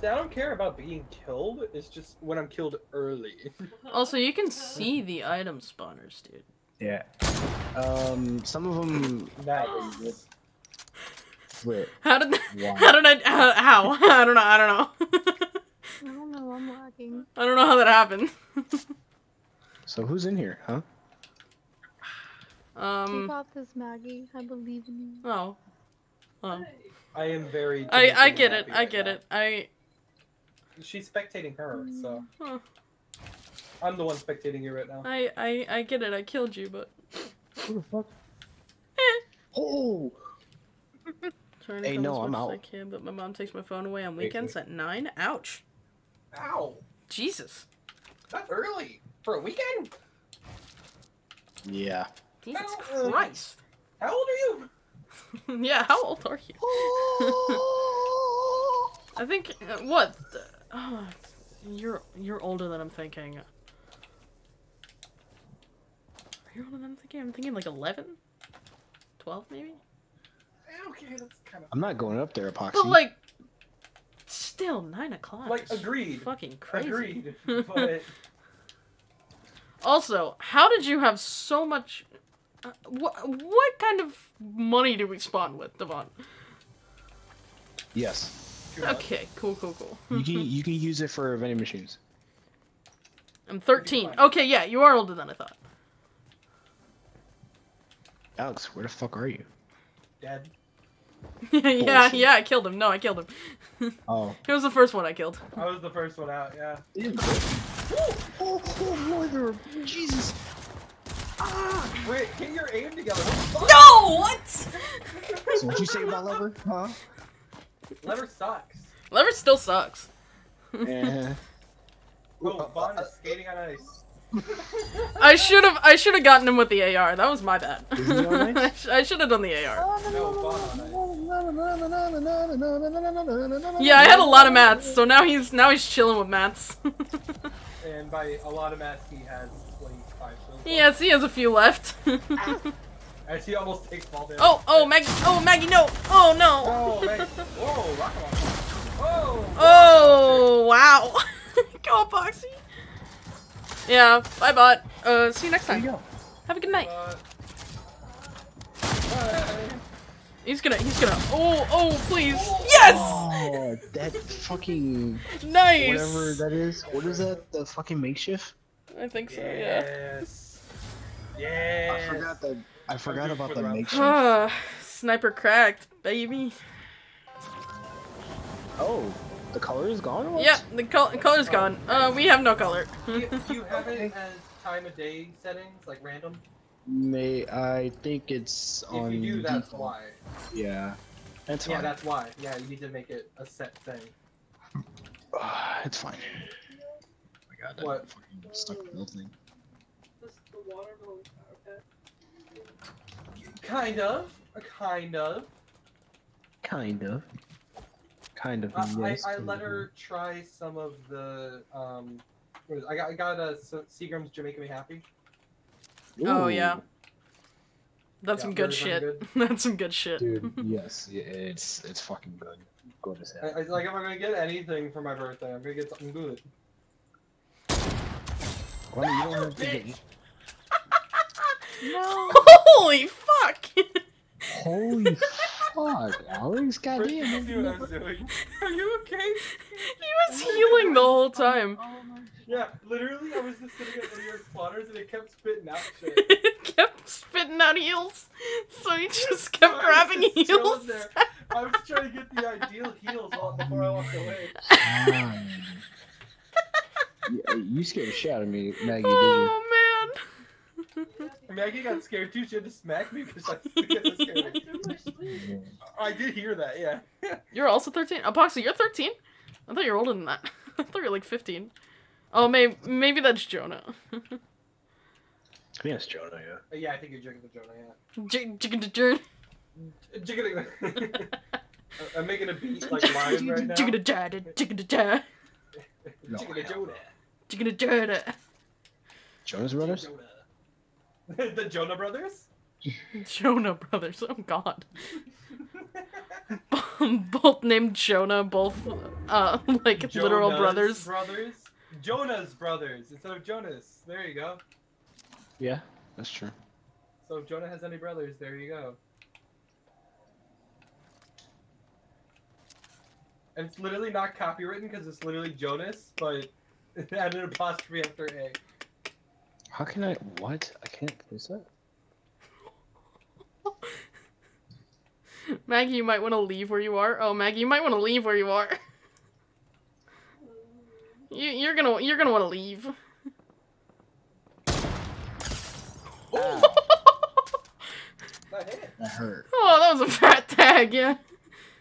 See, I don't care about being killed. It's just when I'm killed early. also, you can see the item spawners, dude. Yeah. Um, some of them. nice. Wait. How did Wow. how did I how, how? I don't know. I don't know. I don't know, I'm lagging. I don't know how that happened. So who's in here, huh? You Um. got this, Maggy. I believe in you. Oh. Oh. I am very. I I get it. happy I right get now. it. I. She's spectating her, so Huh. I'm the one spectating you right now. I I I get it. I killed you, but. Who the fuck? Eh. Oh! Trying to Hey, come no, as I'm much as I out. can, but my mom takes my phone away on Wait, weekends at nine. Ouch. Ow! Jesus. That's early for a weekend. Yeah. Jesus Ow. Christ. How old are you? yeah. How old are you? I think uh, what? Oh, you're you're older than I'm thinking. Are you older than I'm thinking? I'm thinking like 11? 12 maybe? Okay, that's kind of. I'm not going up there, Epoxy. But like, still nine o'clock. Like, agreed. Fucking crazy. Agreed, but Also, how did you have so much? Uh, what what kind of money do we spawn with, Devon? yes. Okay, cool, cool, cool. You can you can use it for vending machines. I'm 13. Okay, yeah, you are older than I thought. Alex, where the fuck are you? Dead. yeah, Bullshit. yeah, I killed him. No, I killed him. Oh. He was the first one I killed. I was the first one out. Yeah. Oh, oh, oh, mother, Jesus. Ah! Wait, get your aim together. What the fuck? No, what? So what you say about lever? Huh? Lever sucks. Lever still sucks. Eh. Oh, Vaughn is skating on ice. I should have I should have gotten him with the AR. That was my bad. Is he on I sh- I should have done the AR. No, Vaughn on ice. Yeah, I had a lot of mats, so now he's now he's chilling with mats. And by a lot of mats, he has 25 so yes, he has a few left. As he almost takes fall damage. oh, oh, Maggy, oh, Maggy, no, oh no. Oh, man. Whoa, rock on. Oh, Whoa. Oh, wow. Go, Boxy. Yeah, bye, bot. Uh, see you next time. Have a good night. Uh, bye. He's gonna, he's gonna. Oh, oh, please. Yes! Oh, that fucking Nice! whatever that is. What is that? The fucking makeshift? I think so, yeah. Yes. Yes. I forgot that. I forgot about for the the makeshift. Ah, Sniper cracked, baby. Oh, the color is gone. or what? Yeah, the col- color's gone. Uh, we have no color. Do you, do you have it as time of day settings, like random? May I think it's If on. you do, that's default. why. Yeah, that's Yeah, fine. that's why. Yeah, you need to make it a set thing. Ah, it's fine. Oh my god, that What? fucking stuck mill thing. The water going. Kind of. Kind of. Kind of. Kind of. Uh. I, I let her try some of the um. What is, I got I got a uh, Seagram's Jamaican Me Happy. Oh, yeah. That's Yeah, some good shit. good. That's some good shit. Dude, yes, it's it's fucking good. Good as hell. I, like if I'm gonna get anything for my birthday, I'm gonna get something good. Well, you don't have to get. Holy fuck! Holy fuck, Alex! First, Goddamn. see what I'm doing. Are you okay? he was healing the whole time. Yeah, literally, I was just sitting at New York spotters and it kept spitting out shit. it kept spitting out heals, so he just kept I was grabbing just chilling heals. there. I was trying to get the ideal heals while- before I walked away. Um, you, you scared the shit out of me, Maggy. Did you? oh man. Maggy got scared too. She had to smack me because I was scared. I threw my sleeve. I did hear that, yeah. You're also 13? Epoxy, you're 13? I thought you were older than that. I thought you were like 15. Oh, maybe, maybe that's Jonah. I think it's Jonah. Yeah. Uh, yeah, I think you're drinking the Jonah, yeah. J- chicken to jern. Jiggling. I'm making a beat like live right now. Chicken to jada, chicken to jada, No, Chicken to Jonah. chicken to jada. Jonas Brothers. The Jonah Brothers? Jonah brothers. Oh God. both named Jonah. Both uh like literal brothers. Brothers. Jonah's brothers instead of Jonas. There you go. Yeah, that's true. So if Jonah has any brothers, there you go. And it's literally not copywritten because it's literally Jonas, but it added an apostrophe after A. How can I? What? I can't place that. Maggy, you might want to leave where you are. Oh, Maggy, you might want to leave where you are. You, you're gonna you're gonna want to leave. Ah, That hit. that hurt. Oh, that was a fat tag, yeah.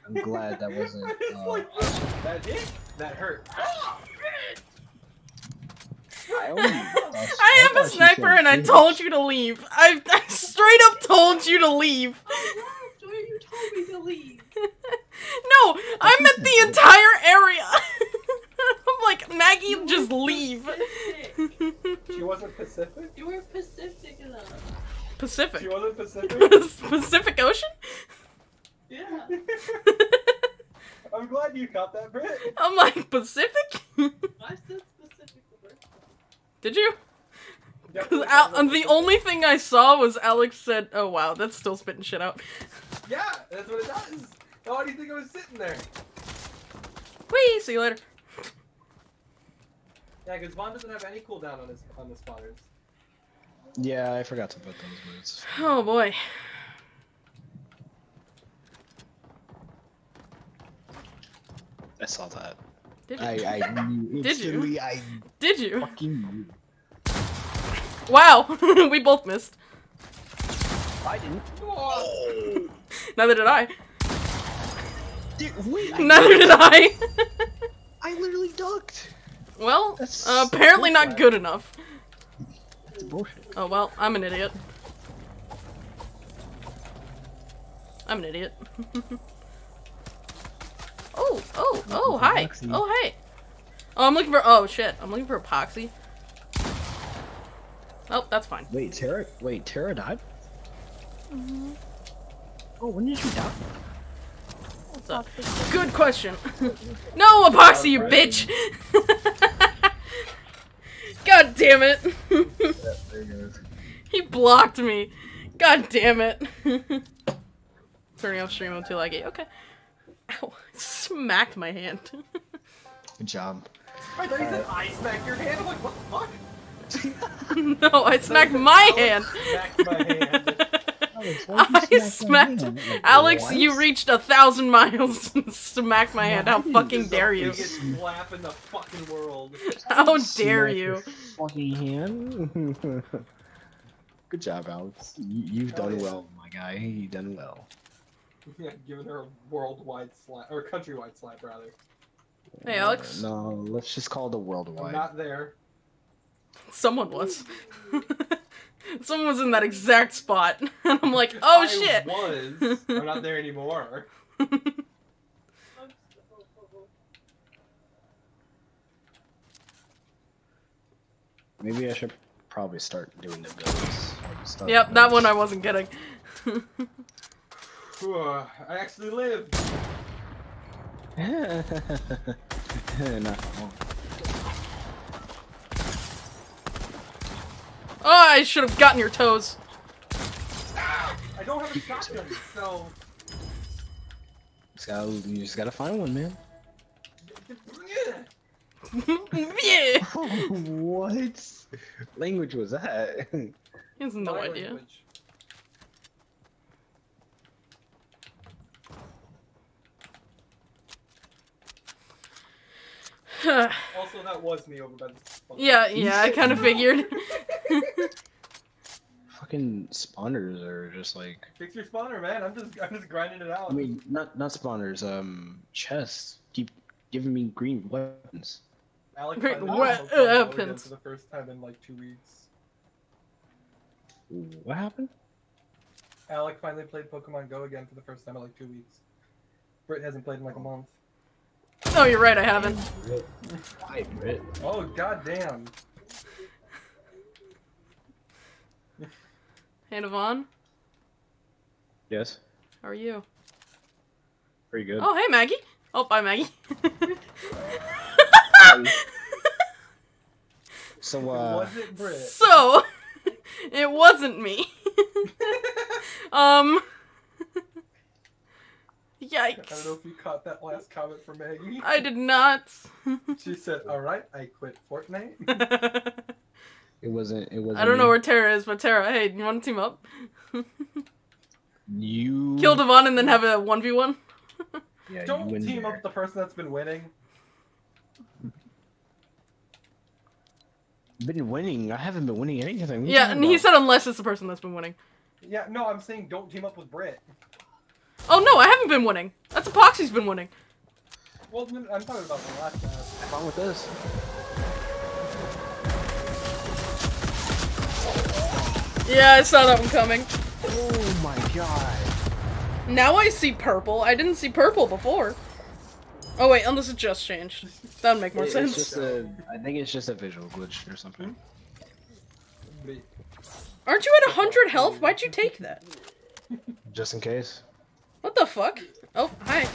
I'm glad that wasn't. It's Uh, like, that hit. That hurt. I, only, I am a sniper and I told you to leave. I, I straight up told you to leave. Me to leave. No, I meant the entire area. I'm like, Maggy, just leave. She wasn't Pacific? You were Pacific enough. Pacific. She wasn't Pacific? Pacific Ocean? Yeah. I'm glad you caught that, Britt. I'm like, Pacific? I said Pacific the. Did you? Definitely Al- the only thing I saw was Alex said, "Oh wow, that's still spitting shit out." Pacific. Yeah, that's what it does. Why do you think I was sitting there? Whee! See you later. Yeah, because Vaughn doesn't have any cooldown on his on the spotters. Yeah, I forgot to put those words. Oh boy. I saw that. Did you? I, I knew Did you? I Did you? fucking knew. Wow, we both missed. I didn't. Oh, Neither did I. Dude, wait. I, Neither did I. I literally ducked. well, That's uh, so apparently not bullshit. good enough. That's bullshit. Oh well, I'm an idiot. I'm an idiot. oh, oh, oh, hi. Epoxy. Oh, hey. Oh, I'm looking for. Oh shit, I'm looking for epoxy. Oh, that's fine. Wait, Tara. Wait, Tara died. Mm-hmm. Oh, when did you die? What's up? Good question. no epoxy, you bitch. God damn it. he blocked me. God damn it. Turning off stream mode too laggy. Okay. Ow. Smacked my hand. Good job. I thought you said I smacked your hand. I'm like, what the fuck? no, I smacked my hand. Smacked my hand. Alex, you I smack smacked hand? Like, Alex, what? you reached a thousand miles and smacked my hand. How fucking the dare you? Biggest slap in the fucking world. How dare you? Fucking hand. Good job, Alex. You, you've done well, my guy. You've done well. Yeah, giving her a worldwide slap or countrywide slap rather. Hey, Alex. Uh, no, let's just call it a I'm worldwide. not there. Someone was. Someone was in that exact spot. And I'm like, oh I shit. was. I'm not there anymore. I'm so-. Maybe I should probably start doing the bills. or just start Yep, the that one I wasn't getting. I actually lived. Not wrong. Oh, I should have gotten your toes. I don't have a shotgun, so Just gotta, you just gotta find one, man. yeah. what language was that? He has no My idea. language. Also, that was me over by the. fucking- yeah, yeah, I kind of figured. Fucking spawners are just like. Fix your spawner, man. I'm just, I'm just grinding it out. I mean, not not spawners. Um, chests keep giving me green weapons. Alex Great finally we- played Pokemon Go again weapons. for the first time in like two weeks. What happened? Alec finally played Pokemon Go again for the first time in like two weeks. Britt hasn't played in like a month. Oh, you're right, I haven't. Why, Brit? Oh goddamn! Hey, Devon. Yes. How are you? Pretty good. Oh, hey, Maggy. Oh, bye, Maggy. So uh, Was it Brit? so, it wasn't me. um. I don't know if you caught that last comment from Maggy. I did not. She said, "Alright, I quit Fortnite." it wasn't. It wasn't. I don't know where Tara is, but Tara, hey, you want to team up? you Kill Devon and then have a 1v1? Yeah, Don't team there. up with the person that's been winning. Been winning. I haven't been winning anything. What are you Yeah, talking and he said unless it's the person that's been winning. Yeah, no, I'm saying don't team up with Brit. Oh no, I haven't been winning. That's Epoxy's been winning. Well, I'm talking about the last match. What's wrong with this? Yeah, I saw that one coming. Oh my god. Now I see purple. I didn't see purple before. Oh wait, unless it just changed. That would make more It- sense. It's just a. I think it's just a visual glitch or something. Aren't you at 100 health? Why'd you take that? Just in case. What the fuck? Oh, hi.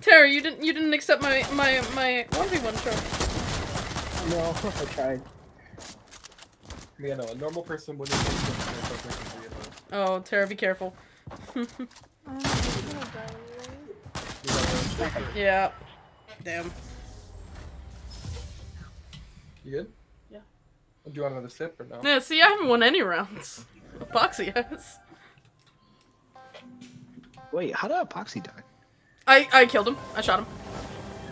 Tara, you didn't you didn't accept my my my 1v1 trophy. No, I tried. Yeah, no, a normal person wouldn't think that there's a person three of. Oh, Tara, be careful. I'm gonna die anyway. You know, yeah. Damn. You good? Yeah. Do you want another sip or no? Yeah, see, I haven't won any rounds. Epoxy has. Wait, how did Epoxy die? I I killed him. I shot him.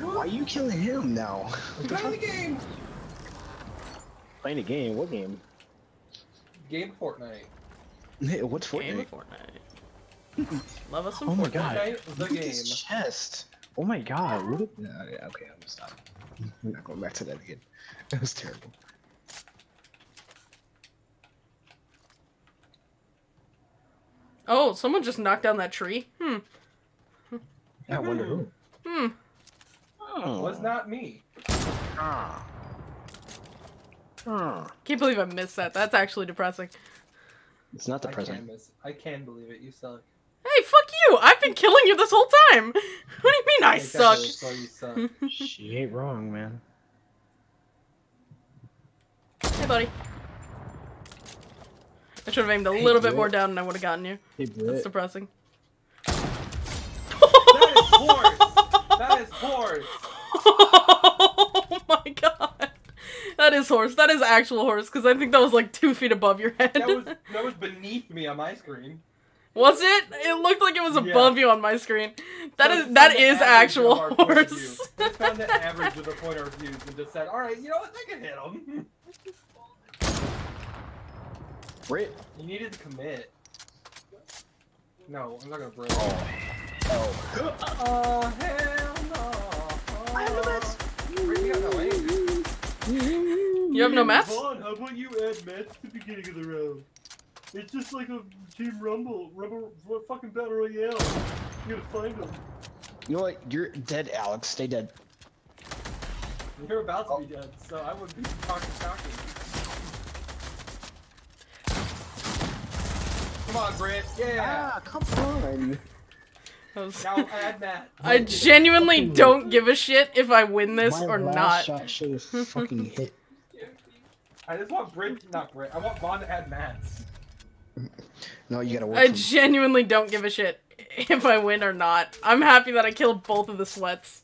Why are you killing him now? Playing the game! Playing a game. What game? Game Fortnite. What's Game Fortnite? of Fortnite. Love us some Oh my god. Fortnite, the Look at game. this chest. Oh my god. Look at no, yeah, okay, I'm gonna stop. I'm not going back to that again. That was terrible. Oh, someone just knocked down that tree. Hmm. Yeah, I wonder who. Hmm. Oh. Was not me. Ah. Ah. Can't believe I missed that. That's actually depressing. It's not the I present. can miss. I can believe it. You suck. Hey, fuck you! I've been killing you this whole time! What do you mean I Exactly, suck? You suck. she ain't wrong, man. Hey, buddy. I should have aimed a Hey, little bit Brit. more down and I would have gotten you. Hey, That's depressing. That is horse! That is horse! oh my god. That is horse. That is actual horse, because I think that was like two feet above your head. That was that was beneath me on my screen. Was it? It looked like it was Yeah. above you on my screen. That So is it's that found the is average actual of our point of horse. view. They found the average of the point of views and just said, "All right, you know what? They can hit him." Brit. You needed to commit. No, I'm not gonna break. Oh. Oh. Oh hell no! I have no mats. Brit, you got no aim. You have no mats? Vaughn, how about you add mats at the beginning of the round? It's just like a Team Rumble, Rumble, fucking Battle Royale. You gotta find them. You know what? You're dead, Alex. Stay dead. You're about to be oh. dead, so I would be talking talking. Come on, Brit. Yeah. Ah, come on. Was- Now add Matt. I genuinely don't give a shit if I win this My or last not. shot should have fucking hit. I just want Brit, not Brit. I want Vaughn to add Matt's. No, you gotta work. I from- genuinely don't give a shit if I win or not. I'm happy that I killed both of the sweats.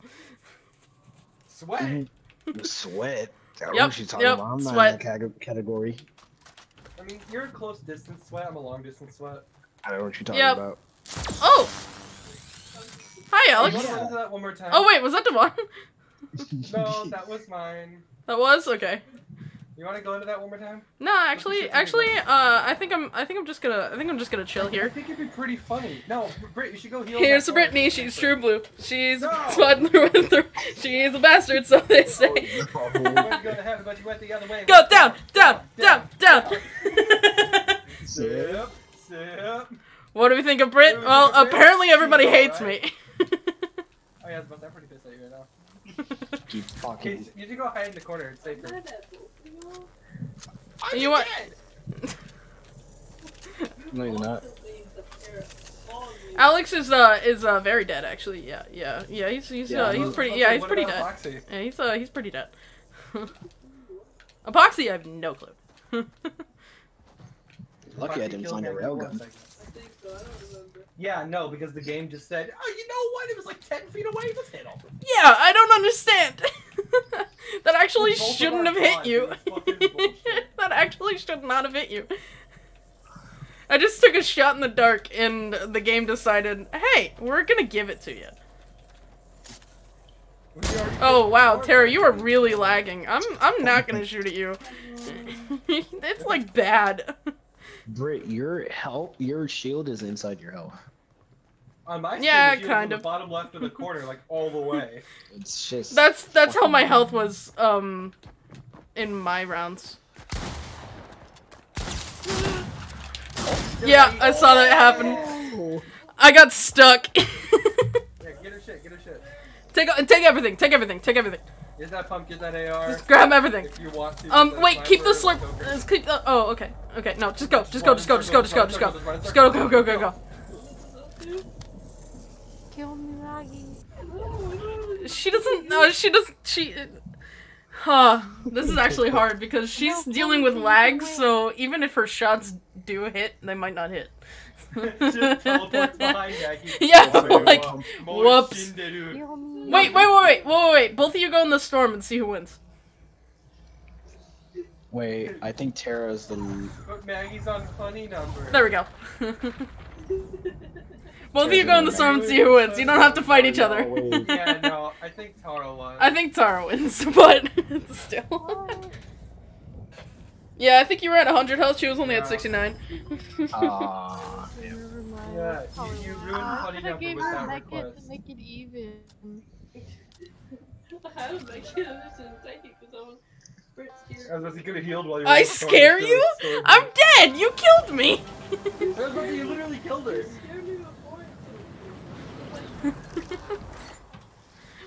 Sweat. Sweat. I don't know Yep, what you're talking yep, about. I'm not sweat. in that category. I mean, you're a close distance sweat. I'm a long distance sweat. I don't know what you're talking Yep. about. Oh! Hi, Alex. want to listen to that one more time? Oh, wait, was that the Devon? No, that was mine. That was? Okay. You want to go into that one more time? No, actually, actually, uh, I think I'm, I think I'm just gonna, I think I'm just gonna chill here. I think it'd be pretty funny. No, Brit, you should go heal. Here's that Brittany, horse. she's true blue. She's No. spotted through and through. She's a bastard, so they say. You go to heaven, but you went the other way. Go down, down, down, down. Sip, sip. what do we think of Brit? Well, apparently everybody hates me. Oh yeah, I was about to- I'm pretty pissed at you right now. Keep Okay, talking. you should go hide in the corner. It's safer. You want? No, you're not. Tara. All of you. Alex is uh is uh very dead actually. Yeah, yeah, yeah. He's he's Yeah, uh, he's not- pretty yeah he's pretty dead. Epoxy? Yeah, he's uh he's pretty dead. Epoxy, I have no clue. Lucky I didn't find a Maggie in railgun. Second. I think so. I don't remember. Yeah, no, because the game just said, oh, you know what? It was like 10 feet away. Just hit him. Yeah, I don't understand. that actually shouldn't have hit you. it was fucking bullshit. that actually should not have hit you. I just took a shot in the dark and the game decided, hey, we're gonna give it to you. Oh wow, Tara, you are really lagging. I'm I'm not gonna shoot at you. it's like bad. Britt, your help, your shield is inside your health. On my Yeah, screen, the kind on the of. bottom left of the corner, like all the way. It's just. That's that's how my health was um in my rounds. Yeah, I saw that happen. I got stuck. Yeah, get her shit, get her shit. take take everything, take everything, take everything. Get that pump, get that AR. Just grab everything. If you want to. Um, wait, keep the slurp. go uh, keep the, oh, okay, okay. No, just go, just go, just go, just go, just go, just go, just go, go, go, go, go. Kill me, Maggy. She doesn't. No, she doesn't. She. Huh. This is actually hard because she's dealing with lag, so even if her shots do hit, they might not hit. Just teleports behind Maggy. Yeah, like, whoops. Moishinderu. Kill me. Wait, wait, wait, wait, wait, wait, wait. Both of you go in the storm and see who wins. Wait, I think Tara's the. But Maggy's on funny number. There we go. Both of you go in the storm and see who wins. You don't have to fight each other. Yeah, no, I think Tara won. I think Tara wins, but still. Yeah, I think you were at 100 health. She was only at 69. Ah, Yeah, you- you ruined I'm funny number give with her that make it request. to make it even. I don't make it listen. Thank you, because I was Brit scared. I was about healed while you were I on scare you? so I'm dead! You killed me! I was about to- you literally killed her. You scared me before.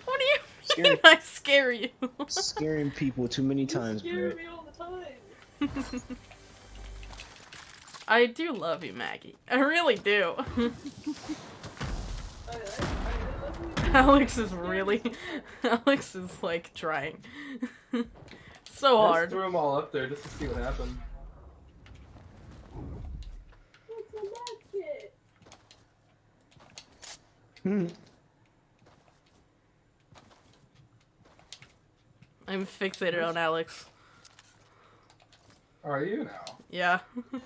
What do you Scary. mean I scare you? scaring people too many You times, scare Britt. me all the time. I do love you, Maggy. I really do. Alex is really. Alex is like trying. so I just hard. threw them all up there just to see what happened. What's a mad kid? Hmm. I'm fixated on Alex. Are you now? Yeah.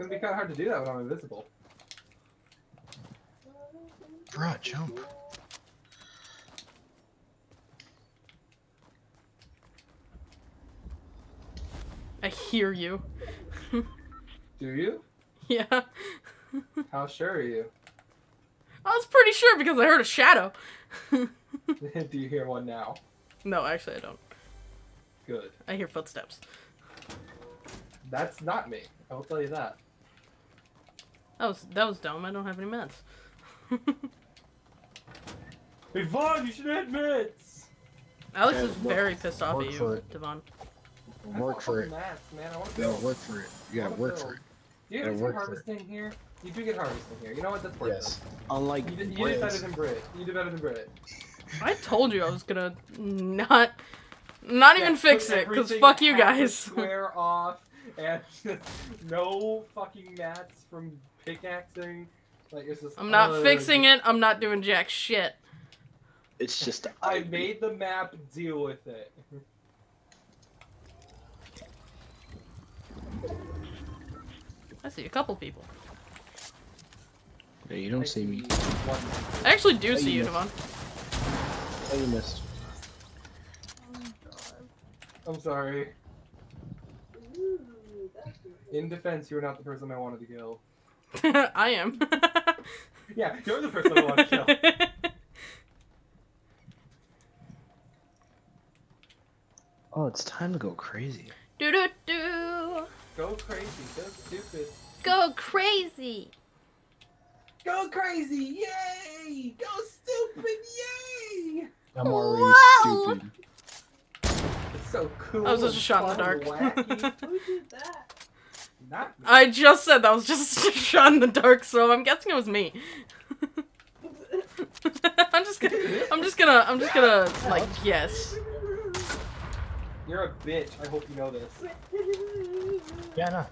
It's gonna be kind of hard to do that when I'm invisible. Bruh, jump. I hear you. Do you? Yeah. How sure are you? I was pretty sure because I heard a shadow. do you hear one now? no, actually, I don't. Good. I hear footsteps. That's not me. I will tell you that. That was that was dumb. I don't have any meds. Hey Vaughn, you should have meds. Alex Yeah, is very pissed off at you. Devon. Work for it. Max, man. I want to You go. work for it. You gotta work for it. Do you Gotta get some work for it. harvesting here? You do get harvesting here. You know what? That's worth Yes. Unlike it. You did, you did better than Brit. You did better than Brit. I told you I was gonna not, not even fix it, cause fuck you half a guys. Square off, and no fucking mats from pickaxing. Like it's just. I'm not ugh. fixing it. I'm not doing jack shit. It's just. I made the map deal with it. I see a couple people. Yeah, you don't see me. One. I actually do Hey, see you, you Devon. Oh, you missed. Oh, God. I'm sorry. Ooh. In defense, you're not the person I wanted to kill. I am. Yeah, you're the person I want to kill. Oh, it's time to go crazy. do do do. Go crazy. Go stupid. Go crazy! Go crazy! Yay! Go stupid! Yay! I'm already Wow. stupid. It's so cool. That was just a shot in the dark. Who did that? not me. I just said that was just a shot in the dark, so I'm guessing it was me. I'm just gonna, I'm just gonna, I'm just gonna like guess. You're a bitch. I hope you know this. Yeah, no.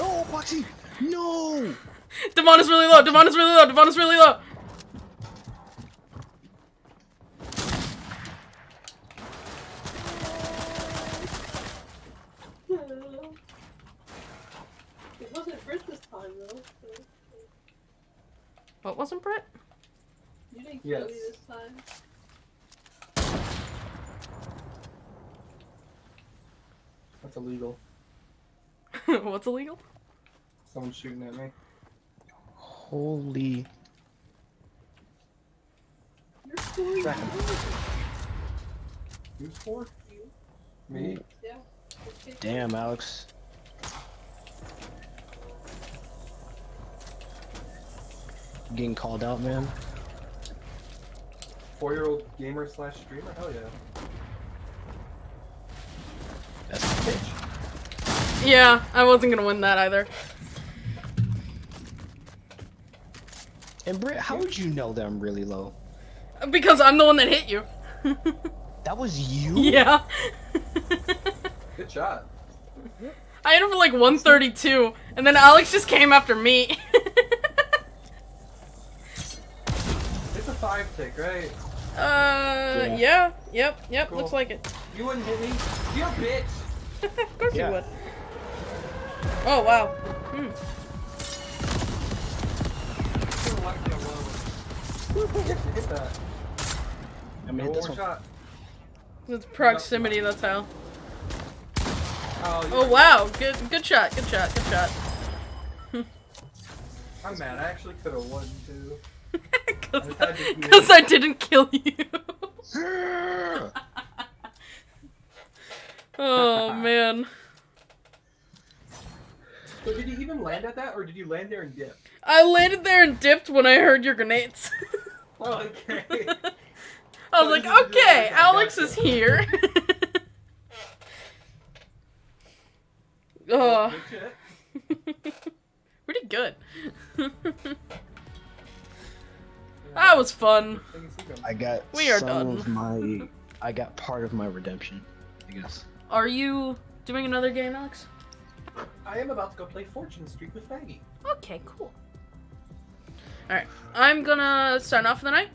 Oh, Boxy! No! Dievonne is really low. Dievonne is really low. Dievonne is really low. It wasn't Brit this time though. What wasn't Brett? You didn't kill me Yes. this time. That's illegal. What's illegal? Someone's shooting at me. Holy. You're scoring. Second. Who's for? You. Me? Yeah. Damn, Alex. Getting called out, man. Four-year-old gamer slash streamer? Hell yeah. That's Bitch. Yeah, I wasn't gonna win that either. And Britt, how would you know that I'm really low? Because I'm the one that hit you. That was you? yeah. Good shot. I hit him for like 132, and then Alex just came after me. It's a five tick, right? uh, yeah. Yep, yep, Cool. looks like it. You wouldn't hit me? You a bitch! of course Yeah. you would. Oh, wow. Hmm. You left me alone. Hit, hit. I mean, One this one. shot. It's proximity, that's how. Oh, you Oh, wow. Good good shot, good shot, good shot. I'm mad. I actually could have won too. Because I had to heal. Because I didn't kill you. oh, man. So did you even land at that, or did you land there and dip? I landed there and dipped when I heard your grenades. Oh, okay. I was like, okay, Alex is here. oh, Good shit. pretty good. that was fun. Thing is, you go. I got We are some done. of my. I got part of my redemption, I guess. Are you doing another game, Alex? I am about to go play Fortune Street with Maggy. Okay, cool. Alright, I'm gonna sign off for the night.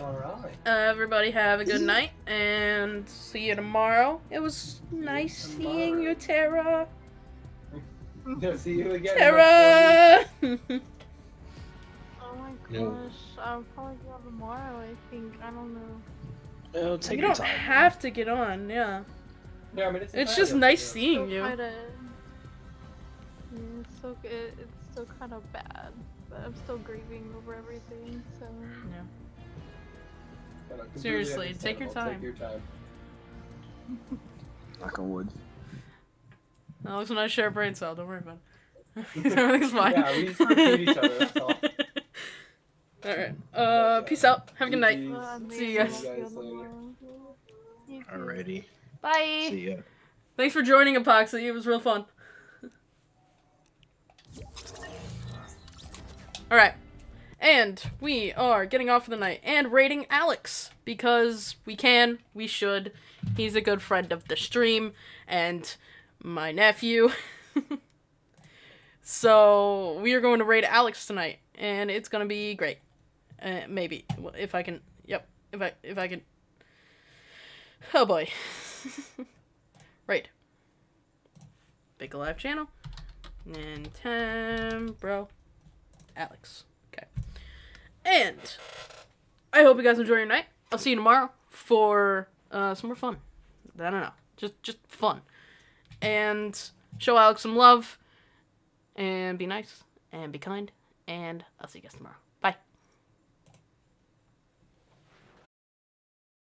Alright. Uh, everybody have a good night and see you tomorrow. It was nice seeing you, Tara. See you again. Tara! Oh my No. gosh, I'll probably go out tomorrow. I think I don't know. It'll take you your don't time. have to get on, yeah. Yeah, I mean, it's, It's just up to nice you. seeing Still you. Kinda, it's so it, it's still kind of bad, but I'm still grieving over everything. So Yeah, Seriously, take your time. Take your time. Knock on wood. Alex and I share a brain cell, don't worry about it. Everything's fine. Yeah, we just repeat each other, that's all. Alright. Uh, peace out. Have a good night. Peace. uh, See you guys. I'll See you guys later. tomorrow. You too. Alrighty. Bye. See ya. Thanks for joining, Epoxy. It was real fun. Alright. And we are getting off for the night and rating Alex because we can, we should. He's a good friend of the stream and my nephew. so we are going to raid Alex tonight and it's going to be great. Uh, maybe if I can. Yep. If I if I can. Oh boy. right. Big Alive channel. Nintenbro. Alex. Okay. And I hope you guys enjoy your night. I'll see you tomorrow for uh, some more fun. I don't know. Just just fun. And show Alex some love. And be nice. And be kind. And I'll see you guys tomorrow.